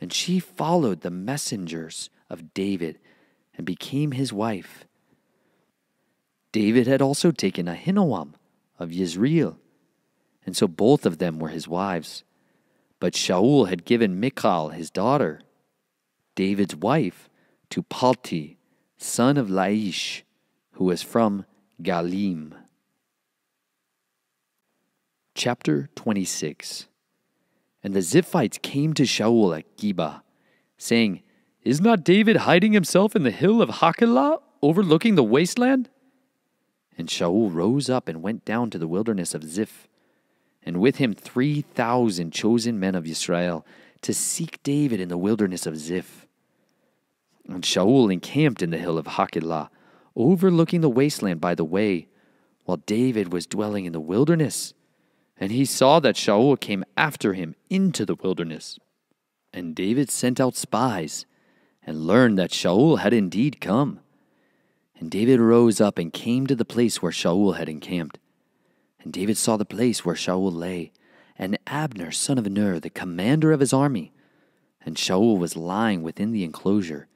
And she followed the messengers of David and became his wife. David had also taken Ahinoam of Yezreel, and so both of them were his wives. But Shaul had given Michal, his daughter, David's wife, to Palti, son of Laish, who was from Galim. Chapter 26 And the Ziphites came to Shaul at Geba, saying, Is not David hiding himself in the hill of Hakilah, overlooking the wasteland? And Shaul rose up and went down to the wilderness of Ziph, and with him three thousand chosen men of Israel, to seek David in the wilderness of Ziph. And Shaul encamped in the hill of Hakilah, overlooking the wasteland by the way, while David was dwelling in the wilderness. And he saw that Shaul came after him into the wilderness. And David sent out spies and learned that Shaul had indeed come. And David rose up and came to the place where Shaul had encamped. And David saw the place where Shaul lay, and Abner, son of Ner, the commander of his army. And Shaul was lying within the enclosure,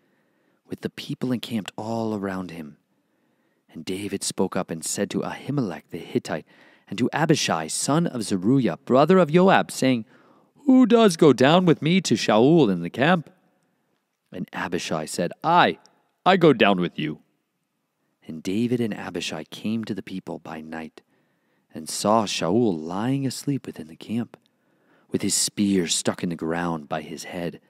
with the people encamped all around him. And David spoke up and said to Ahimelech the Hittite, and to Abishai, son of Zeruiah, brother of Joab, saying, Who does go down with me to Shaul in the camp? And Abishai said, I, I go down with you. And David and Abishai came to the people by night. and saw Shaul lying asleep within the camp, with his spear stuck in the ground by his head,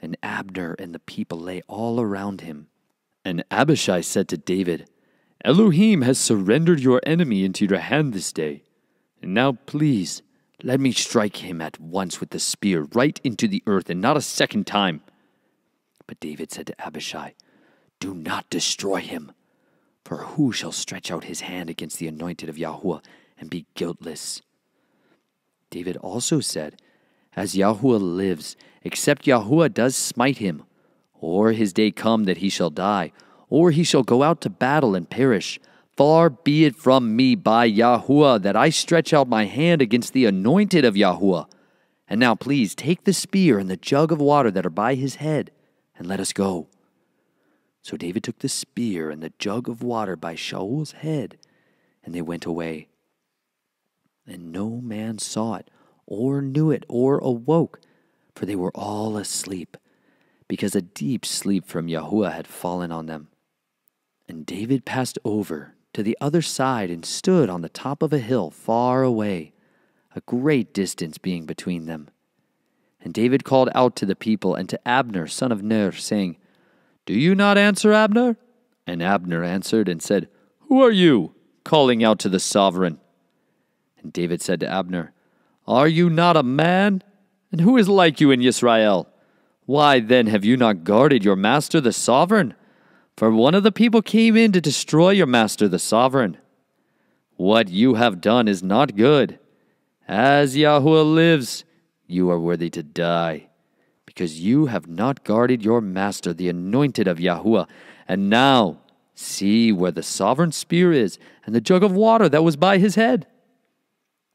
and Abner and the people lay all around him. And Abishai said to David, Elohim has surrendered your enemy into your hand this day. And now please, let me strike him at once with the spear right into the earth, and not a second time. But David said to Abishai, Do not destroy him. For who shall stretch out his hand against the anointed of Yahuwah and be guiltless? David also said, As Yahuwah lives, except Yahuwah does smite him, or his day come that he shall die, or he shall go out to battle and perish. Far be it from me by Yahuwah that I stretch out my hand against the anointed of Yahuwah. And now please take the spear and the jug of water that are by his head, and let us go. So David took the spear and the jug of water by Shaul's head, and they went away. And no man saw it, or knew it, or awoke, for they were all asleep, because a deep sleep from Yahuwah had fallen on them. And David passed over to the other side and stood on the top of a hill far away, a great distance being between them. And David called out to the people and to Abner, son of Ner, saying, Do you not answer, Abner? And Abner answered and said, Who are you? calling out to the sovereign. And David said to Abner, Are you not a man? And who is like you in Israel? Why then have you not guarded your master the sovereign? For one of the people came in to destroy your master the sovereign. What you have done is not good. As Yahuwah lives, you are worthy to die, because you have not guarded your master, the anointed of Yahuwah. And now, see where the sovereign spear is, and the jug of water that was by his head.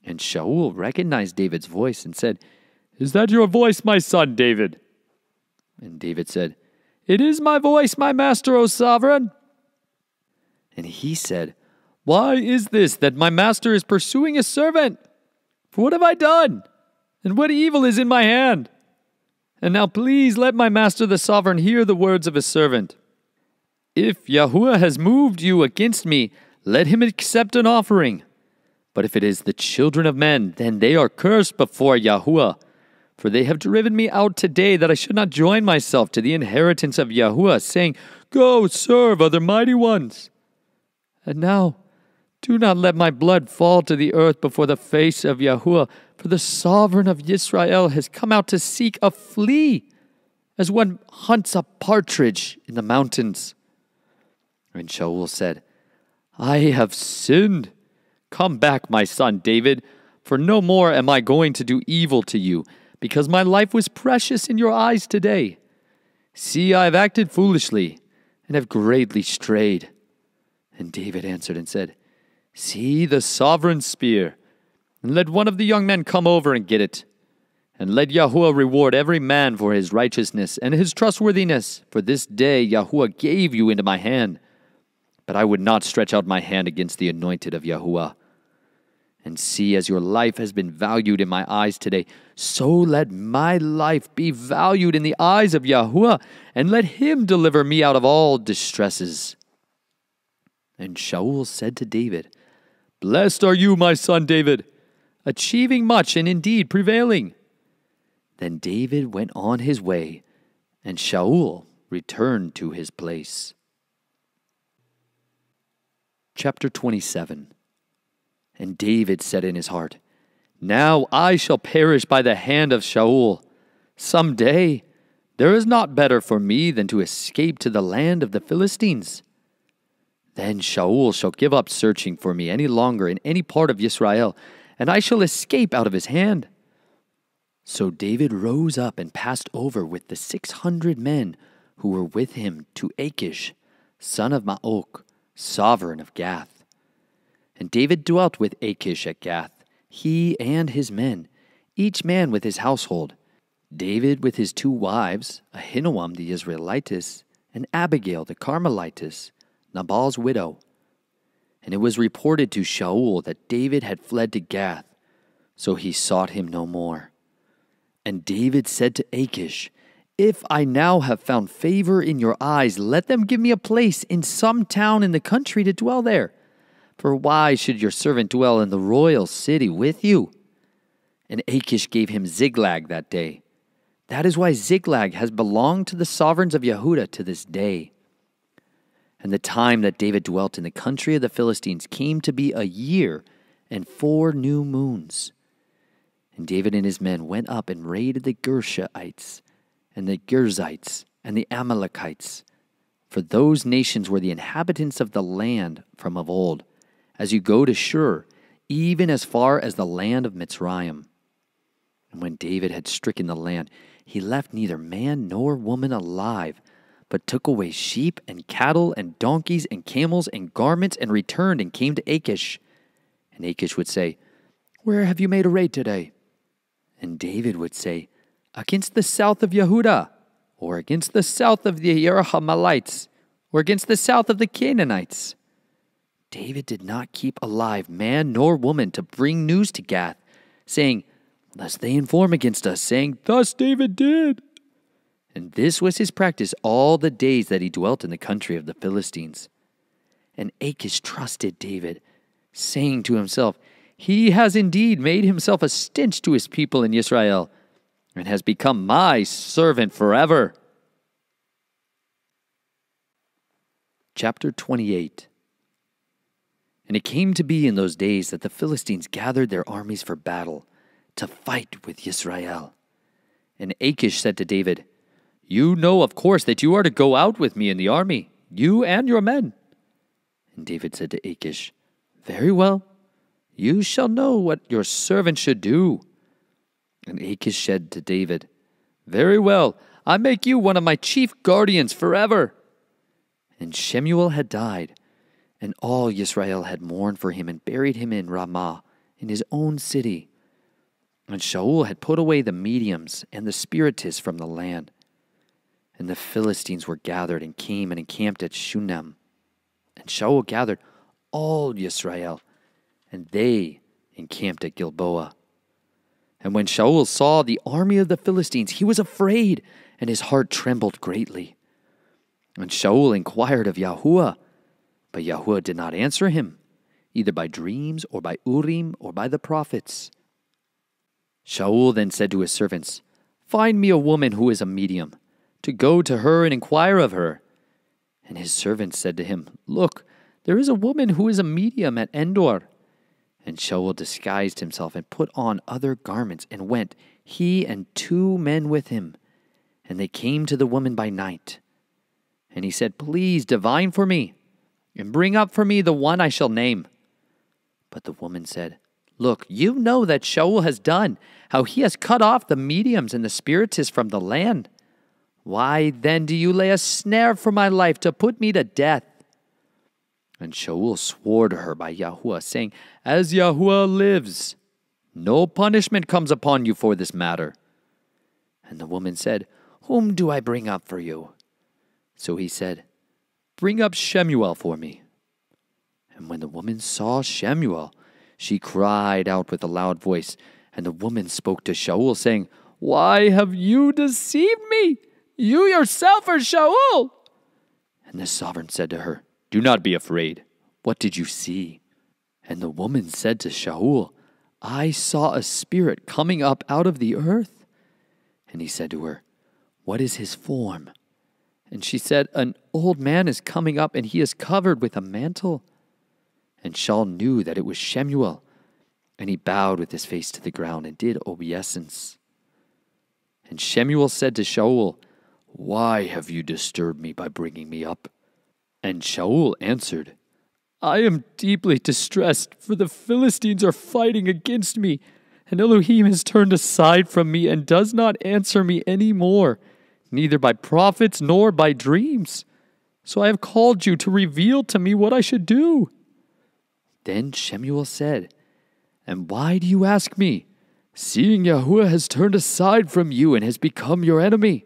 And Shaul recognized David's voice and said, Is that your voice, my son David? And David said, It is my voice, my master, O sovereign. And he said, Why is this that my master is pursuing his servant? For what have I done? And what evil is in my hand? And now please let my master the sovereign hear the words of his servant. If Yahuwah has moved you against me, let him accept an offering. But if it is the children of men, then they are cursed before Yahuwah. For they have driven me out today that I should not join myself to the inheritance of Yahuwah, saying, Go serve other mighty ones. And now, do not let my blood fall to the earth before the face of Yahuwah, for the sovereign of Israel has come out to seek a flea, as one hunts a partridge in the mountains. And Shaul said, I have sinned. Come back, my son David, for no more am I going to do evil to you, because my life was precious in your eyes today. See, I have acted foolishly, and have greatly strayed. And David answered and said, See the sovereign spear, and let one of the young men come over and get it. And let Yahuwah reward every man for his righteousness and his trustworthiness, for this day Yahuwah gave you into my hand. But I would not stretch out my hand against the anointed of Yahuwah. And see, as your life has been valued in my eyes today, so let my life be valued in the eyes of Yahuwah, and let him deliver me out of all distresses. And Shaul said to David, Blessed are you, my son David, achieving much and indeed prevailing. Then David went on his way, and Shaul returned to his place. Chapter 27 And David said in his heart, Now I shall perish by the hand of Shaul. Some day there is not better for me than to escape to the land of the Philistines. Then Shaul shall give up searching for me any longer in any part of Israel, and I shall escape out of his hand. So David rose up and passed over with the six hundred men who were with him to Achish, son of Maok, sovereign of Gath. And David dwelt with Achish at Gath, he and his men, each man with his household. David with his two wives, Ahinoam the Israelitess, and Abigail the Carmelitess, Nabal's widow. And it was reported to Shaul that David had fled to Gath, so he sought him no more. And David said to Achish, If I now have found favor in your eyes, let them give me a place in some town in the country to dwell there. For why should your servant dwell in the royal city with you? And Achish gave him Ziklag that day. That is why Ziklag has belonged to the sovereigns of Yehuda to this day. And the time that David dwelt in the country of the Philistines came to be a year and four new moons. And David and his men went up and raided the Geshurites and the Girzites and the Amalekites. For those nations were the inhabitants of the land from of old, as you go to Shur, even as far as the land of Mitzrayim. And when David had stricken the land, he left neither man nor woman alive but took away sheep and cattle and donkeys and camels and garments and returned and came to Achish. And Achish would say, Where have you made a raid today? And David would say, Against the south of Yehuda, or against the south of the Yerahmeelites, or against the south of the Canaanites. David did not keep alive man nor woman to bring news to Gath, saying, Lest they inform against us, saying, Thus David did. And this was his practice all the days that he dwelt in the country of the Philistines. And Achish trusted David, saying to himself, He has indeed made himself a stench to his people in Israel, and has become my servant forever. Chapter 28 And it came to be in those days that the Philistines gathered their armies for battle, to fight with Israel. And Achish said to David, you know, of course, that you are to go out with me in the army, you and your men. And David said to Achish, Very well, you shall know what your servant should do. And Achish said to David, Very well, I make you one of my chief guardians forever. And Shemuel had died, and all Israel had mourned for him and buried him in Ramah, in his own city. And Shaul had put away the mediums and the spiritists from the land. And the Philistines were gathered and came and encamped at Shunem. And Shaul gathered all Israel, and they encamped at Gilboa. And when Shaul saw the army of the Philistines, he was afraid, and his heart trembled greatly. And Shaul inquired of Yahuwah, but Yahuwah did not answer him, either by dreams or by Urim or by the prophets. Shaul then said to his servants, Find me a woman who is a medium to go to her and inquire of her. And his servants said to him, Look, there is a woman who is a medium at Endor. And Shaul disguised himself and put on other garments and went, he and two men with him. And they came to the woman by night. And he said, Please divine for me, and bring up for me the one I shall name. But the woman said, Look, you know that Shaul has done, how he has cut off the mediums and the spiritists from the land. Why then do you lay a snare for my life to put me to death? And Shaul swore to her by Yahuwah, saying, As Yahuwah lives, no punishment comes upon you for this matter. And the woman said, Whom do I bring up for you? So he said, Bring up Shemuel for me. And when the woman saw Shemuel, she cried out with a loud voice. And the woman spoke to Shaul, saying, Why have you deceived me? You yourself are Shaul. And the sovereign said to her, Do not be afraid. What did you see? And the woman said to Shaul, I saw a spirit coming up out of the earth. And he said to her, What is his form? And she said, An old man is coming up, and he is covered with a mantle. And Shaul knew that it was Shemuel, and he bowed with his face to the ground and did obeisance. And Shemuel said to Shaul, why have you disturbed me by bringing me up? And Shaul answered, I am deeply distressed, for the Philistines are fighting against me, and Elohim has turned aside from me and does not answer me any more, neither by prophets nor by dreams. So I have called you to reveal to me what I should do. Then Shemuel said, And why do you ask me? Seeing Yahuwah has turned aside from you and has become your enemy.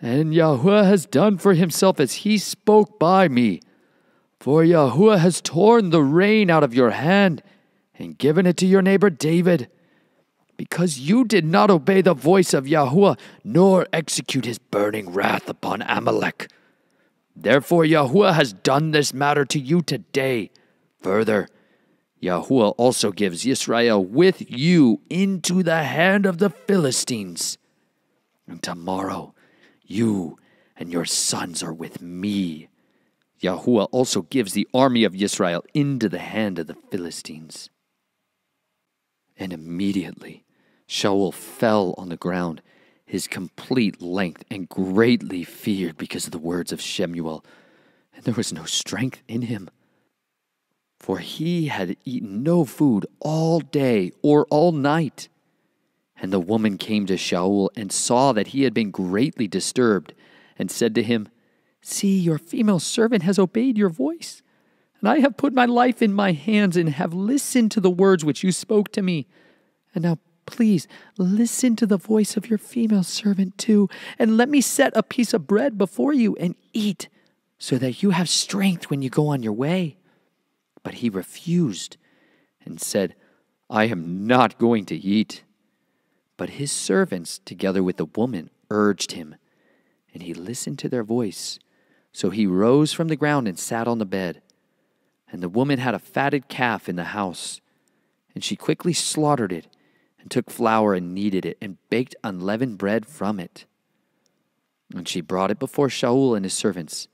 And Yahuwah has done for himself as he spoke by me. For Yahuwah has torn the reign out of your hand and given it to your neighbor David. Because you did not obey the voice of Yahuwah, nor execute his burning wrath upon Amalek. Therefore Yahuwah has done this matter to you today, Further, Yahuwah also gives Israel with you into the hand of the Philistines. And tomorrow you and your sons are with me. Yahuwah also gives the army of Israel into the hand of the Philistines. And immediately Shaul fell on the ground, his complete length, and greatly feared because of the words of Shemuel, and there was no strength in him. For he had eaten no food all day or all night. And the woman came to Shaul and saw that he had been greatly disturbed, and said to him, See, your female servant has obeyed your voice, and I have put my life in my hands and have listened to the words which you spoke to me. And now please listen to the voice of your female servant too, and let me set a piece of bread before you and eat, so that you have strength when you go on your way. But he refused and said, I am not going to eat. But his servants, together with the woman, urged him, and he listened to their voice. So he rose from the ground and sat on the bed. And the woman had a fatted calf in the house, and she quickly slaughtered it, and took flour and kneaded it, and baked unleavened bread from it. And she brought it before Shaul and his servants,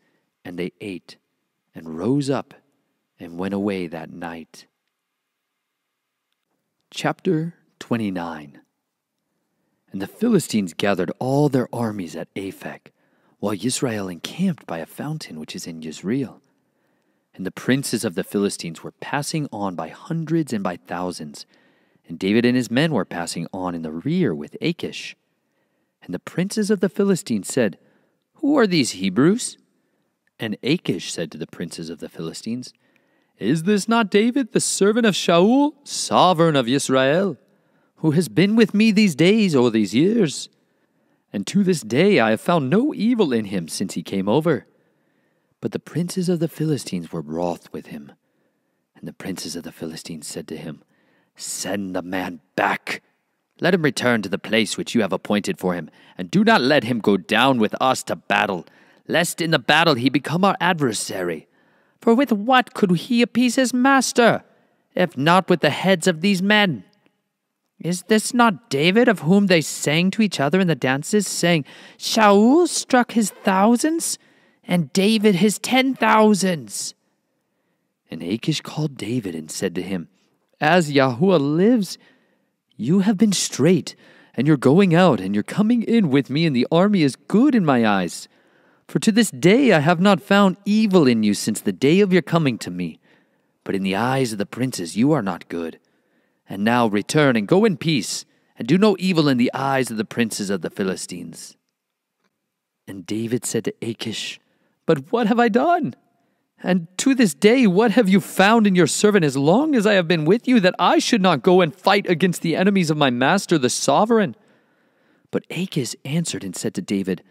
and they ate, and rose up, and went away that night. Chapter 29 And the Philistines gathered all their armies at Aphek while Israel encamped by a fountain which is in Yezreel. And the princes of the Philistines were passing on by hundreds and by thousands, and David and his men were passing on in the rear with Achish. And the princes of the Philistines said, Who are these Hebrews? And Achish said to the princes of the Philistines, Is this not David, the servant of Shaul, sovereign of Israel, who has been with me these days or these years? and to this day I have found no evil in him since he came over. But the princes of the Philistines were wroth with him. And the princes of the Philistines said to him, Send the man back. Let him return to the place which you have appointed for him, and do not let him go down with us to battle, lest in the battle he become our adversary. For with what could he appease his master, if not with the heads of these men? Is this not David of whom they sang to each other in the dances, saying, Shaul struck his thousands, and David his ten thousands? And Achish called David and said to him, As Yahuwah lives, you have been straight, and you're going out and you're coming in with me and the army is good in my eyes. For to this day I have not found evil in you since the day of your coming to me. But in the eyes of the princes you are not good. And now return and go in peace, and do no evil in the eyes of the princes of the Philistines. And David said to Achish, But what have I done? And to this day, what have you found in your servant as long as I have been with you, that I should not go and fight against the enemies of my master, the sovereign? But Achish answered and said to David,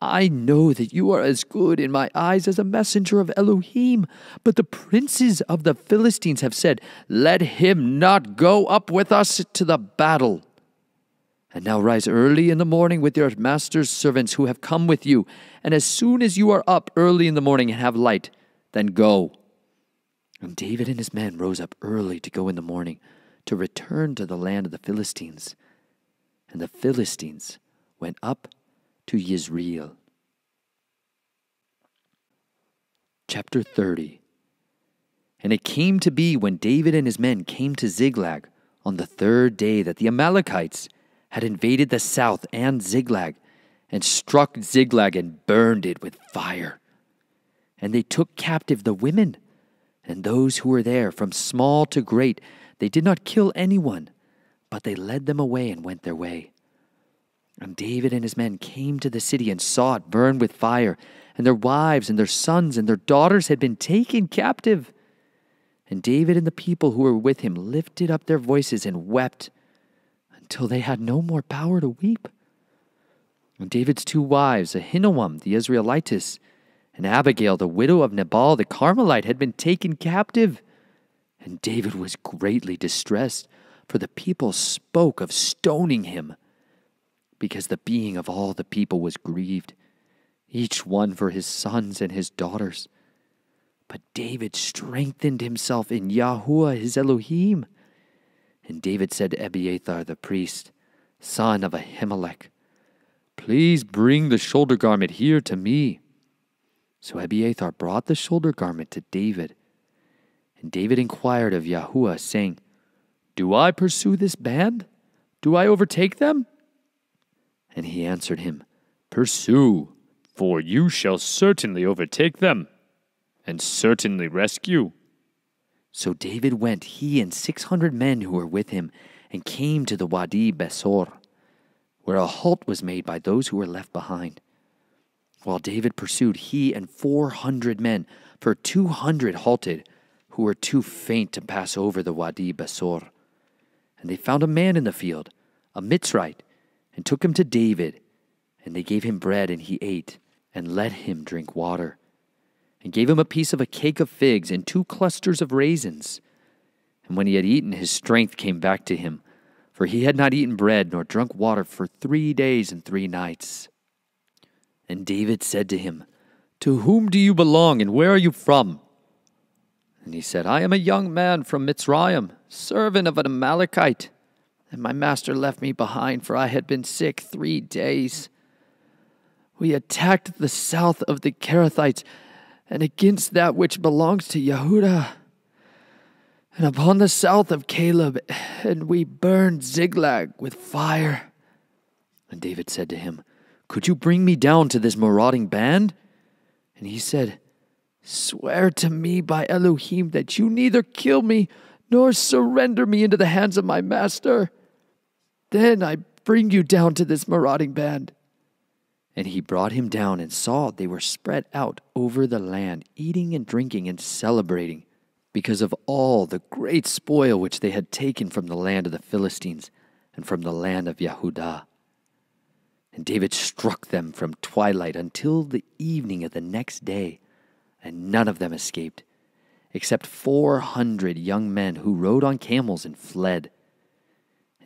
I know that you are as good in my eyes as a messenger of Elohim, but the princes of the Philistines have said, Let him not go up with us to the battle. And now rise early in the morning with your master's servants who have come with you, and as soon as you are up early in the morning and have light, then go. And David and his men rose up early to go in the morning, to return to the land of the Philistines. And the Philistines went up to Yezreel. Chapter 30 And it came to be when David and his men came to Ziklag on the third day that the Amalekites had invaded the south and Ziklag, and struck Ziklag and burned it with fire. And they took captive the women and those who were there, from small to great. They did not kill anyone, but they led them away and went their way. And David and his men came to the city and saw it burn with fire, and their wives and their sons and their daughters had been taken captive. And David and the people who were with him lifted up their voices and wept until they had no more power to weep. And David's two wives, Ahinoam the Israelitess, and Abigail the widow of Nabal the Carmelite, had been taken captive. And David was greatly distressed, for the people spoke of stoning him because the being of all the people was grieved, each one for his sons and his daughters. But David strengthened himself in Yahuwah his Elohim. And David said to Abiathar the priest, son of Ahimelech, Please bring the shoulder garment here to me. So Abiathar brought the shoulder garment to David. And David inquired of Yahuwah, saying, Do I pursue this band? Do I overtake them? And he answered him, Pursue, for you shall certainly overtake them, and certainly rescue. So David went, he and six hundred men who were with him, and came to the Wadi Besor, where a halt was made by those who were left behind. While David pursued, he and four hundred men, for two hundred halted, who were too faint to pass over the Wadi Besor. And they found a man in the field, a Mitzrite, and took him to David. And they gave him bread, and he ate, and let him drink water, and gave him a piece of a cake of figs and two clusters of raisins. And when he had eaten, his strength came back to him, for he had not eaten bread nor drunk water for three days and three nights. And David said to him, To whom do you belong, and where are you from? And he said, I am a young man from Mitzrayim, servant of an Amalekite. And my master left me behind, for I had been sick three days. We attacked the south of the Kerethites, and against that which belongs to Yehudah and upon the south of Caleb, and we burned Ziklag with fire. And David said to him, Could you bring me down to this marauding band? And he said, Swear to me by Elohim that you neither kill me nor surrender me into the hands of my master. Then I bring you down to this marauding band. And he brought him down and saw they were spread out over the land, eating and drinking and celebrating because of all the great spoil which they had taken from the land of the Philistines and from the land of Yehudah. And David struck them from twilight until the evening of the next day, and none of them escaped, except four hundred young men who rode on camels and fled.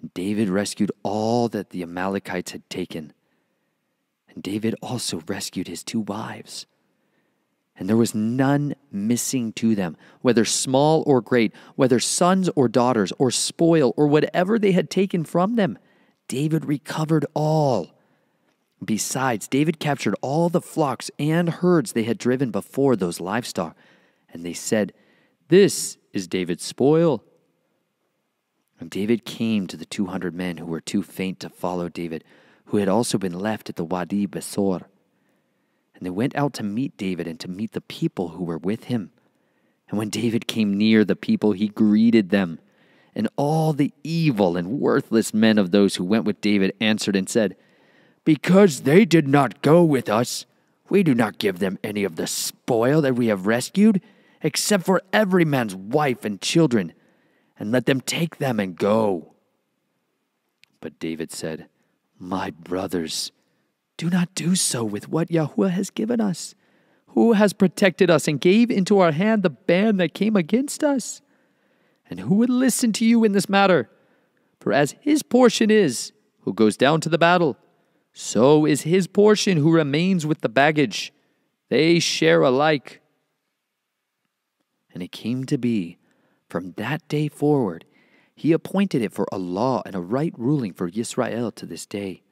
And David rescued all that the Amalekites had taken. And David also rescued his two wives and there was none missing to them, whether small or great, whether sons or daughters, or spoil, or whatever they had taken from them. David recovered all. Besides, David captured all the flocks and herds they had driven before those livestock, and they said, This is David's spoil. And David came to the two hundred men who were too faint to follow David, who had also been left at the Wadi Besor. And they went out to meet David and to meet the people who were with him. And when David came near the people, he greeted them. And all the evil and worthless men of those who went with David answered and said, Because they did not go with us, we do not give them any of the spoil that we have rescued, except for every man's wife and children, and let them take them and go. But David said, My brothers, do not do so with what Yahuwah has given us. Who has protected us and gave into our hand the band that came against us? And who would listen to you in this matter? For as his portion is, who goes down to the battle, so is his portion who remains with the baggage. They share alike. And it came to be, from that day forward, he appointed it for a law and a right ruling for Israel to this day.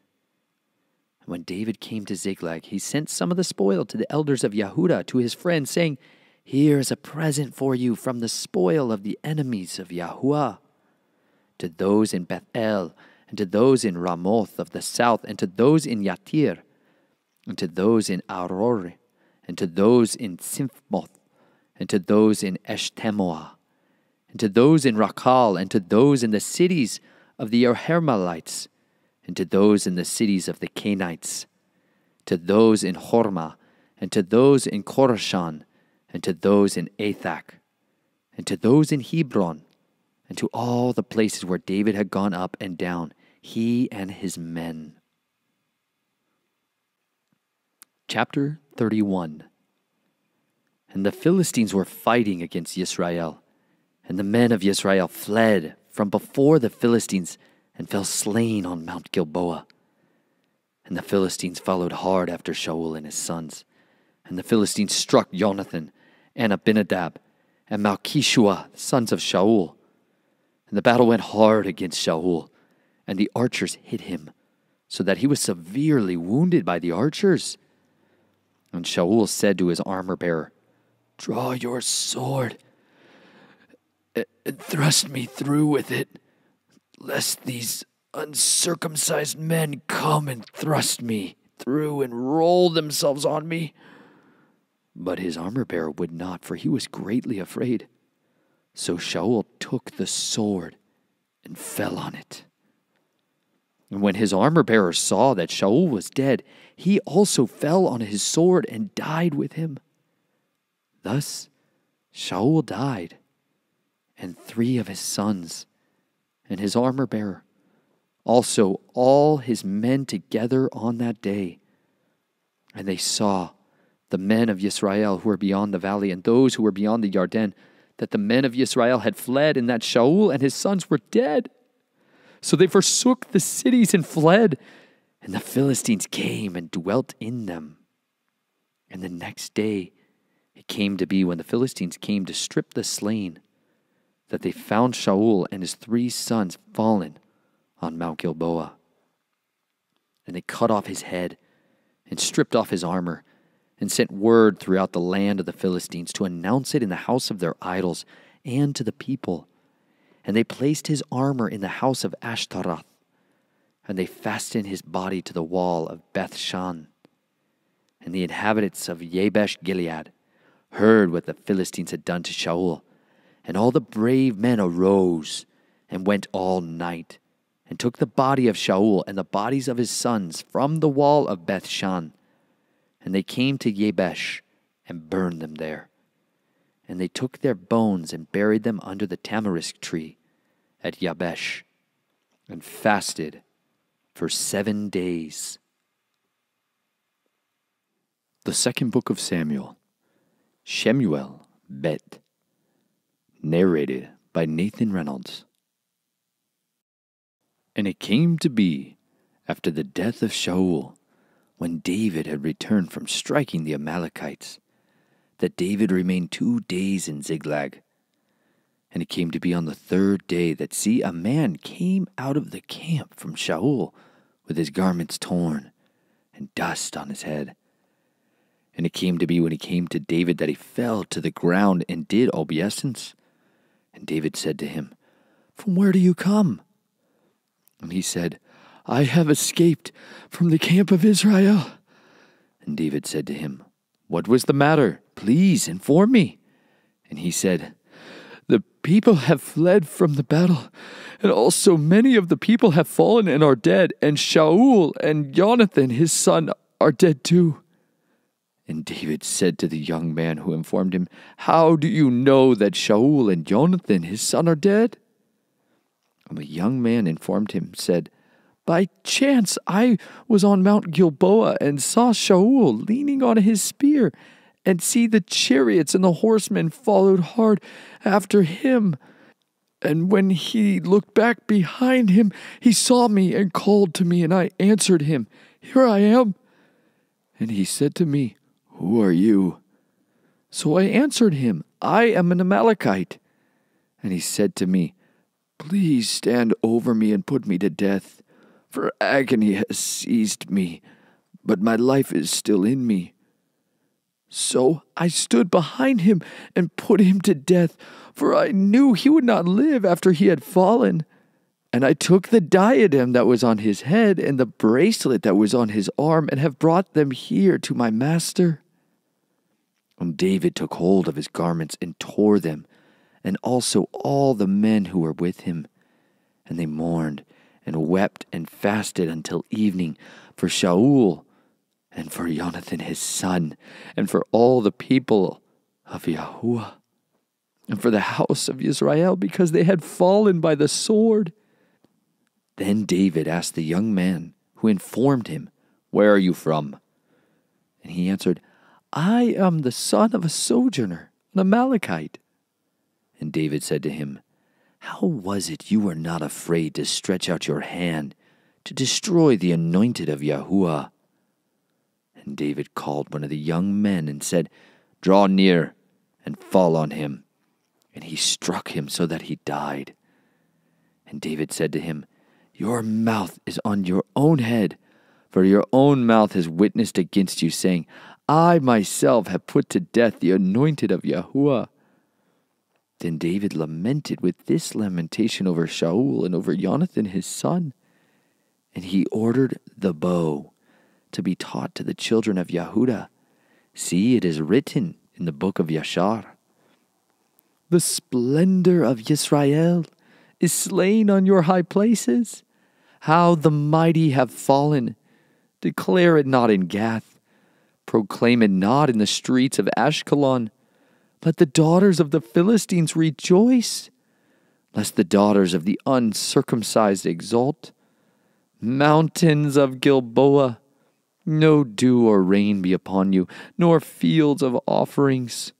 And when David came to Ziklag, he sent some of the spoil to the elders of Yehudah to his friends, saying, Here is a present for you from the spoil of the enemies of Yahuwah. To those in Bethel, and to those in Ramoth of the south, and to those in Yatir, and to those in Aroer, and to those in Siphmoth, and to those in Eshtemoa, and to those in Rakal, and to those in the cities of the Yerahmeelites, and to those in the cities of the Canaanites, to those in Hormah, and to those in Chorashan, and to those in Athak, and to those in Hebron, and to all the places where David had gone up and down, he and his men. Chapter 31 And the Philistines were fighting against Israel, and the men of Israel fled from before the Philistines and fell slain on Mount Gilboa. And the Philistines followed hard after Shaul and his sons. And the Philistines struck Jonathan and Abinadab, and Malchishua, sons of Shaul. And the battle went hard against Shaul, and the archers hit him, so that he was severely wounded by the archers. And Shaul said to his armor bearer, Draw your sword and thrust me through with it, lest these uncircumcised men come and thrust me through and roll themselves on me. But his armor bearer would not, for he was greatly afraid. So Shaul took the sword and fell on it. And when his armor bearer saw that Shaul was dead, he also fell on his sword and died with him. Thus Shaul died, and three of his sons, and his armor bearer, also all his men together on that day. And they saw the men of Israel who were beyond the valley, and those who were beyond the Yarden, that the men of Israel had fled, and that Shaul and his sons were dead. So they forsook the cities and fled, and the Philistines came and dwelt in them. And the next day it came to be when the Philistines came to strip the slain, that they found Shaul and his three sons fallen on Mount Gilboa. And they cut off his head and stripped off his armor and sent word throughout the land of the Philistines to announce it in the house of their idols and to the people and they placed his armor in the house of Ashtaroth, and they fastened his body to the wall of Bethshan. And the inhabitants of Jabesh Gilead heard what the Philistines had done to Shaul, and all the brave men arose and went all night, and took the body of Shaul and the bodies of his sons from the wall of Bethshan, and they came to Jabesh and burned them there. And they took their bones and buried them under the tamarisk tree at Yabesh and fasted for seven days. The second book of Samuel, Shemuel Bet, narrated by Nathan Reynolds. And it came to be, after the death of Shaul, when David had returned from striking the Amalekites, that David remained two days in Ziklag and it came to be on the third day that, see, a man came out of the camp from Shaul with his garments torn and dust on his head. And it came to be when he came to David that he fell to the ground and did obeisance. And David said to him, From where do you come? And he said, I have escaped from the camp of Israel. And David said to him, What was the matter? Please inform me. And he said, the people have fled from the battle, and also many of the people have fallen and are dead, and Shaul and Jonathan his son are dead too. And David said to the young man who informed him, How do you know that Shaul and Jonathan his son are dead? And the young man informed him, said, By chance I was on Mount Gilboa and saw Shaul leaning on his spear and see the chariots and the horsemen followed hard after him. And when he looked back behind him, he saw me and called to me, and I answered him, Here I am. And he said to me, Who are you? So I answered him, I am an Amalekite. And he said to me, Please stand over me and put me to death, for agony has seized me, but my life is still in me. So I stood behind him and put him to death, for I knew he would not live after he had fallen. And I took the diadem that was on his head and the bracelet that was on his arm, and have brought them here to my master. And David took hold of his garments and tore them, and also all the men who were with him. And they mourned and wept and fasted until evening for Shaul and for Jonathan his son, and for all the people of Yahuwah, and for the house of Israel, because they had fallen by the sword. Then David asked the young man who informed him, Where are you from? And he answered, I am the son of a sojourner, an Amalekite. And David said to him, How was it you were not afraid to stretch out your hand to destroy the anointed of Yahuwah? And David called one of the young men and said, Draw near and fall on him. And he struck him so that he died. And David said to him, Your mouth is on your own head, for your own mouth has witnessed against you, saying, I myself have put to death the anointed of Yahuwah. Then David lamented with this lamentation over Shaul and over Jonathan his son. And he ordered the bow to be taught to the children of Yehuda. See, it is written in the book of Yashar. The splendor of Israel is slain on your high places. How the mighty have fallen. Declare it not in Gath. Proclaim it not in the streets of Ashkelon. Let the daughters of the Philistines rejoice, lest the daughters of the uncircumcised exult. Mountains of Gilboa, no dew or rain be upon you, nor fields of offerings.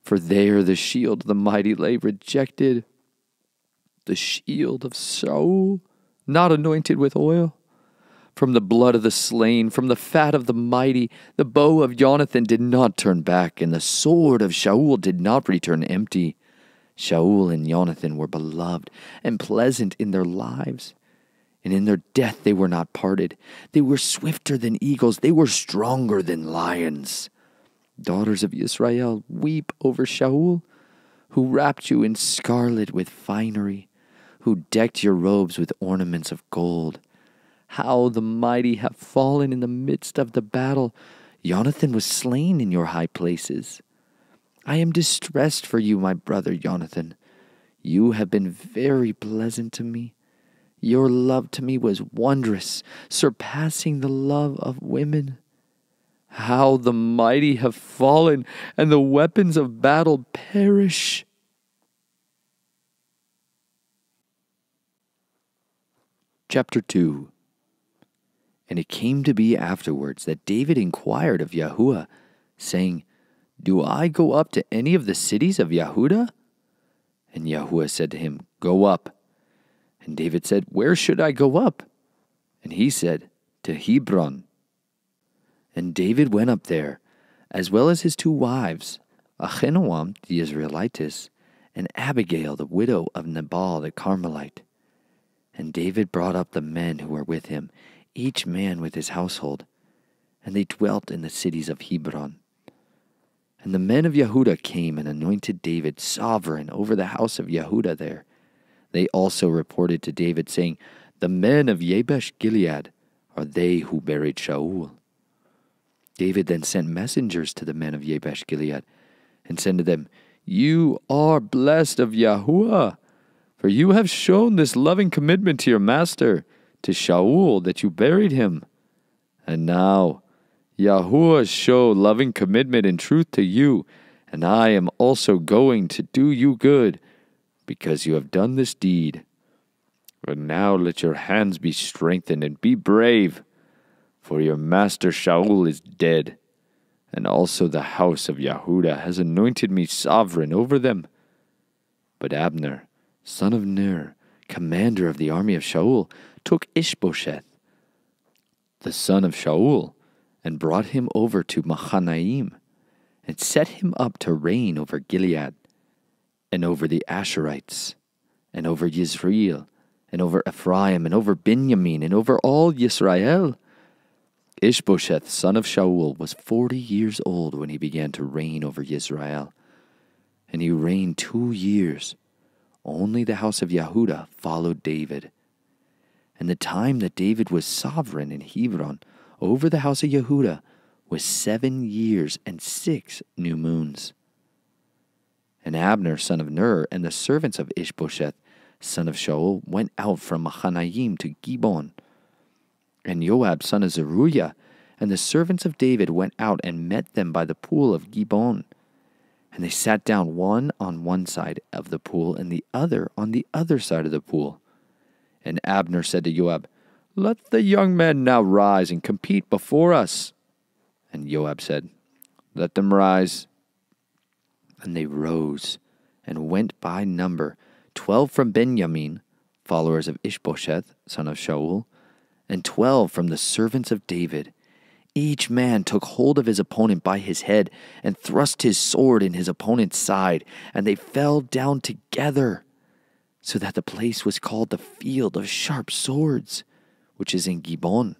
For there the shield of the mighty lay rejected, the shield of Saul, not anointed with oil. From the blood of the slain, from the fat of the mighty, the bow of Jonathan did not turn back, and the sword of Shaul did not return empty. Shaul and Jonathan were beloved and pleasant in their lives, and in their death they were not parted. They were swifter than eagles, they were stronger than lions. Daughters of Israel, weep over Shaul, who wrapped you in scarlet with finery, who decked your robes with ornaments of gold. How the mighty have fallen in the midst of the battle. Jonathan was slain in your high places. I am distressed for you, my brother Jonathan. You have been very pleasant to me. Your love to me was wondrous, surpassing the love of women. How the mighty have fallen, and the weapons of battle perish. Chapter 2 and it came to be afterwards that David inquired of Yahuwah, saying, Do I go up to any of the cities of Yehuda? And Yahuwah said to him, Go up. And David said, Where should I go up? And he said, To Hebron. And David went up there, as well as his two wives, Ahinoam the Israelitess, and Abigail the widow of Nabal the Carmelite. And David brought up the men who were with him, each man with his household, and they dwelt in the cities of Hebron. And the men of Yehuda came and anointed David sovereign over the house of Yehuda there. They also reported to David, saying, The men of Yabesh Gilead are they who buried Shaul. David then sent messengers to the men of Yabesh Gilead, and said to them, You are blessed of Yahuwah, for you have shown this loving commitment to your master to Shaul that you buried him. And now, Yahuwah show loving commitment and truth to you, and I am also going to do you good, because you have done this deed. But now let your hands be strengthened and be brave, for your master Shaul is dead, and also the house of Yehuda has anointed me sovereign over them. But Abner, son of Ner, commander of the army of Shaul, took Ishbosheth, the son of Shaul, and brought him over to Mahanaim, and set him up to reign over Gilead, and over the Asherites, and over Yisrael, and over Ephraim, and over Benjamin, and over all Yisrael. Ishbosheth, son of Shaul, was forty years old when he began to reign over Israel, and he reigned two years. Only the house of Yehuda followed David and the time that David was sovereign in Hebron over the house of Yehuda was seven years and six new moons. And Abner, son of Ner, and the servants of Ishbosheth, son of Shaul, went out from Mahanaim to Gibeon. And Joab, son of Zeruiah, and the servants of David went out and met them by the pool of Gibeon. And they sat down one on one side of the pool and the other on the other side of the pool. And Abner said to Joab, Let the young men now rise and compete before us. And Joab said, Let them rise. And they rose and went by number, twelve from Benjamin, followers of Ishbosheth, son of Shaul, and twelve from the servants of David, Each man took hold of his opponent by his head and thrust his sword in his opponent's side, and they fell down together, so that the place was called the Field of Sharp Swords, which is in Gibeon.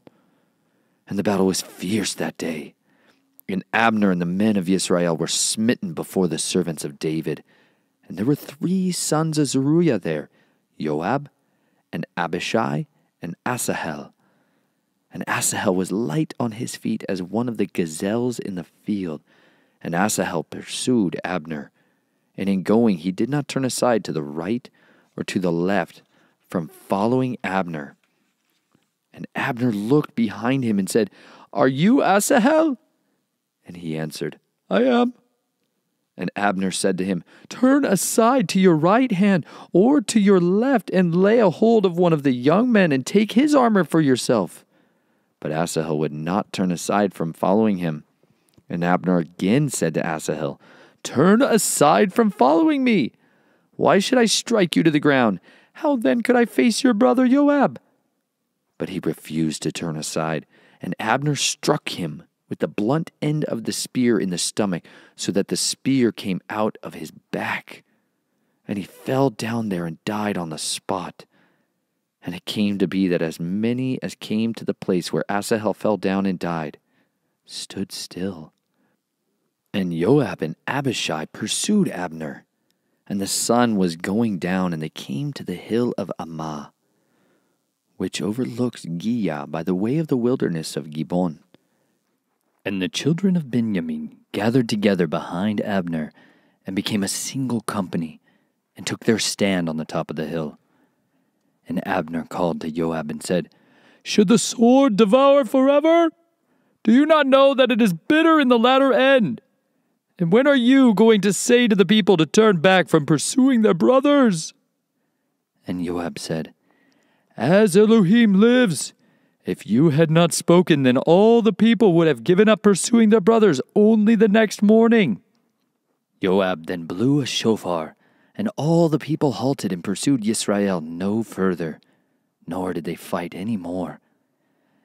And the battle was fierce that day. And Abner and the men of Israel were smitten before the servants of David. And there were three sons of Zeruiah there Joab, and Abishai, and Asahel. And Asahel was light on his feet as one of the gazelles in the field. And Asahel pursued Abner. And in going, he did not turn aside to the right or to the left from following Abner. And Abner looked behind him and said, Are you Asahel? And he answered, I am. And Abner said to him, Turn aside to your right hand or to your left, and lay a hold of one of the young men, and take his armor for yourself. But Asahel would not turn aside from following him. And Abner again said to Asahel, Turn aside from following me. Why should I strike you to the ground? How then could I face your brother Joab? But he refused to turn aside, and Abner struck him with the blunt end of the spear in the stomach, so that the spear came out of his back. And he fell down there and died on the spot. And it came to be that as many as came to the place where Asahel fell down and died stood still. And Joab and Abishai pursued Abner. And the sun was going down, and they came to the hill of Ammah, which overlooks Giah by the way of the wilderness of Gibeon. And the children of Benjamin gathered together behind Abner and became a single company and took their stand on the top of the hill. And Abner called to Joab and said, Should the sword devour forever? Do you not know that it is bitter in the latter end? And when are you going to say to the people to turn back from pursuing their brothers? And Joab said, As Elohim lives, if you had not spoken, then all the people would have given up pursuing their brothers only the next morning. Joab then blew a shofar and all the people halted and pursued Israel no further, nor did they fight any more.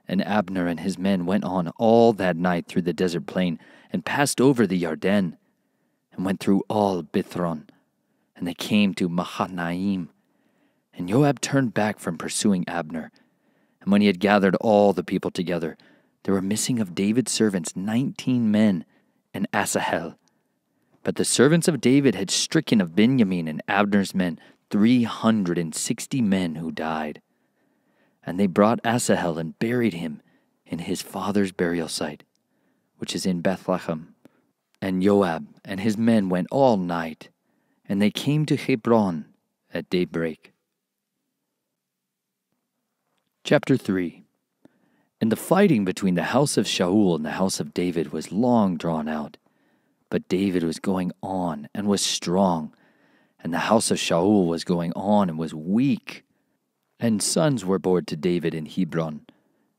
And Abner and his men went on all that night through the desert plain, and passed over the Yarden, and went through all Bithron, and they came to Mahanaim. And Joab turned back from pursuing Abner. And when he had gathered all the people together, there were missing of David's servants nineteen men, and Asahel, but the servants of David had stricken of Benjamin and Abner's men three hundred and sixty men who died. And they brought Asahel and buried him in his father's burial site, which is in Bethlehem. And Joab and his men went all night, and they came to Hebron at daybreak. Chapter 3 And the fighting between the house of Shaul and the house of David was long drawn out. But David was going on and was strong, and the house of Shaul was going on and was weak. And sons were born to David in Hebron,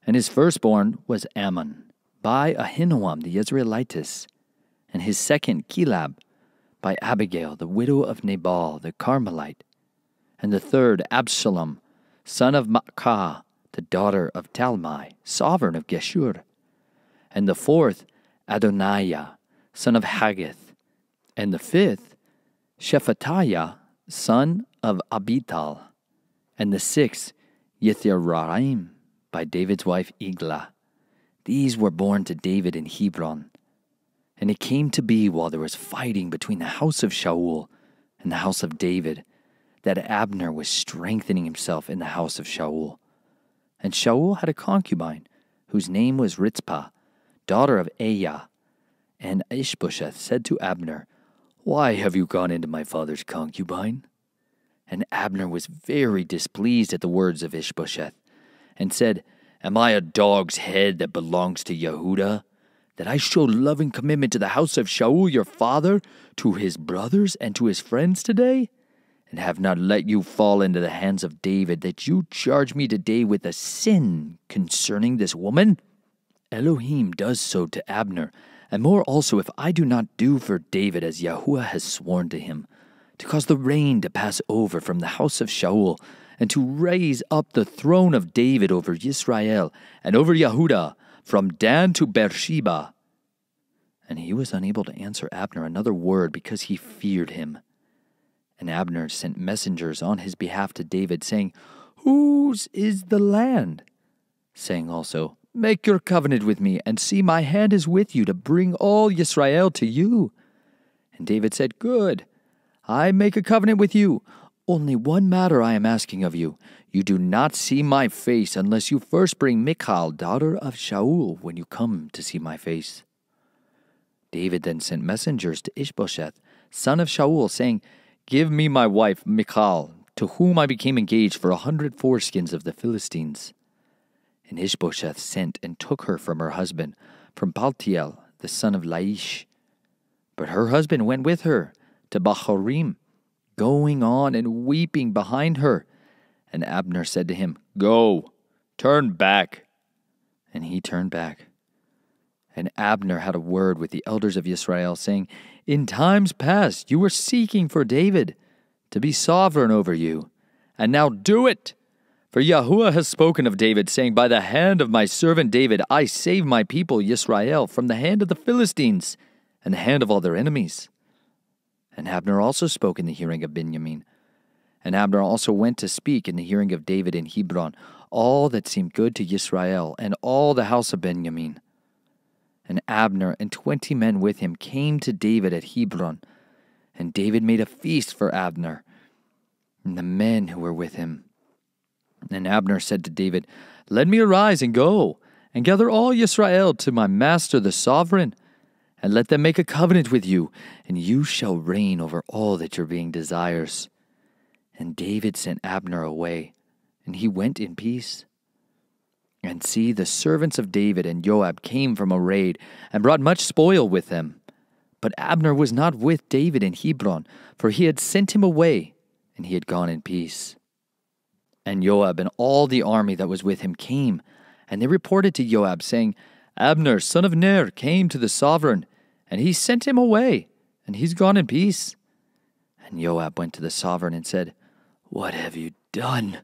and his firstborn was Amnon, by Ahinoam the Israelitess, and his second Chileab, by Abigail the widow of Nabal the Carmelite, and the third Absalom, son of Maacah, the daughter of Talmai, sovereign of Geshur, and the fourth Adoniah, son of Haggith, and the fifth, Shephatiah, son of Abital, and the sixth, Yithream, by David's wife Eglah. These were born to David in Hebron. And it came to be while there was fighting between the house of Shaul and the house of David that Abner was strengthening himself in the house of Shaul. And Shaul had a concubine whose name was Rizpah, daughter of Aiah, and Ishbosheth said to Abner, Why have you gone into my father's concubine? And Abner was very displeased at the words of Ishbosheth, and said, Am I a dog's head that belongs to Yehudah, that I show loving commitment to the house of Shaul your father, to his brothers, and to his friends today? And have not let you fall into the hands of David, that you charge me today with a sin concerning this woman? Elohim does so to Abner, and more also if I do not do for David as Yahuwah has sworn to him, to cause the reign to pass over from the house of Shaul, and to raise up the throne of David over Israel and over Yehudah from Dan to Beersheba. And he was unable to answer Abner another word because he feared him. And Abner sent messengers on his behalf to David, saying, Whose is the land? Saying also, Make your covenant with me, and see my hand is with you to bring all Israel to you. And David said, Good, I make a covenant with you. Only one matter I am asking of you. You do not see my face unless you first bring Michal, daughter of Shaul, when you come to see my face. David then sent messengers to Ishbosheth, son of Shaul, saying, Give me my wife Michal, to whom I became engaged for a hundred foreskins of the Philistines. And Ishbosheth sent and took her from her husband, from Paltiel, the son of Laish. But her husband went with her to Bahurim, going on and weeping behind her. And Abner said to him, Go, turn back. And he turned back. And Abner had a word with the elders of Israel, saying, In times past you were seeking for David to be sovereign over you, and now do it. For Yahuwah has spoken of David, saying, By the hand of my servant David I save my people Israel from the hand of the Philistines and the hand of all their enemies. And Abner also spoke in the hearing of Benjamin. And Abner also went to speak in the hearing of David in Hebron all that seemed good to Israel and all the house of Benjamin. And Abner and twenty men with him came to David at Hebron. And David made a feast for Abner and the men who were with him. And Abner said to David, Let me arise and go, and gather all Israel to my master the sovereign, and let them make a covenant with you, and you shall reign over all that your being desires. And David sent Abner away, and he went in peace. And see, the servants of David and Joab came from a raid, and brought much spoil with them. But Abner was not with David in Hebron, for he had sent him away, and he had gone in peace. And Joab and all the army that was with him came, and they reported to Joab, saying, Abner, son of Ner, came to the sovereign, and he sent him away, and he's gone in peace. And Joab went to the sovereign and said, What have you done?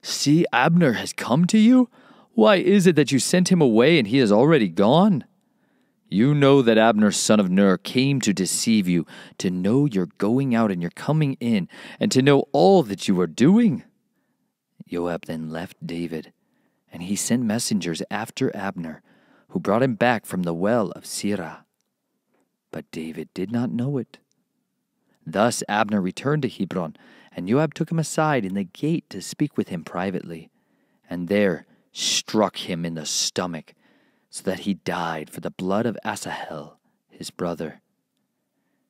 See, Abner has come to you? Why is it that you sent him away and he is already gone? You know that Abner son of Ner came to deceive you, to know your going out and your coming in, and to know all that you are doing. Joab then left David, and he sent messengers after Abner, who brought him back from the well of Sirah. But David did not know it. Thus Abner returned to Hebron, and Joab took him aside in the gate to speak with him privately. And there struck him in the stomach, so that he died for the blood of Asahel, his brother.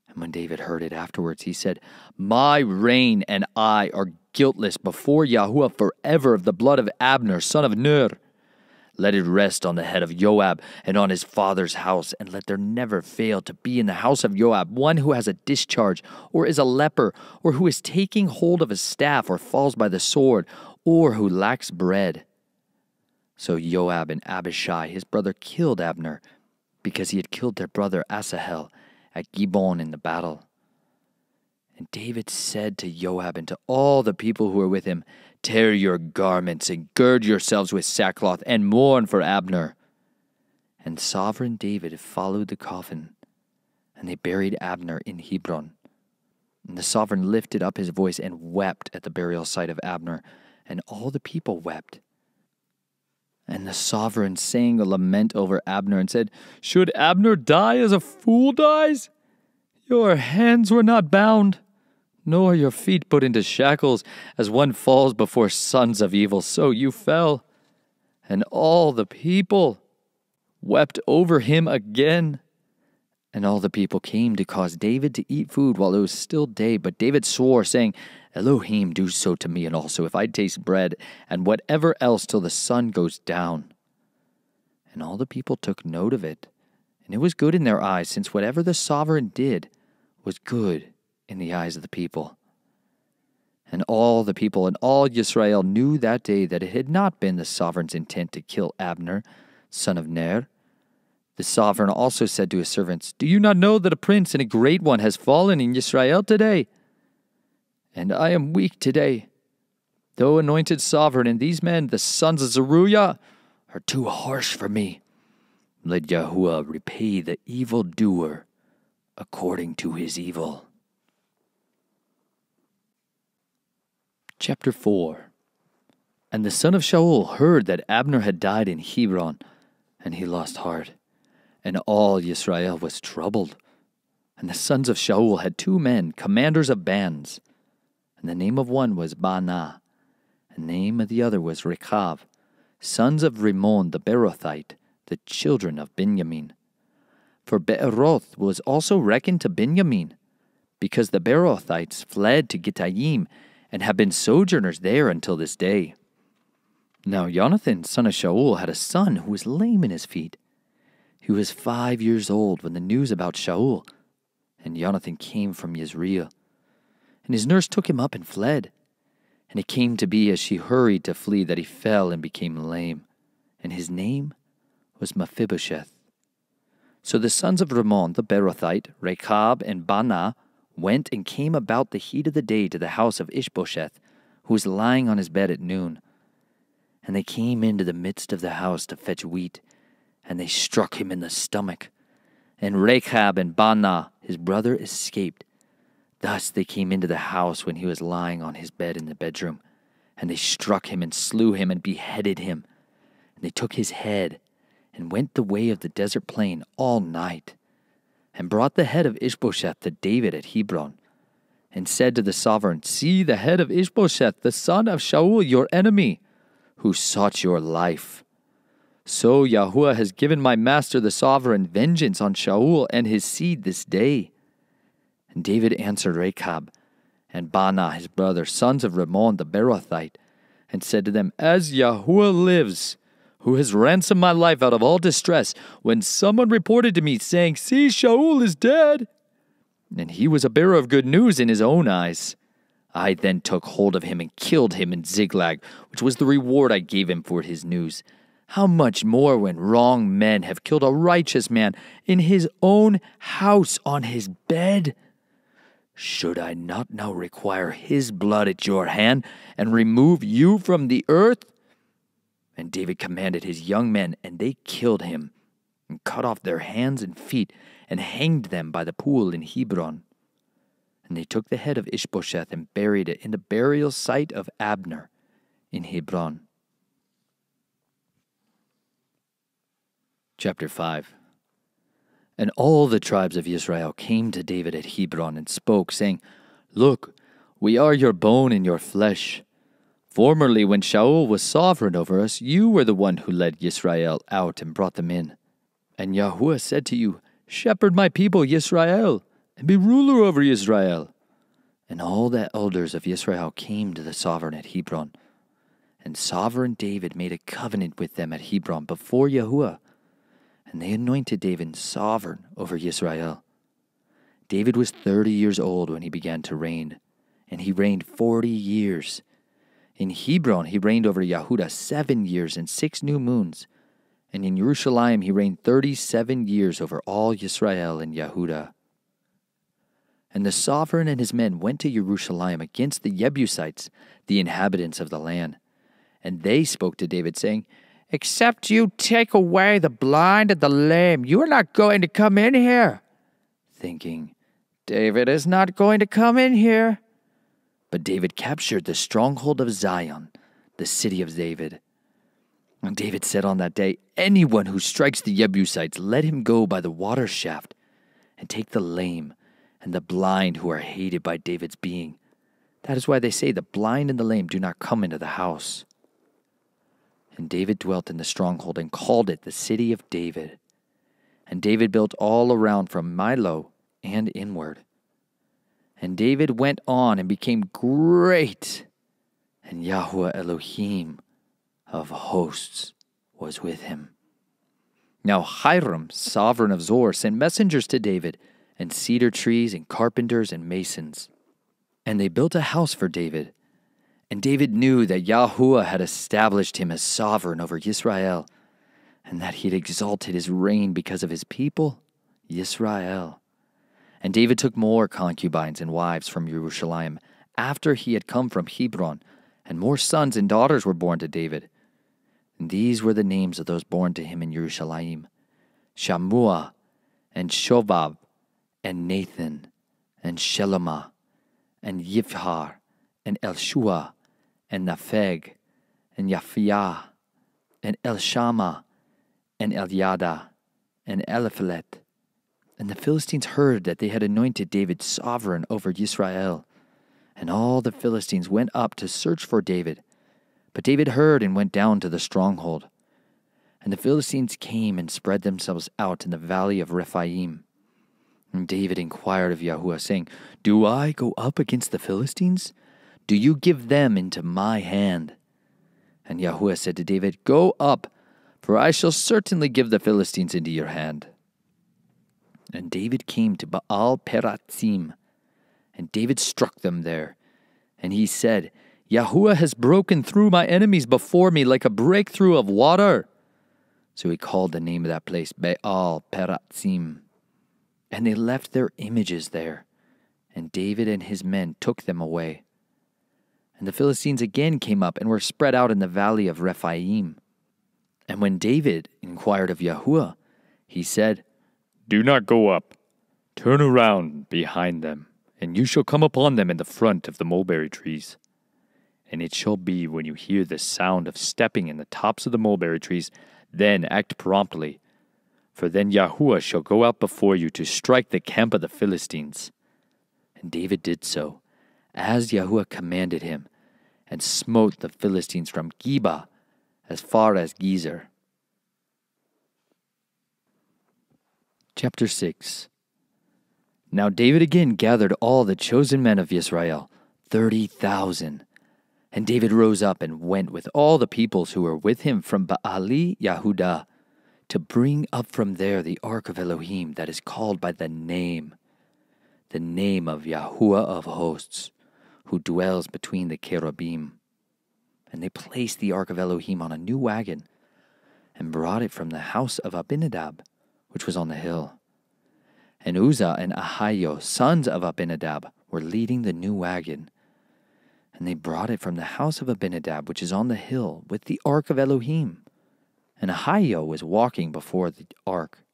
And when David heard it afterwards, he said, My reign and I are guiltless before Yahuwah forever of the blood of Abner, son of Ner. Let it rest on the head of Joab and on his father's house, and let there never fail to be in the house of Joab one who has a discharge, or is a leper, or who is taking hold of a staff, or falls by the sword, or who lacks bread. So Joab and Abishai, his brother, killed Abner, because he had killed their brother Asahel at Gibeon in the battle. And David said to Joab and to all the people who were with him, Tear your garments and gird yourselves with sackcloth and mourn for Abner. And sovereign David followed the coffin, and they buried Abner in Hebron. And the sovereign lifted up his voice and wept at the burial site of Abner, and all the people wept. And the sovereign sang a lament over Abner and said, Should Abner die as a fool dies? Your hands were not bound, nor your feet put into shackles, as one falls before sons of evil, so you fell. And all the people wept over him again. And all the people came to cause David to eat food while it was still day. But David swore, saying, Elohim, do so to me, and also if I taste bread, and whatever else till the sun goes down. And all the people took note of it, and it was good in their eyes, since whatever the sovereign did was good in the eyes of the people. And all the people and all Israel knew that day that it had not been the sovereign's intent to kill Abner, son of Ner. The sovereign also said to his servants, Do you not know that a prince and a great one has fallen in Israel today? And I am weak today. Though anointed sovereign, and these men, the sons of Zeruiah, are too harsh for me. Let Yahuwah repay the evil doer according to his evil. Chapter 4 And the son of Shaul heard that Abner had died in Hebron, and he lost heart, and all Israel was troubled. And the sons of Shaul had two men, commanders of bands, and the name of one was Baanah, and the name of the other was Rechab, sons of Rimmon the Beerothite, the children of Benjamin. For Beeroth was also reckoned to Benjamin, because the Beerothites fled to Gittayim and have been sojourners there until this day. Now Jonathan, son of Shaul, had a son who was lame in his feet. He was five years old when the news about Shaul and Jonathan came from Yezreel. And his nurse took him up and fled. And it came to be as she hurried to flee that he fell and became lame. And his name was Mephibosheth. So the sons of Rimmon the Beerothite, Rechab and Baanah, went and came about the heat of the day to the house of Ishbosheth, who was lying on his bed at noon. And they came into the midst of the house to fetch wheat, and they struck him in the stomach. And Rechab and Baanah, his brother, escaped. Thus they came into the house when he was lying on his bed in the bedroom, and they struck him and slew him and beheaded him. And they took his head and went the way of the desert plain all night and brought the head of Ishbosheth to David at Hebron, and said to the sovereign, See the head of Ishbosheth, the son of Shaul, your enemy, who sought your life. So Yahuwah has given my master the sovereign vengeance on Shaul and his seed this day. And David answered Rechab and Baanah his brother, sons of Rimmon the Beerothite, and said to them, As Yahuwah lives, who has ransomed my life out of all distress, when someone reported to me, saying, See, Shaul is dead. And he was a bearer of good news in his own eyes. I then took hold of him and killed him in Ziklag, which was the reward I gave him for his news. How much more when wrong men have killed a righteous man in his own house on his bed? Should I not now require his blood at your hand and remove you from the earth? And David commanded his young men, and they killed him, and cut off their hands and feet, and hanged them by the pool in Hebron. And they took the head of Ishbosheth and buried it in the burial site of Abner in Hebron. Chapter 5 And all the tribes of Israel came to David at Hebron and spoke, saying, Look, we are your bone and your flesh. Formerly, when Shaul was sovereign over us, you were the one who led Israel out and brought them in. And Yahuwah said to you, Shepherd my people Israel, and be ruler over Israel. And all the elders of Israel came to the sovereign at Hebron. And sovereign David made a covenant with them at Hebron before Yahuwah, and they anointed David sovereign over Israel. David was thirty years old when he began to reign, and he reigned forty years. In Hebron, he reigned over Yehuda seven years and six new moons. And in Jerusalem, he reigned 37 years over all Israel and Yehuda. And the sovereign and his men went to Jerusalem against the Jebusites, the inhabitants of the land. And they spoke to David, saying, Except you take away the blind and the lame, you are not going to come in here. Thinking, David is not going to come in here. But David captured the stronghold of Zion, the city of David. And David said on that day, Anyone who strikes the Jebusites, let him go by the water shaft, and take the lame and the blind who are hated by David's being. That is why they say the blind and the lame do not come into the house. And David dwelt in the stronghold and called it the city of David. And David built all around from Millo and inward. And David went on and became great, and Yahweh Elohim of hosts was with him. Now Hiram, sovereign of Zor, sent messengers to David, and cedar trees, and carpenters, and masons. And they built a house for David. And David knew that Yahuwah had established him as sovereign over Israel, and that he had exalted his reign because of his people, Israel. And David took more concubines and wives from Jerusalem after he had come from Hebron, and more sons and daughters were born to David. And these were the names of those born to him in Jerusalem Shammua, and Shobab, and Nathan, and Shelomah, and Yivhar, and Elshua, and Napheg, and Yaphiah, and Elshama, and Eliada, and Eliphelet. And the Philistines heard that they had anointed David sovereign over Israel. And all the Philistines went up to search for David. But David heard and went down to the stronghold. And the Philistines came and spread themselves out in the valley of Rephaim. And David inquired of Yahuwah, saying, Do I go up against the Philistines? Do you give them into my hand? And Yahuwah said to David, Go up, for I shall certainly give the Philistines into your hand. And David came to Baal Peratzim, and David struck them there. And he said, Yahuwah has broken through my enemies before me like a breakthrough of water. So he called the name of that place Baal Peratzim. And they left their images there, and David and his men took them away. And the Philistines again came up and were spread out in the valley of Rephaim. And when David inquired of Yahuwah, he said, Do not go up. Turn around behind them, and you shall come upon them in the front of the mulberry trees. And it shall be when you hear the sound of stepping in the tops of the mulberry trees, then act promptly. For then Yahuwah shall go out before you to strike the camp of the Philistines. And David did so, as Yahuwah commanded him, and smote the Philistines from Geba as far as Gezer. Chapter 6 Now David again gathered all the chosen men of Israel, thirty thousand. And David rose up and went with all the peoples who were with him from Baali Yahudah to bring up from there the ark of Elohim that is called by the name, the name of Yahuwah of hosts, who dwells between the cherubim. And they placed the ark of Elohim on a new wagon and brought it from the house of Abinadab, which was on the hill. And Uzzah and Ahio, sons of Abinadab, were leading the new wagon and they brought it from the house of Abinadab, which is on the hill, with the ark of Elohim. And Ahio was walking before the ark.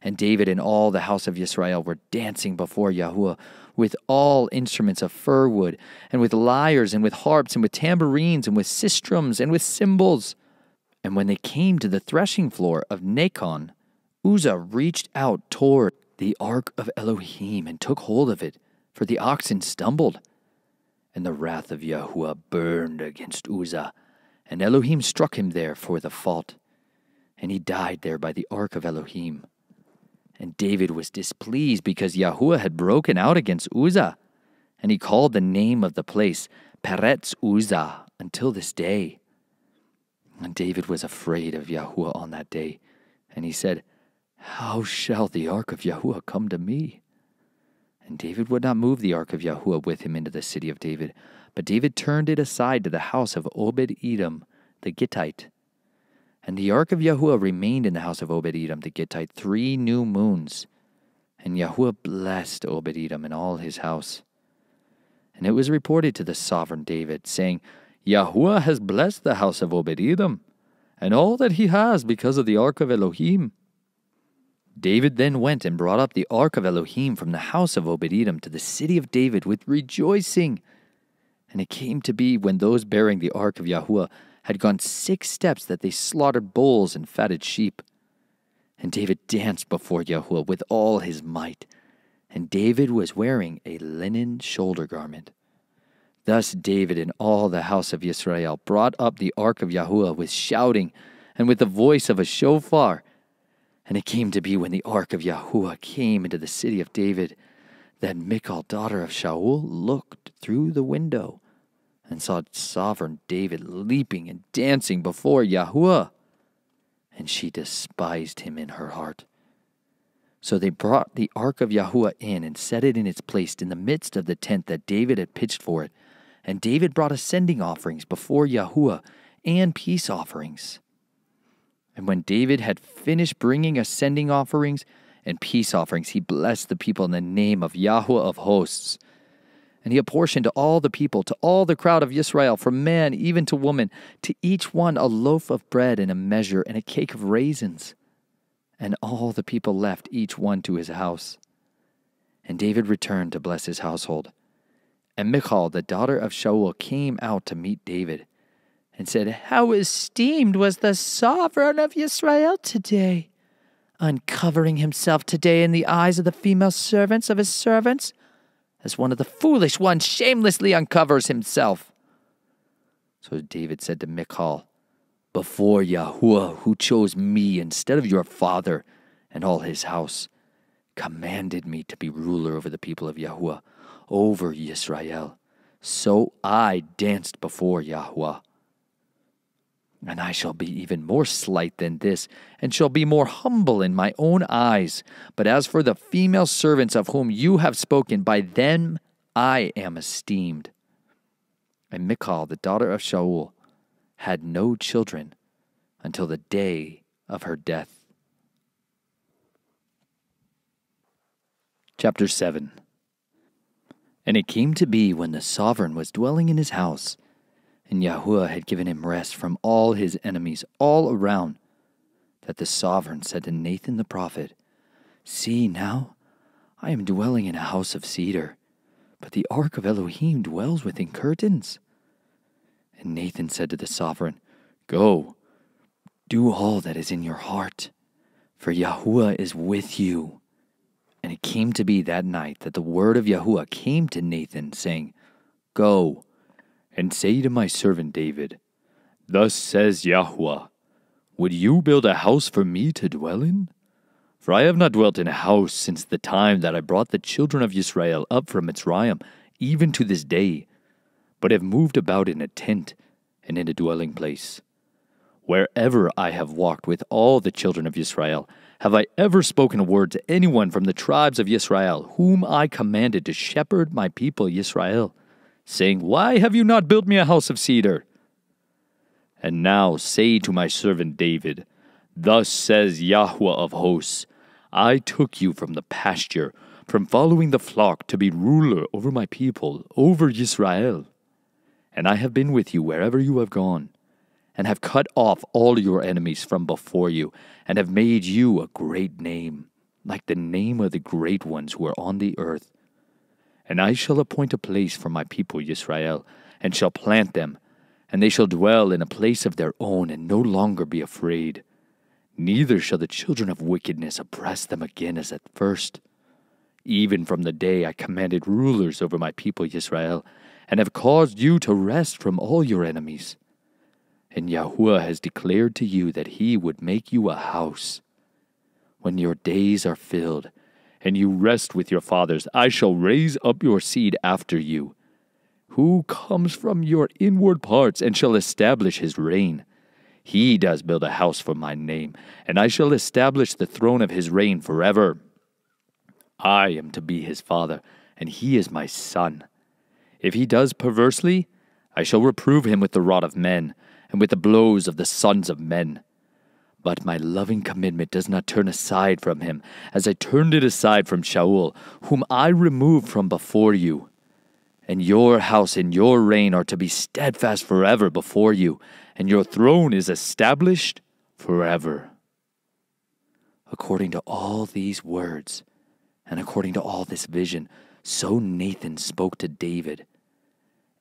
And David and all the house of Israel were dancing before Yahuwah with all instruments of fir wood, and with lyres, and with harps, and with tambourines, and with sistrums, and with cymbals. And when they came to the threshing floor of Nacon, Uzzah reached out toward the ark of Elohim and took hold of it, for the oxen stumbled. And the wrath of Yahuwah burned against Uzzah, and Elohim struck him there for the fault. And he died there by the ark of Elohim. And David was displeased because Yahuwah had broken out against Uzzah, and he called the name of the place Peretz Uzzah until this day. And David was afraid of Yahuwah on that day, and he said, How shall the ark of Yahuwah come to me? And David would not move the ark of Yahuwah with him into the city of David, but David turned it aside to the house of Obed Edom the Gittite. And the ark of Yahuwah remained in the house of Obed Edom the Gittite three new moons. And Yahuwah blessed Obed Edom and all his house. And it was reported to the sovereign David, saying, Yahuwah has blessed the house of Obed Edom, and all that he has because of the ark of Elohim. David then went and brought up the ark of Elohim from the house of Obed Edom to the city of David with rejoicing. And it came to be when those bearing the ark of Yahuwah had gone six steps that they slaughtered bulls and fatted sheep. And David danced before Yahuwah with all his might. And David was wearing a linen shoulder garment. Thus David and all the house of Israel brought up the ark of Yahuwah with shouting and with the voice of a shofar and it came to be when the ark of Yahuwah came into the city of David that Michal, daughter of Shaul, looked through the window and saw sovereign David leaping and dancing before Yahuwah. And she despised him in her heart. So they brought the ark of Yahuwah in and set it in its place in the midst of the tent that David had pitched for it. And David brought ascending offerings before Yahuwah and peace offerings. And when David had finished bringing ascending offerings and peace offerings, he blessed the people in the name of Yahweh of hosts. And he apportioned to all the people, to all the crowd of Israel, from man even to woman, to each one a loaf of bread and a measure and a cake of raisins. And all the people left, each one to his house. And David returned to bless his household. And Michal, the daughter of Shaul, came out to meet David and said, How esteemed was the sovereign of Israel today, uncovering himself today in the eyes of the female servants of his servants, as one of the foolish ones shamelessly uncovers himself. So David said to Michal, Before Yahuwah, who chose me instead of your father and all his house, commanded me to be ruler over the people of Yahuwah, over Israel. So I danced before Yahuwah. And I shall be even more slight than this, and shall be more humble in my own eyes. But as for the female servants of whom you have spoken, by them I am esteemed. And Michal, the daughter of Shaul, had no children until the day of her death. Chapter 7 And it came to be when the sovereign was dwelling in his house, and Yahuwah had given him rest from all his enemies all around, that the sovereign said to Nathan the prophet, See now, I am dwelling in a house of cedar, but the ark of Elohim dwells within curtains. And Nathan said to the sovereign, Go, do all that is in your heart, for Yahuwah is with you. And it came to be that night that the word of Yahuwah came to Nathan, saying, Go and say to my servant David, Thus says Yahuwah, Would you build a house for me to dwell in? For I have not dwelt in a house since the time that I brought the children of Israel up from Mitzrayim, even to this day, but have moved about in a tent and in a dwelling place. Wherever I have walked with all the children of Israel, have I ever spoken a word to anyone from the tribes of Israel, whom I commanded to shepherd my people Israel, saying, Why have you not built me a house of cedar? And now say to my servant David, Thus says Yahweh of hosts, I took you from the pasture, from following the flock, to be ruler over my people, over Israel. And I have been with you wherever you have gone and have cut off all your enemies from before you, and have made you a great name, like the name of the great ones who are on the earth. And I shall appoint a place for my people Israel, and shall plant them, and they shall dwell in a place of their own, and no longer be afraid. Neither shall the children of wickedness oppress them again as at first. Even from the day I commanded rulers over my people Israel, and have caused you to rest from all your enemies and Yahuwah has declared to you that he would make you a house. When your days are filled, and you rest with your fathers, I shall raise up your seed after you, who comes from your inward parts, and shall establish his reign. He does build a house for my name, and I shall establish the throne of his reign forever. I am to be his father, and he is my son. If he does perversely, I shall reprove him with the rod of men and with the blows of the sons of men. But my loving commitment does not turn aside from him, as I turned it aside from Shaul, whom I removed from before you. And your house and your reign are to be steadfast forever before you, and your throne is established forever. According to all these words, and according to all this vision, so Nathan spoke to David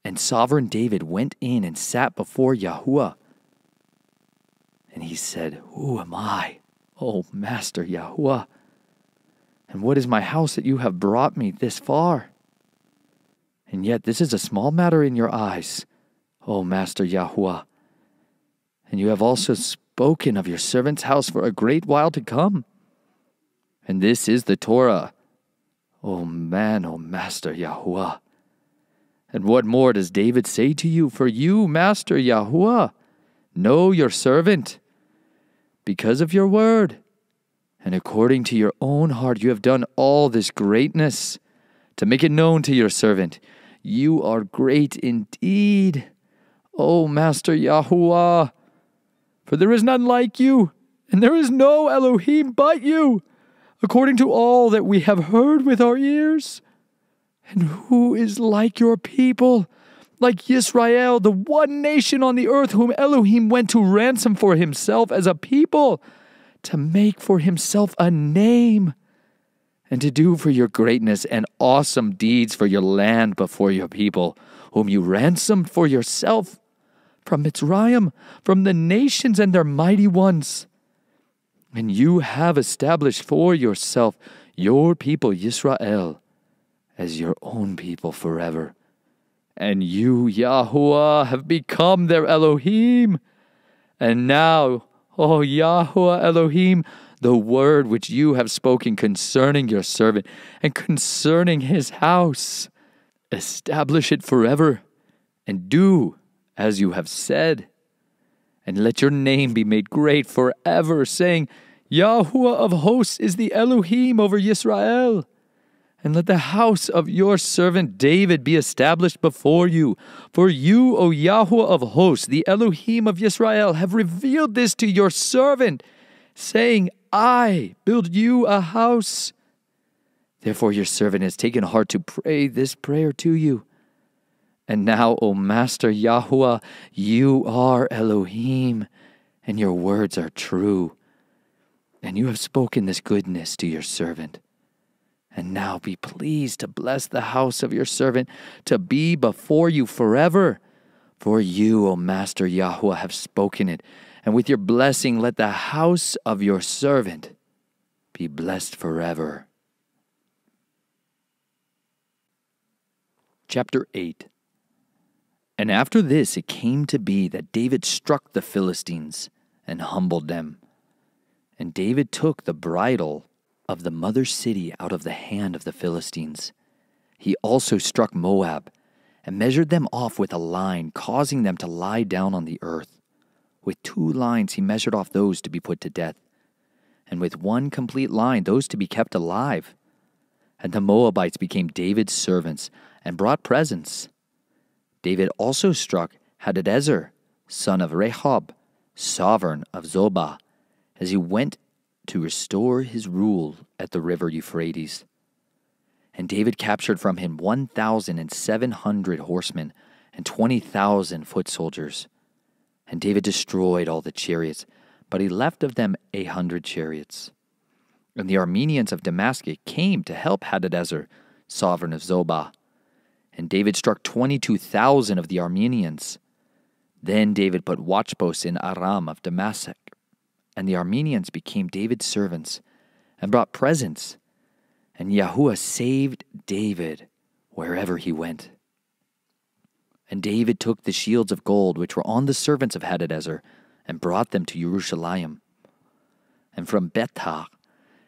and sovereign David went in and sat before Yahuwah. And he said, Who am I, O Master Yahuwah? And what is my house that you have brought me this far? And yet this is a small matter in your eyes, O Master Yahuwah. And you have also spoken of your servant's house for a great while to come. And this is the Torah. O man, O Master Yahuwah. And what more does David say to you? For you, Master Yahuwah, know your servant because of your word. And according to your own heart, you have done all this greatness to make it known to your servant. You are great indeed, O Master Yahuwah. For there is none like you, and there is no Elohim but you, according to all that we have heard with our ears. And who is like your people? Like Israel, the one nation on the earth whom Elohim went to ransom for himself as a people, to make for himself a name and to do for your greatness and awesome deeds for your land before your people, whom you ransomed for yourself from Mitzrayim, from the nations and their mighty ones. And you have established for yourself your people Yisrael as your own people forever. And you, Yahuwah, have become their Elohim. And now, O Yahuwah Elohim, the word which you have spoken concerning your servant and concerning his house, establish it forever, and do as you have said. And let your name be made great forever, saying, Yahuwah of hosts is the Elohim over Yisrael. And let the house of your servant David be established before you. For you, O Yahuwah of hosts, the Elohim of Israel, have revealed this to your servant, saying, I build you a house. Therefore, your servant has taken heart to pray this prayer to you. And now, O Master Yahuwah, you are Elohim, and your words are true. And you have spoken this goodness to your servant. And now be pleased to bless the house of your servant to be before you forever. For you, O Master Yahuwah, have spoken it, and with your blessing let the house of your servant be blessed forever. Chapter 8 And after this it came to be that David struck the Philistines and humbled them. And David took the bridle of the mother city out of the hand of the Philistines. He also struck Moab and measured them off with a line, causing them to lie down on the earth. With two lines he measured off those to be put to death, and with one complete line those to be kept alive. And the Moabites became David's servants and brought presents. David also struck Hadadezer, son of Rehob, sovereign of Zobah, as he went to restore his rule at the river Euphrates. And David captured from him 1,700 horsemen and 20,000 foot soldiers. And David destroyed all the chariots, but he left of them a hundred chariots. And the Arameans of Damascus came to help Hadadezer, sovereign of Zobah. And David struck 22,000 of the Arameans. Then David put watchposts in Aram of Damascus and the Arameans became David's servants and brought presents. And Yahuwah saved David wherever he went. And David took the shields of gold which were on the servants of Hadadezer and brought them to Jerusalem. And from Betah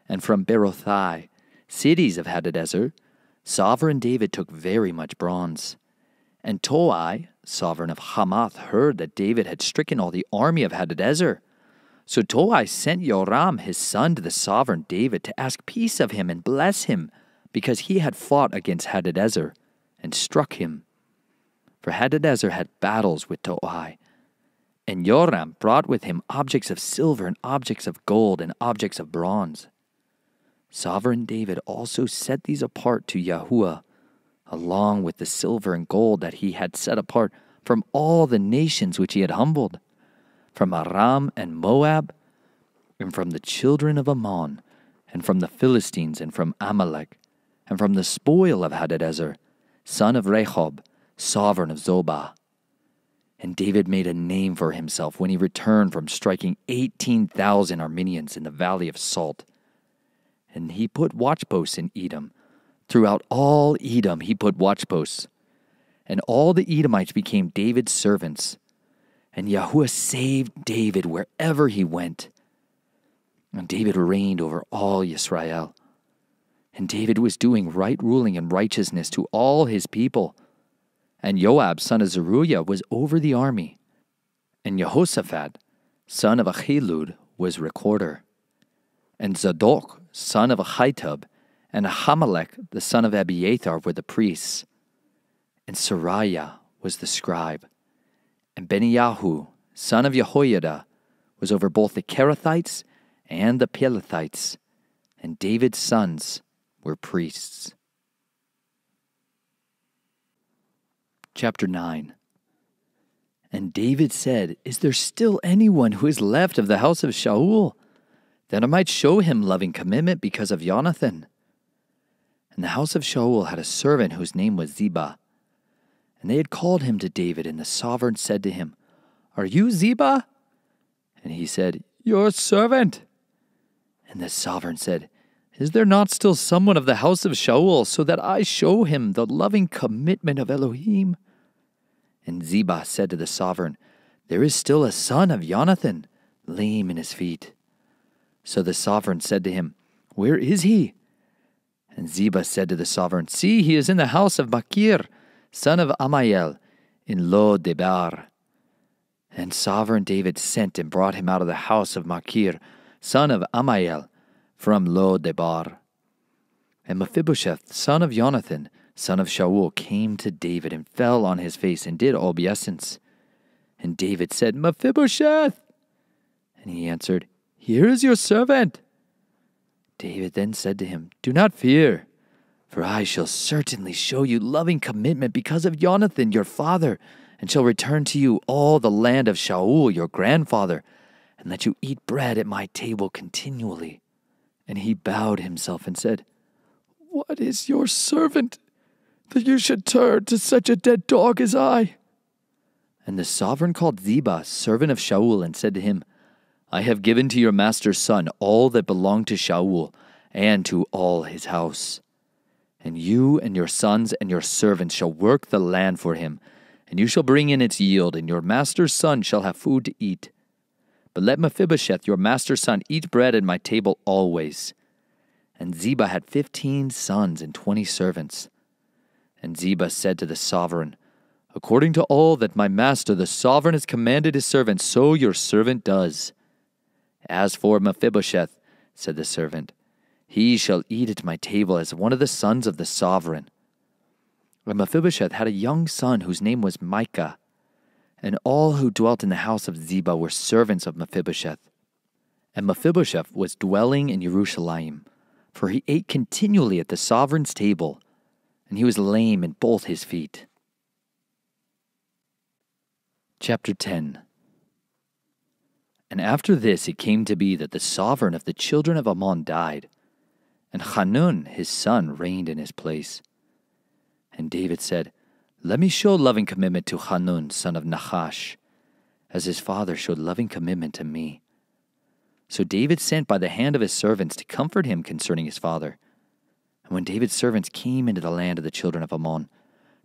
and from Berothai, cities of Hadadezer, sovereign David took very much bronze. And Toi, sovereign of Hamath, heard that David had stricken all the army of Hadadezer so Toi sent Joram his son to the sovereign David to ask peace of him and bless him, because he had fought against Hadadezer and struck him. For Hadadezer had battles with Toi. And Joram brought with him objects of silver and objects of gold and objects of bronze. Sovereign David also set these apart to Yahuwah, along with the silver and gold that he had set apart from all the nations which he had humbled from Aram and Moab, and from the children of Ammon, and from the Philistines, and from Amalek, and from the spoil of Hadadezer, son of Rehob, sovereign of Zobah. And David made a name for himself when he returned from striking 18,000 Arameans in the valley of Salt. And he put watchposts in Edom. Throughout all Edom he put watchposts. And all the Edomites became David's servants and Yahuwah saved David wherever he went. And David reigned over all Israel. And David was doing right ruling and righteousness to all his people. And Joab, son of Zeruiah, was over the army. And Jehoshaphat, son of Ahilud, was recorder. And Zadok, son of Ahitub, and Ahimelech, the son of Abiathar, were the priests. And Seraiah was the scribe. And Beniyahu, son of Jehoiada, was over both the Kerethites and the Pelethites, and David's sons were priests. Chapter 9 And David said, Is there still anyone who is left of the house of Shaul? that I might show him loving commitment because of Jonathan. And the house of Shaul had a servant whose name was Ziba. And they had called him to David, and the sovereign said to him, Are you Ziba? And he said, Your servant. And the sovereign said, Is there not still someone of the house of Shaul, so that I show him the loving commitment of Elohim? And Ziba said to the sovereign, There is still a son of Jonathan, lame in his feet. So the sovereign said to him, Where is he? And Ziba said to the sovereign, See, he is in the house of Makir, son of Ammiel, in Lo Debar. And sovereign David sent and brought him out of the house of Makir, son of Ammiel, from Lo Debar. And Mephibosheth, son of Jonathan, son of Shaul, came to David and fell on his face and did obeisance. And David said, Mephibosheth! And he answered, Here is your servant. David then said to him, Do not fear, for I shall certainly show you loving commitment because of Jonathan your father, and shall return to you all the land of Shaul your grandfather, and let you eat bread at my table continually. And he bowed himself and said, What is your servant that you should turn to such a dead dog as I? And the sovereign called Ziba, servant of Shaul, and said to him, I have given to your master's son all that belonged to Shaul, and to all his house. And you and your sons and your servants shall work the land for him, and you shall bring in its yield, and your master's son shall have food to eat. But let Mephibosheth, your master's son, eat bread at my table always. And Ziba had fifteen sons and twenty servants. And Ziba said to the sovereign, According to all that my master the sovereign has commanded his servant, so your servant does. As for Mephibosheth, said the servant, he shall eat at my table as one of the sons of the sovereign. And Mephibosheth had a young son whose name was Micah, and all who dwelt in the house of Ziba were servants of Mephibosheth. And Mephibosheth was dwelling in Jerusalem, for he ate continually at the sovereign's table, and he was lame in both his feet. Chapter 10 And after this it came to be that the sovereign of the children of Ammon died, and Hanun his son reigned in his place. And David said, Let me show loving commitment to Hanun, son of Nahash, as his father showed loving commitment to me. So David sent by the hand of his servants to comfort him concerning his father. And when David's servants came into the land of the children of Ammon,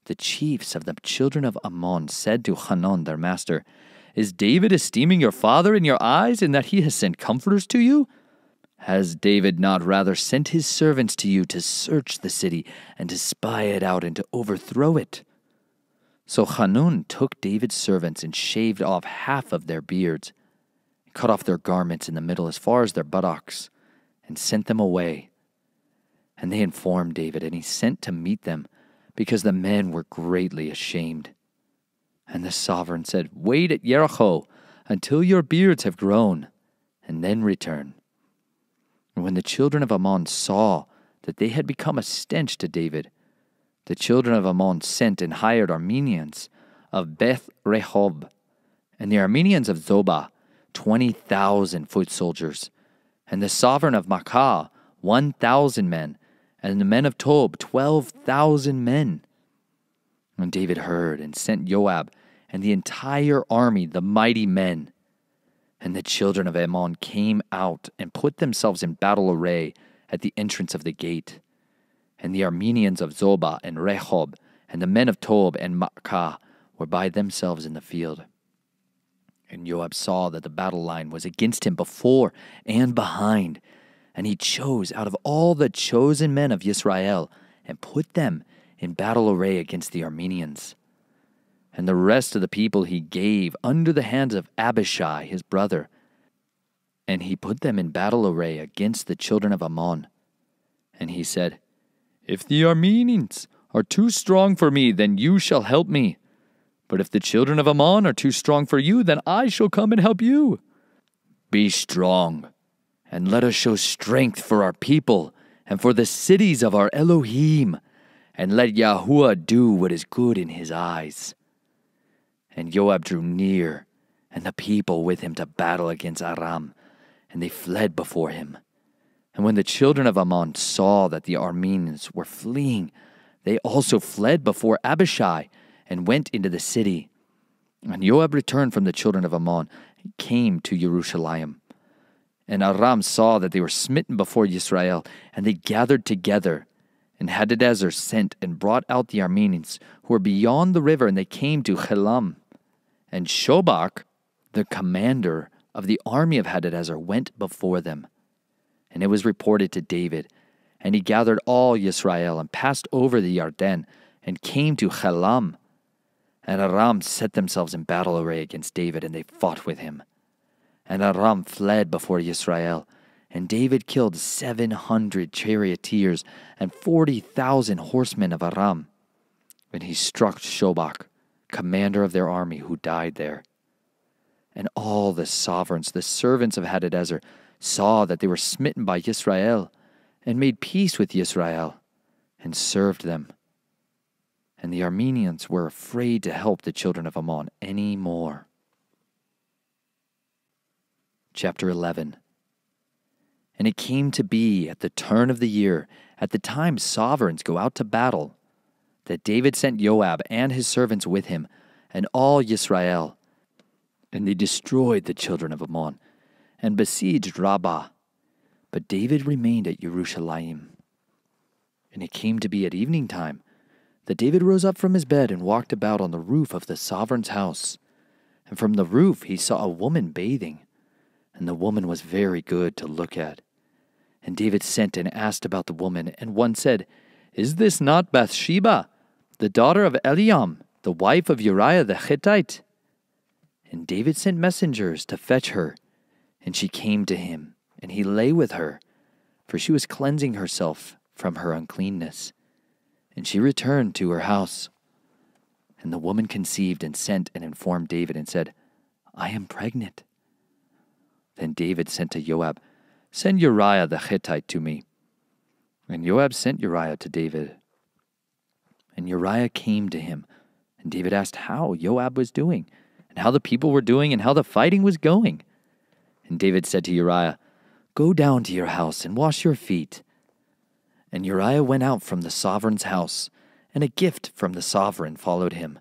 the chiefs of the children of Ammon said to Hanun their master, Is David esteeming your father in your eyes in that he has sent comforters to you? Has David not rather sent his servants to you to search the city and to spy it out and to overthrow it? So Hanun took David's servants and shaved off half of their beards, and cut off their garments in the middle as far as their buttocks, and sent them away. And they informed David, and he sent to meet them, because the men were greatly ashamed. And the sovereign said, Wait at Jericho until your beards have grown, and then return. And when the children of Ammon saw that they had become a stench to David, the children of Ammon sent and hired Arameans of Beth Rehob, and the Arameans of Zobah, twenty thousand foot soldiers, and the sovereign of one thousand men, and the men of Tob, twelve thousand men. And David heard and sent Joab and the entire army, the mighty men. And the children of Ammon came out and put themselves in battle array at the entrance of the gate. And the Arameans of Zobah and Rehob and the men of Tob and Maacah were by themselves in the field. And Joab saw that the battle line was against him before and behind, and he chose out of all the chosen men of Israel and put them in battle array against the Arameans. And the rest of the people he gave under the hands of Abishai his brother, and he put them in battle array against the children of Ammon. And he said, If the Arameans are too strong for me, then you shall help me. But if the children of Ammon are too strong for you, then I shall come and help you. Be strong and let us show strength for our people and for the cities of our Elohim, and let Yahuwah do what is good in his eyes. And Joab drew near, and the people with him to battle against Aram. and they fled before him. And when the children of Ammon saw that the Arameans were fleeing, they also fled before Abishai and went into the city. And Joab returned from the children of Ammon and came to Jerusalem. And Aram saw that they were smitten before Israel, and they gathered together. And Hadadezer sent and brought out the Arameans who were beyond the river, and they came to Helam. And Shobach, the commander of the army of Hadadezer, went before them. And it was reported to David, and he gathered all Israel and passed over the Yarden and came to Helam. And Aram set themselves in battle array against David, and they fought with him. And Aram fled before Israel. And David killed seven hundred charioteers and forty thousand horsemen of Aram. And he struck Shobach, commander of their army, who died there. And all the sovereigns, the servants of Hadadezer, saw that they were smitten by Israel, and made peace with Israel, and served them. And the Arameans were afraid to help the children of Ammon any more. Chapter 11 And it came to be at the turn of the year, at the time sovereigns go out to battle, that David sent Joab and his servants with him, and all Israel. And they destroyed the children of Ammon, and besieged Rabbah. But David remained at Jerusalem. And it came to be at evening time that David rose up from his bed and walked about on the roof of the sovereign's house. And from the roof he saw a woman bathing and the woman was very good to look at. And David sent and asked about the woman, and one said, Is this not Bathsheba, the daughter of Eliam, the wife of Uriah the Hittite? And David sent messengers to fetch her, and she came to him, and he lay with her, for she was cleansing herself from her uncleanness. And she returned to her house. And the woman conceived and sent and informed David and said, I am pregnant. Then David sent to Joab, Send Uriah the Hittite to me. And Joab sent Uriah to David. And Uriah came to him, and David asked how Joab was doing, and how the people were doing, and how the fighting was going. And David said to Uriah, Go down to your house and wash your feet. And Uriah went out from the sovereign's house, and a gift from the sovereign followed him.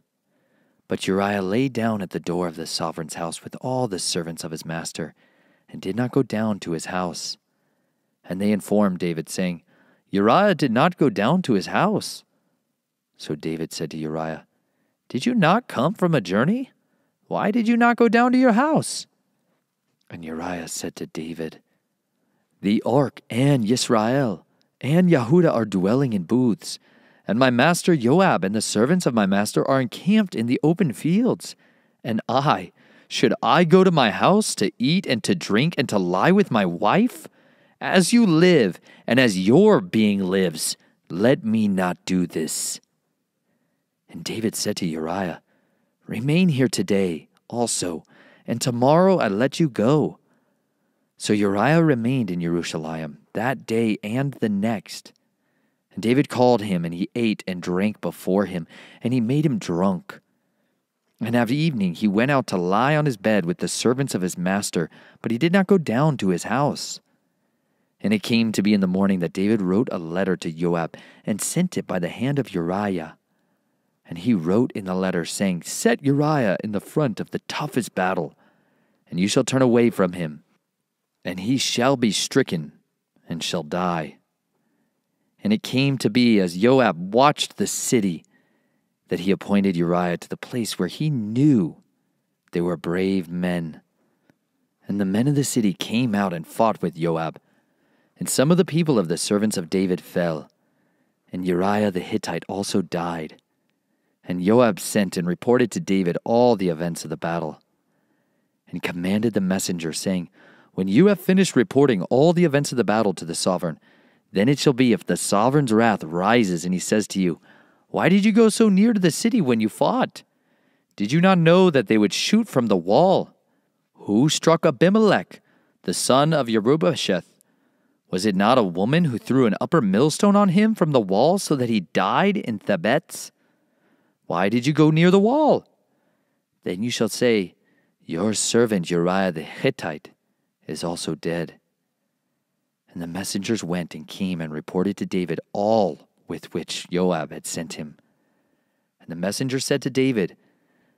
But Uriah lay down at the door of the sovereign's house with all the servants of his master and did not go down to his house. And they informed David, saying, Uriah did not go down to his house. So David said to Uriah, Did you not come from a journey? Why did you not go down to your house? And Uriah said to David, The ark and Yisrael and Yehuda are dwelling in booths, and my master Joab and the servants of my master are encamped in the open fields, and I should I go to my house to eat and to drink and to lie with my wife? As you live, and as your being lives, let me not do this. And David said to Uriah, Remain here today also, and tomorrow I let you go. So Uriah remained in Jerusalem that day and the next. And David called him, and he ate and drank before him, and he made him drunk. And at evening he went out to lie on his bed with the servants of his master, but he did not go down to his house. And it came to be in the morning that David wrote a letter to Joab and sent it by the hand of Uriah. And he wrote in the letter, saying, Set Uriah in the front of the toughest battle, and you shall turn away from him, and he shall be stricken and shall die. And it came to be as Joab watched the city that he appointed Uriah to the place where he knew they were brave men. And the men of the city came out and fought with Joab. And some of the people of the servants of David fell. And Uriah the Hittite also died. And Joab sent and reported to David all the events of the battle. And commanded the messenger, saying, When you have finished reporting all the events of the battle to the sovereign, then it shall be if the sovereign's wrath rises and he says to you, why did you go so near to the city when you fought? Did you not know that they would shoot from the wall? Who struck Abimelech, the son of Jerubbesheth? Was it not a woman who threw an upper millstone on him from the wall so that he died in Thebez? Why did you go near the wall? Then you shall say, Your servant Uriah the Hittite is also dead. And the messengers went and came and reported to David all with which Joab had sent him. And the messenger said to David,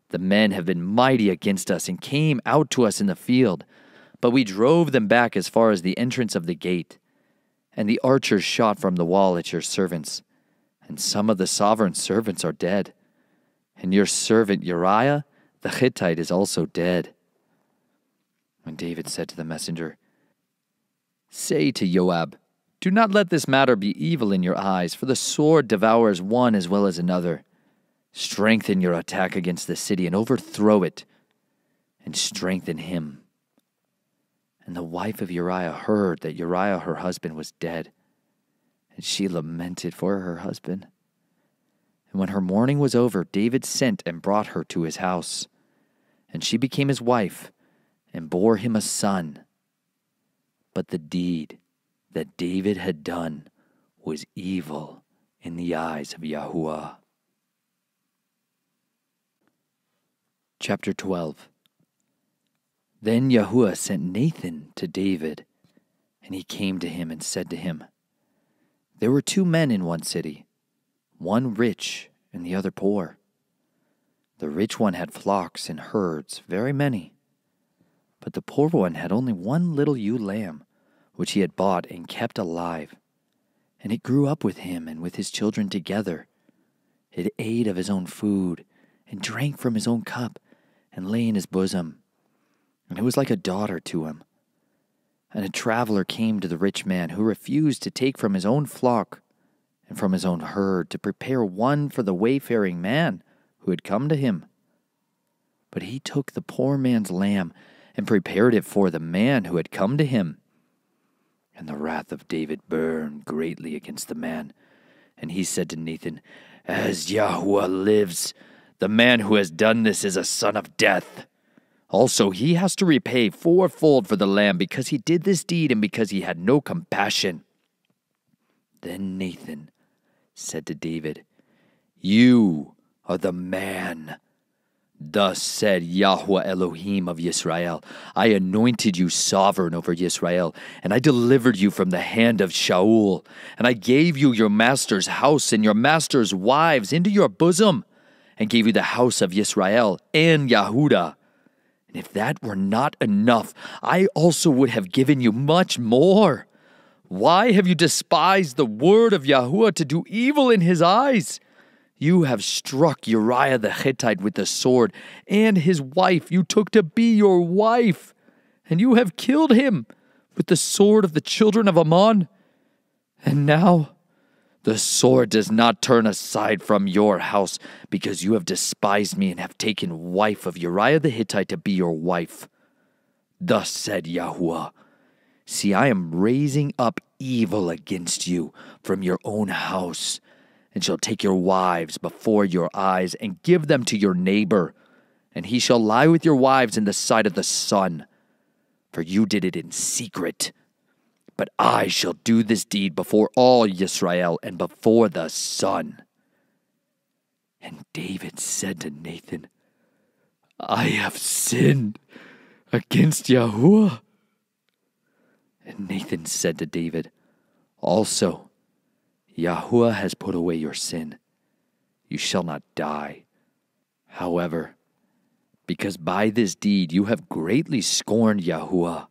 The men have been mighty against us and came out to us in the field, but we drove them back as far as the entrance of the gate. And the archers shot from the wall at your servants, and some of the sovereign's servants are dead. And your servant Uriah the Hittite is also dead. When David said to the messenger, Say to Joab, Do not let this matter be evil in your eyes, for the sword devours one as well as another. Strengthen your attack against the city and overthrow it, and strengthen him. And the wife of Uriah heard that Uriah her husband was dead, and she lamented for her husband. And when her mourning was over, David sent and brought her to his house. And she became his wife and bore him a son. But the deed that David had done was evil in the eyes of Yahuwah. Chapter 12 Then Yahuwah sent Nathan to David, and he came to him and said to him, There were two men in one city, one rich and the other poor. The rich one had flocks and herds, very many, but the poor one had only one little ewe lamb, which he had bought and kept alive. And it grew up with him and with his children together. It ate of his own food and drank from his own cup and lay in his bosom. And it was like a daughter to him. And a traveler came to the rich man who refused to take from his own flock and from his own herd to prepare one for the wayfaring man who had come to him. But he took the poor man's lamb and prepared it for the man who had come to him. And the wrath of David burned greatly against the man. And he said to Nathan, As Yahuwah lives, the man who has done this is a son of death. Also, he has to repay fourfold for the lamb because he did this deed and because he had no compassion. Then Nathan said to David, You are the man. Thus said Yahweh Elohim of Israel I anointed you sovereign over Israel, and I delivered you from the hand of Shaul, and I gave you your master's house and your master's wives into your bosom, and gave you the house of Israel and Yahudah. And if that were not enough, I also would have given you much more. Why have you despised the word of Yahuwah to do evil in his eyes? You have struck Uriah the Hittite with the sword, and his wife you took to be your wife, and you have killed him with the sword of the children of Ammon. And now the sword does not turn aside from your house, because you have despised me and have taken wife of Uriah the Hittite to be your wife. Thus said Yahuwah See, I am raising up evil against you from your own house and shall take your wives before your eyes and give them to your neighbor, and he shall lie with your wives in the sight of the sun. For you did it in secret. But I shall do this deed before all Israel and before the sun. And David said to Nathan, I have sinned against Yahuwah. And Nathan said to David, Also, Yahuwah has put away your sin. You shall not die. However, because by this deed you have greatly scorned Yahuwah,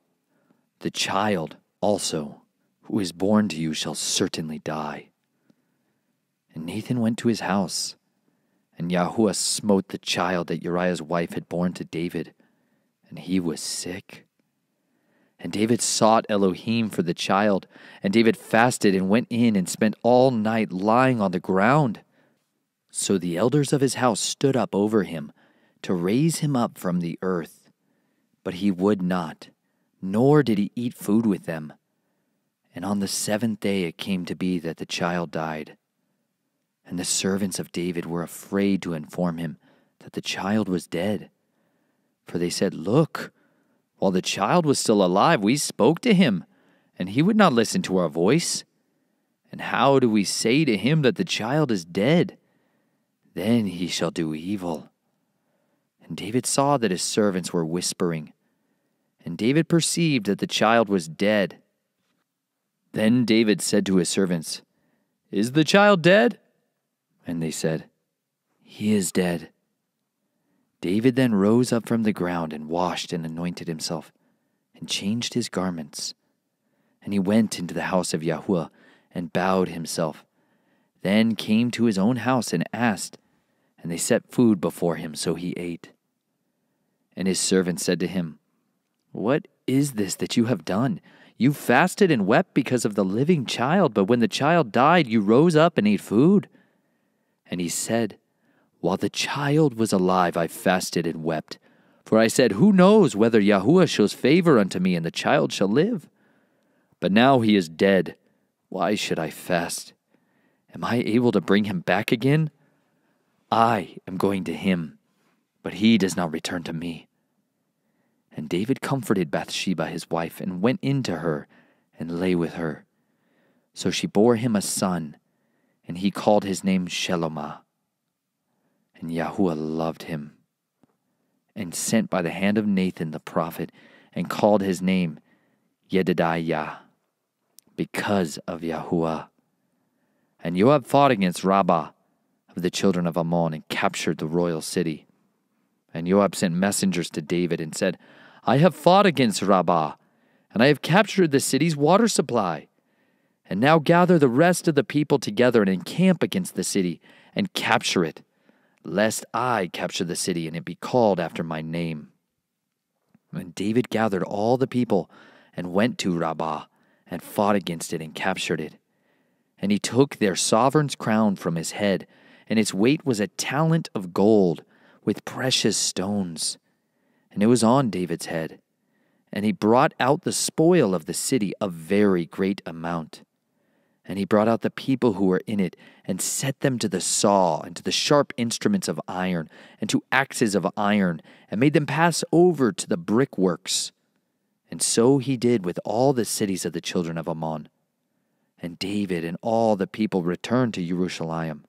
the child also who is born to you shall certainly die. And Nathan went to his house, and Yahuwah smote the child that Uriah's wife had borne to David, and he was sick. And David sought Elohim for the child. And David fasted and went in and spent all night lying on the ground. So the elders of his house stood up over him to raise him up from the earth. But he would not, nor did he eat food with them. And on the seventh day it came to be that the child died. And the servants of David were afraid to inform him that the child was dead. For they said, Look, while the child was still alive, we spoke to him, and he would not listen to our voice. And how do we say to him that the child is dead? Then he shall do evil. And David saw that his servants were whispering. And David perceived that the child was dead. Then David said to his servants, Is the child dead? And they said, He is dead. David then rose up from the ground and washed and anointed himself and changed his garments. And he went into the house of Yahuwah and bowed himself. Then came to his own house and asked, and they set food before him, so he ate. And his servant said to him, What is this that you have done? You fasted and wept because of the living child, but when the child died, you rose up and ate food. And he said, While the child was alive, I fasted and wept. For I said, Who knows whether Yahuwah shows favor unto me, and the child shall live? But now he is dead. Why should I fast? Am I able to bring him back again? I am going to him, but he does not return to me. And David comforted Bathsheba his wife, and went in to her, and lay with her. So she bore him a son, and he called his name Shelomah. And Yahuwah loved him, and sent by the hand of Nathan the prophet, and called his name Yedidiah, because of Yahuwah. And Joab fought against Rabbah of the children of Ammon, and captured the royal city. And Joab sent messengers to David, and said, I have fought against Rabbah, and I have captured the city's water supply. And now gather the rest of the people together and encamp against the city and capture it, lest I capture the city and it be called after my name. And David gathered all the people and went to Rabbah and fought against it and captured it. And he took their sovereign's crown from his head, and its weight was a talent of gold with precious stones. And it was on David's head. And he brought out the spoil of the city, a very great amount. And he brought out the people who were in it, and set them to the saw, and to the sharp instruments of iron, and to axes of iron, and made them pass over to the brickworks. And so he did with all the cities of the children of Ammon. And David and all the people returned to Jerusalem.